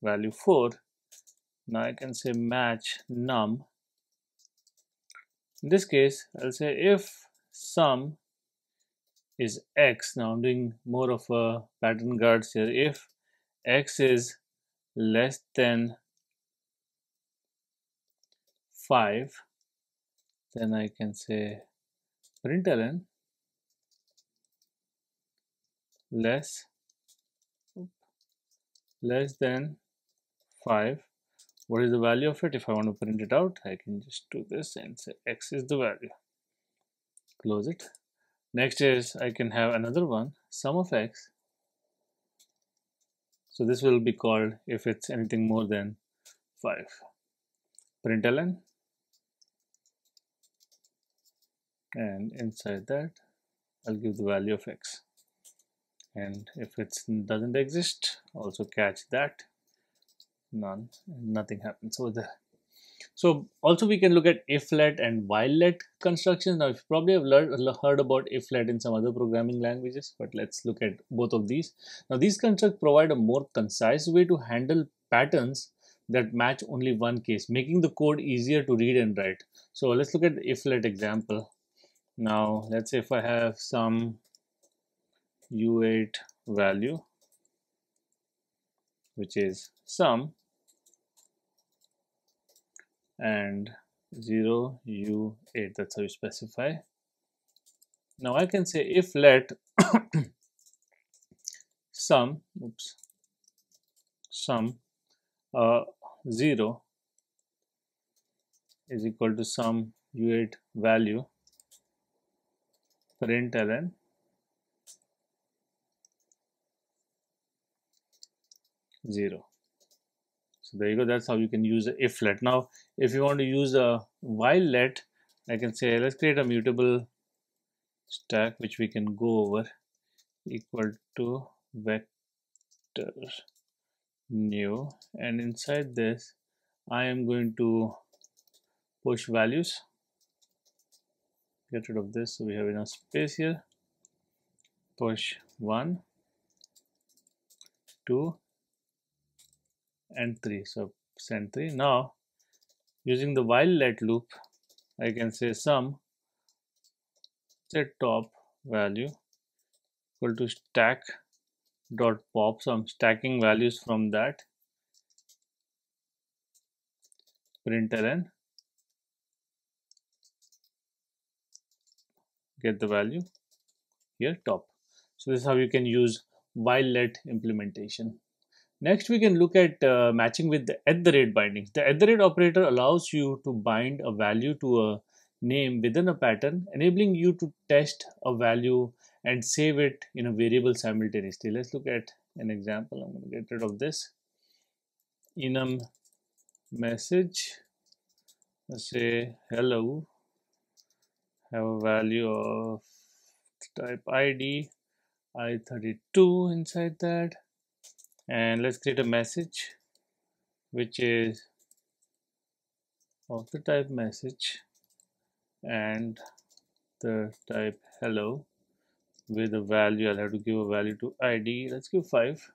value 4 now I can say match num. In this case I'll say if Some is x. Now I'm doing more of a pattern guards here. If x is less than 5 then I can say println less less than 5 what is the value of it? If I want to print it out I can just do this and say x is the value. Close it. Next is I can have another one Some of x. So this will be called if it's anything more than 5 println and inside that I'll give the value of x and if it doesn't exist also catch that. None. Nothing happens so the so also we can look at if let and while let constructions. Now you probably have learned, heard about if let in some other programming languages but let's look at both of these. Now these constructs provide a more concise way to handle patterns that match only one case making the code easier to read and write. So let's look at the if let example. Now let's say if I have some u8 value which is Some and 0 u8 that's how you specify. Now I can say if let Some oops Some uh, 0 is equal to some u8 value print println 0 so there you go. That's how you can use a if let. Now if you want to use a while let I can say let's create a mutable stack which we can go over equal to vector new. And inside this I am going to push values. Get rid of this so we have enough space here. Push 1 2 and 3 so send 3 now using the while let loop I can say Some set top value equal to stack dot pop. So I'm stacking values from that. Println get the value. Here top. So this is how you can use while let implementation Next, we can look at uh, matching with the at the rate bindings. The at the rate operator allows you to bind a value to a name within a pattern, enabling you to test a value and save it in a variable simultaneously. Let's look at an example. I'm going to get rid of this. enum message, let's say hello, have a value of type ID, I32 inside that and let's create a message which is of the type message and the type hello with a value. I'll have to give a value to ID let's give 5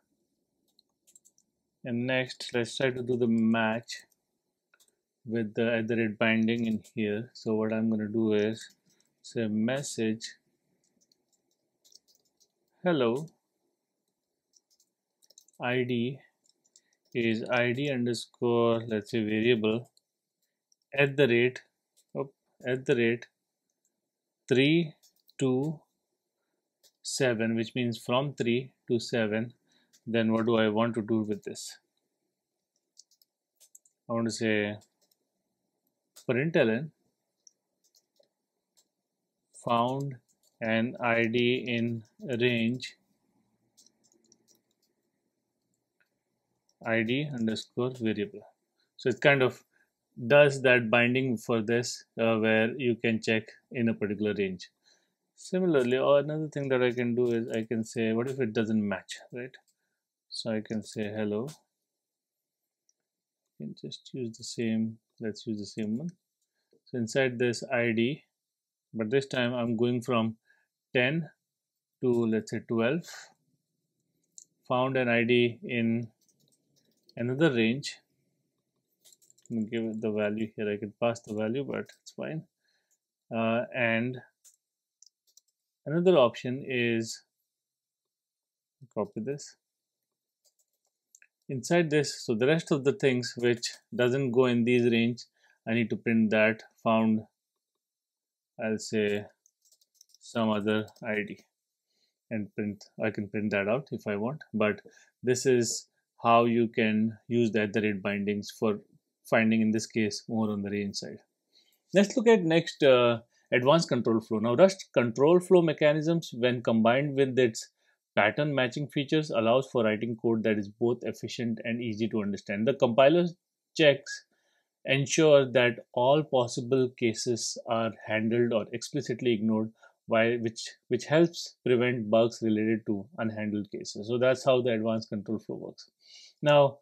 and next let's try to do the match with the rate binding in here. So what I'm going to do is say message hello id is id underscore let's say variable at the rate oh, at the rate 3 to 7 which means from 3 to 7 then what do I want to do with this? I want to say println found an id in range id underscore variable. So it kind of does that binding for this uh, where you can check in a particular range. Similarly or another thing that I can do is I can say what if it doesn't match right? So I can say hello. And just use the same let's use the same one. So inside this id but this time I'm going from 10 to let's say 12 found an id in another range. Give it the value here. I can pass the value but it's fine. Uh, and another option is copy this. Inside this so the rest of the things which doesn't go in these range I need to print that found I'll say some other ID and print I can print that out if I want. But this is how you can use the at the rate bindings for finding in this case more on the range side. Let's look at next uh, advanced control flow. Now Rust control flow mechanisms when combined with its pattern matching features allows for writing code that is both efficient and easy to understand. The compiler checks ensure that all possible cases are handled or explicitly ignored while which which helps prevent bugs related to unhandled cases. So that's how the advanced control flow works. Now,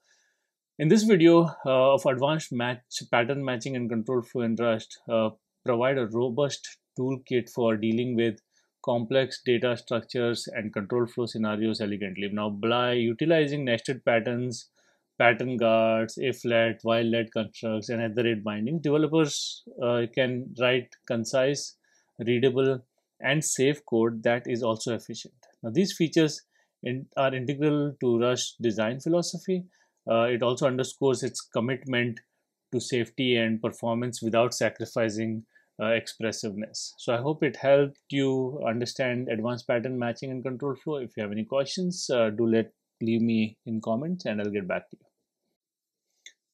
in this video uh, of advanced match pattern matching and control flow in Rust, uh, provide a robust toolkit for dealing with complex data structures and control flow scenarios elegantly. Now, by utilizing nested patterns, pattern guards, if let, while let constructs, and at the rate developers uh, can write concise, readable, and safe code that is also efficient. Now, these features in, are integral to Rust design philosophy. Uh, it also underscores its commitment to safety and performance without sacrificing uh, expressiveness. So I hope it helped you understand advanced pattern matching and control flow. If you have any questions, uh, do let leave me in comments and I'll get back to you.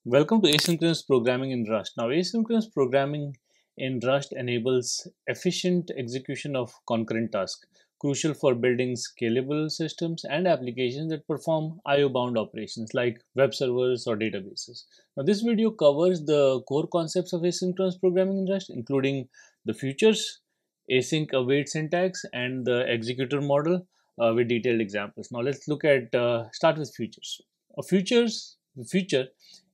Welcome to asynchronous programming in Rust. Now asynchronous programming in Rust enables efficient execution of concurrent tasks, crucial for building scalable systems and applications that perform IO-bound operations like web servers or databases. Now, this video covers the core concepts of asynchronous programming in Rust, including the futures, async await syntax, and the executor model uh, with detailed examples. Now, let's look at uh, start with futures. A futures future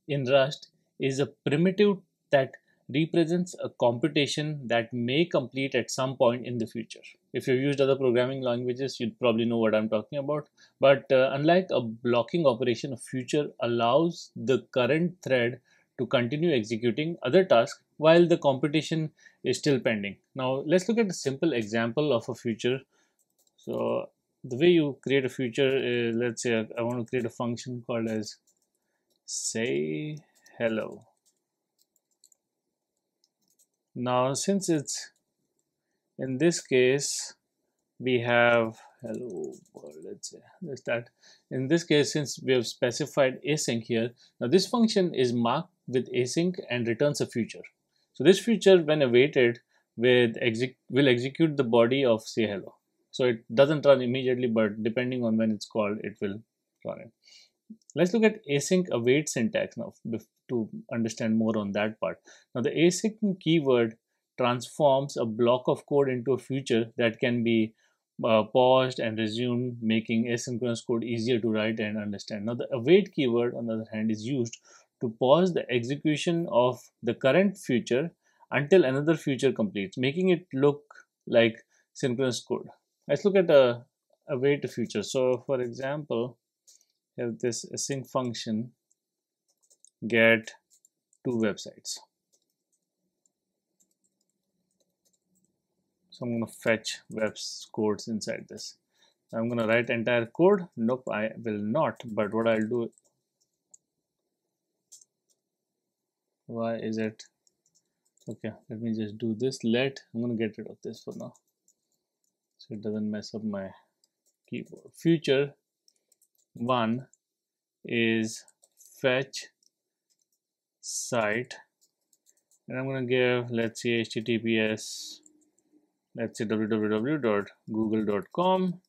in Rust is a primitive that represents a computation that may complete at some point in the future. If you've used other programming languages, you'd probably know what I'm talking about. But uh, unlike a blocking operation, a future allows the current thread to continue executing other tasks while the computation is still pending. Now, let's look at a simple example of a future. So, the way you create a future is, let's say I want to create a function called as say hello now since it's in this case we have hello world let's say let's start. In this case since we have specified async here now this function is marked with async and returns a future. So this future when awaited with exec will execute the body of say hello. So it doesn't run immediately but depending on when it's called it will run it let's look at async await syntax now to understand more on that part. Now the async keyword transforms a block of code into a future that can be uh, paused and resumed, making asynchronous code easier to write and understand. Now the await keyword on the other hand is used to pause the execution of the current future until another future completes, making it look like synchronous code. Let's look at a await future. So for example, have this async function get two websites. So I'm going to fetch web codes inside this. I'm going to write entire code. Nope, I will not. But what I'll do, why is it? Okay, let me just do this. Let, I'm going to get rid of this for now. So it doesn't mess up my keyboard. Future one is fetch site. And I'm going to give let's say https let's say www.google.com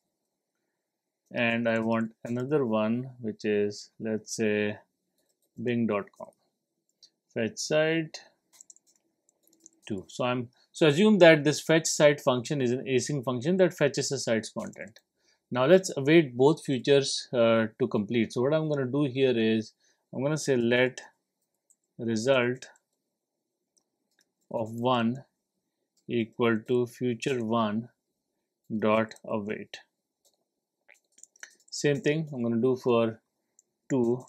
and I want another one which is let's say bing.com fetch site 2 so I'm so assume that this fetch site function is an async function that fetches the site's content now let's await both futures uh, to complete. So what I'm going to do here is I'm going to say let result of 1 equal to future 1 dot await. Same thing I'm going to do for 2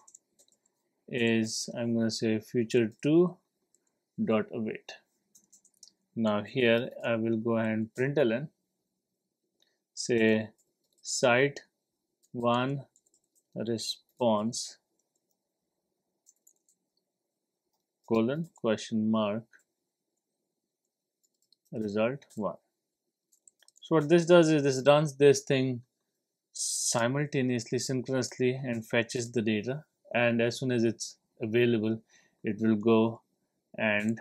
is I'm going to say future 2 dot await. Now here I will go and print ln say site 1 response colon question mark result 1 so what this does is this runs this thing simultaneously synchronously and fetches the data. And as soon as it's available it will go and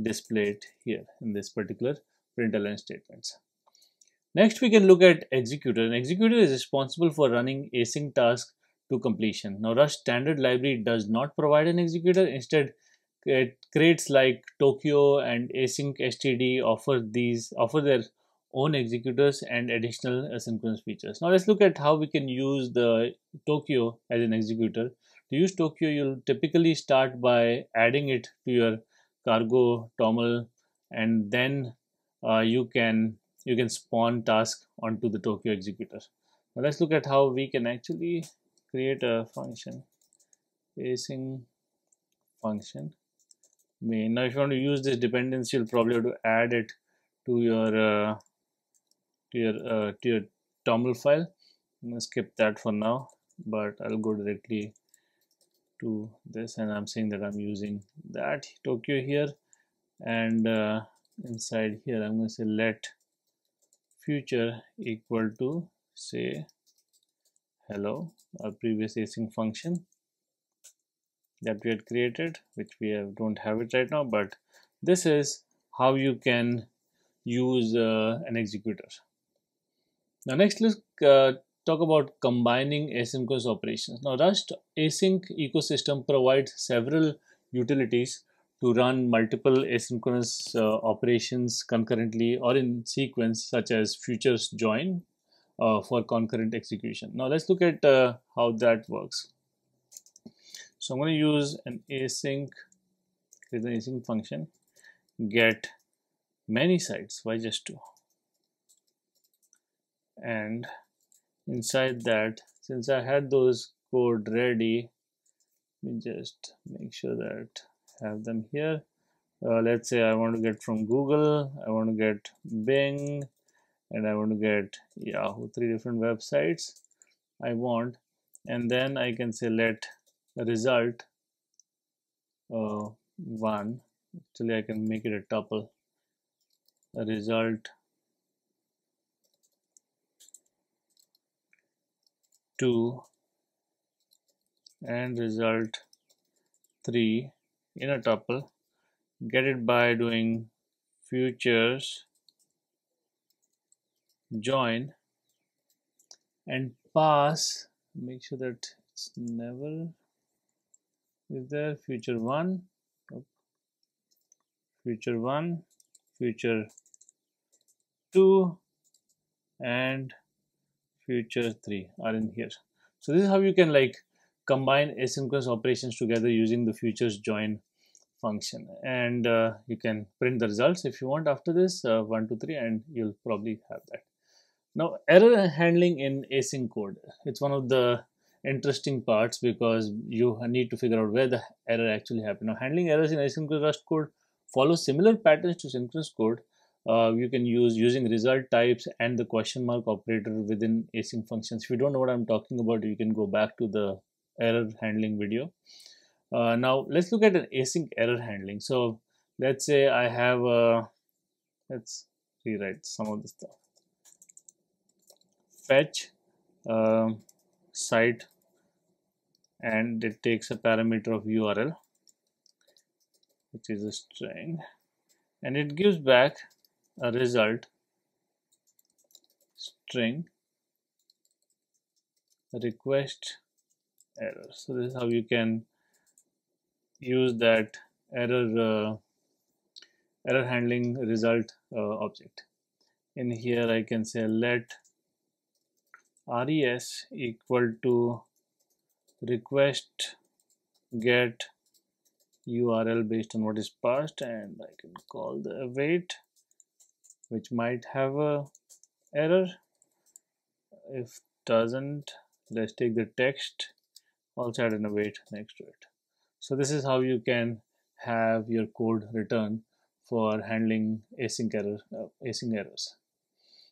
display it here in this particular println statements next we can look at executor an executor is responsible for running async tasks to completion now rust standard library does not provide an executor instead crates like Tokio and Async STD offer these offer their own executors and additional asynchronous features. Now let's look at how we can use the Tokio as an executor. To use Tokio, you'll typically start by adding it to your cargo toml and then uh, you can you can spawn task onto the Tokio executor. Now let's look at how we can actually create a function async function main. Now if you want to use this dependency, you'll probably have to add it to your uh, to your uh, to your toml file. I'm gonna skip that for now, but I'll go directly to this and I'm saying that I'm using that Tokio here and uh, inside here I'm going to say let future equal to say hello our previous async function that we had created which we have don't have it right now but this is how you can use uh, an executor. Now next let's uh, talk about combining asynchronous operations. Now rust async ecosystem provides several utilities to run multiple asynchronous uh, operations concurrently or in sequence such as futures join uh, for concurrent execution. Now let's look at uh, how that works. So I'm going to use an async, an async function, get many sites, why just two? And inside that, since I had those code ready, let me just make sure that have them here. Uh, let's say I want to get from Google I want to get Bing and I want to get Yahoo three different websites I want. And then I can say let result uh, one. Actually I can make it a tuple. A result two and result 3 in a tuple get it by doing futures join and pass. Make sure that it's never is there. Future one future one future two and future three are in here. So this is how you can like combine asynchronous operations together using the futures join function. And uh, you can print the results if you want after this uh, 1 2 3 and you'll probably have that. Now error handling in async code. It's one of the interesting parts because you need to figure out where the error actually happened. Now handling errors in asynchronous code follows similar patterns to synchronous code. Uh, you can use using result types and the question mark operator within async functions. If you don't know what i'm talking about you can go back to the error handling video uh, now let's look at an async error handling. So let's say I have a, let's rewrite some of the stuff. Fetch uh, site and it takes a parameter of URL which is a string and it gives back a result string request error. So this is how you can use that error uh, error handling result uh, object. In here I can say let res equal to request get URL based on what is passed and I can call the await which might have a error. If doesn't let's take the text also add an await next to it so this is how you can have your code return for handling async error uh, async errors.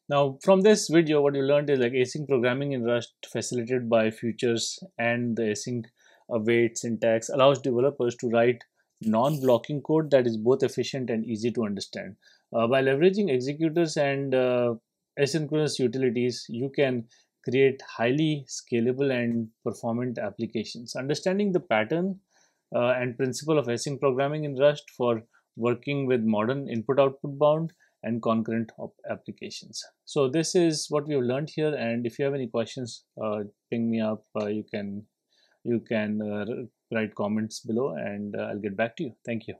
Now from this video what you learned is like async programming in rust facilitated by futures and the async await syntax allows developers to write non-blocking code that is both efficient and easy to understand. Uh, by leveraging executors and uh, asynchronous utilities you can create highly scalable and performant applications. Understanding the pattern uh, and principle of async programming in Rust for working with modern input-output bound and concurrent applications. So this is what we have learned here and if you have any questions uh, ping me up uh, you can you can uh, write comments below and uh, I'll get back to you. Thank you.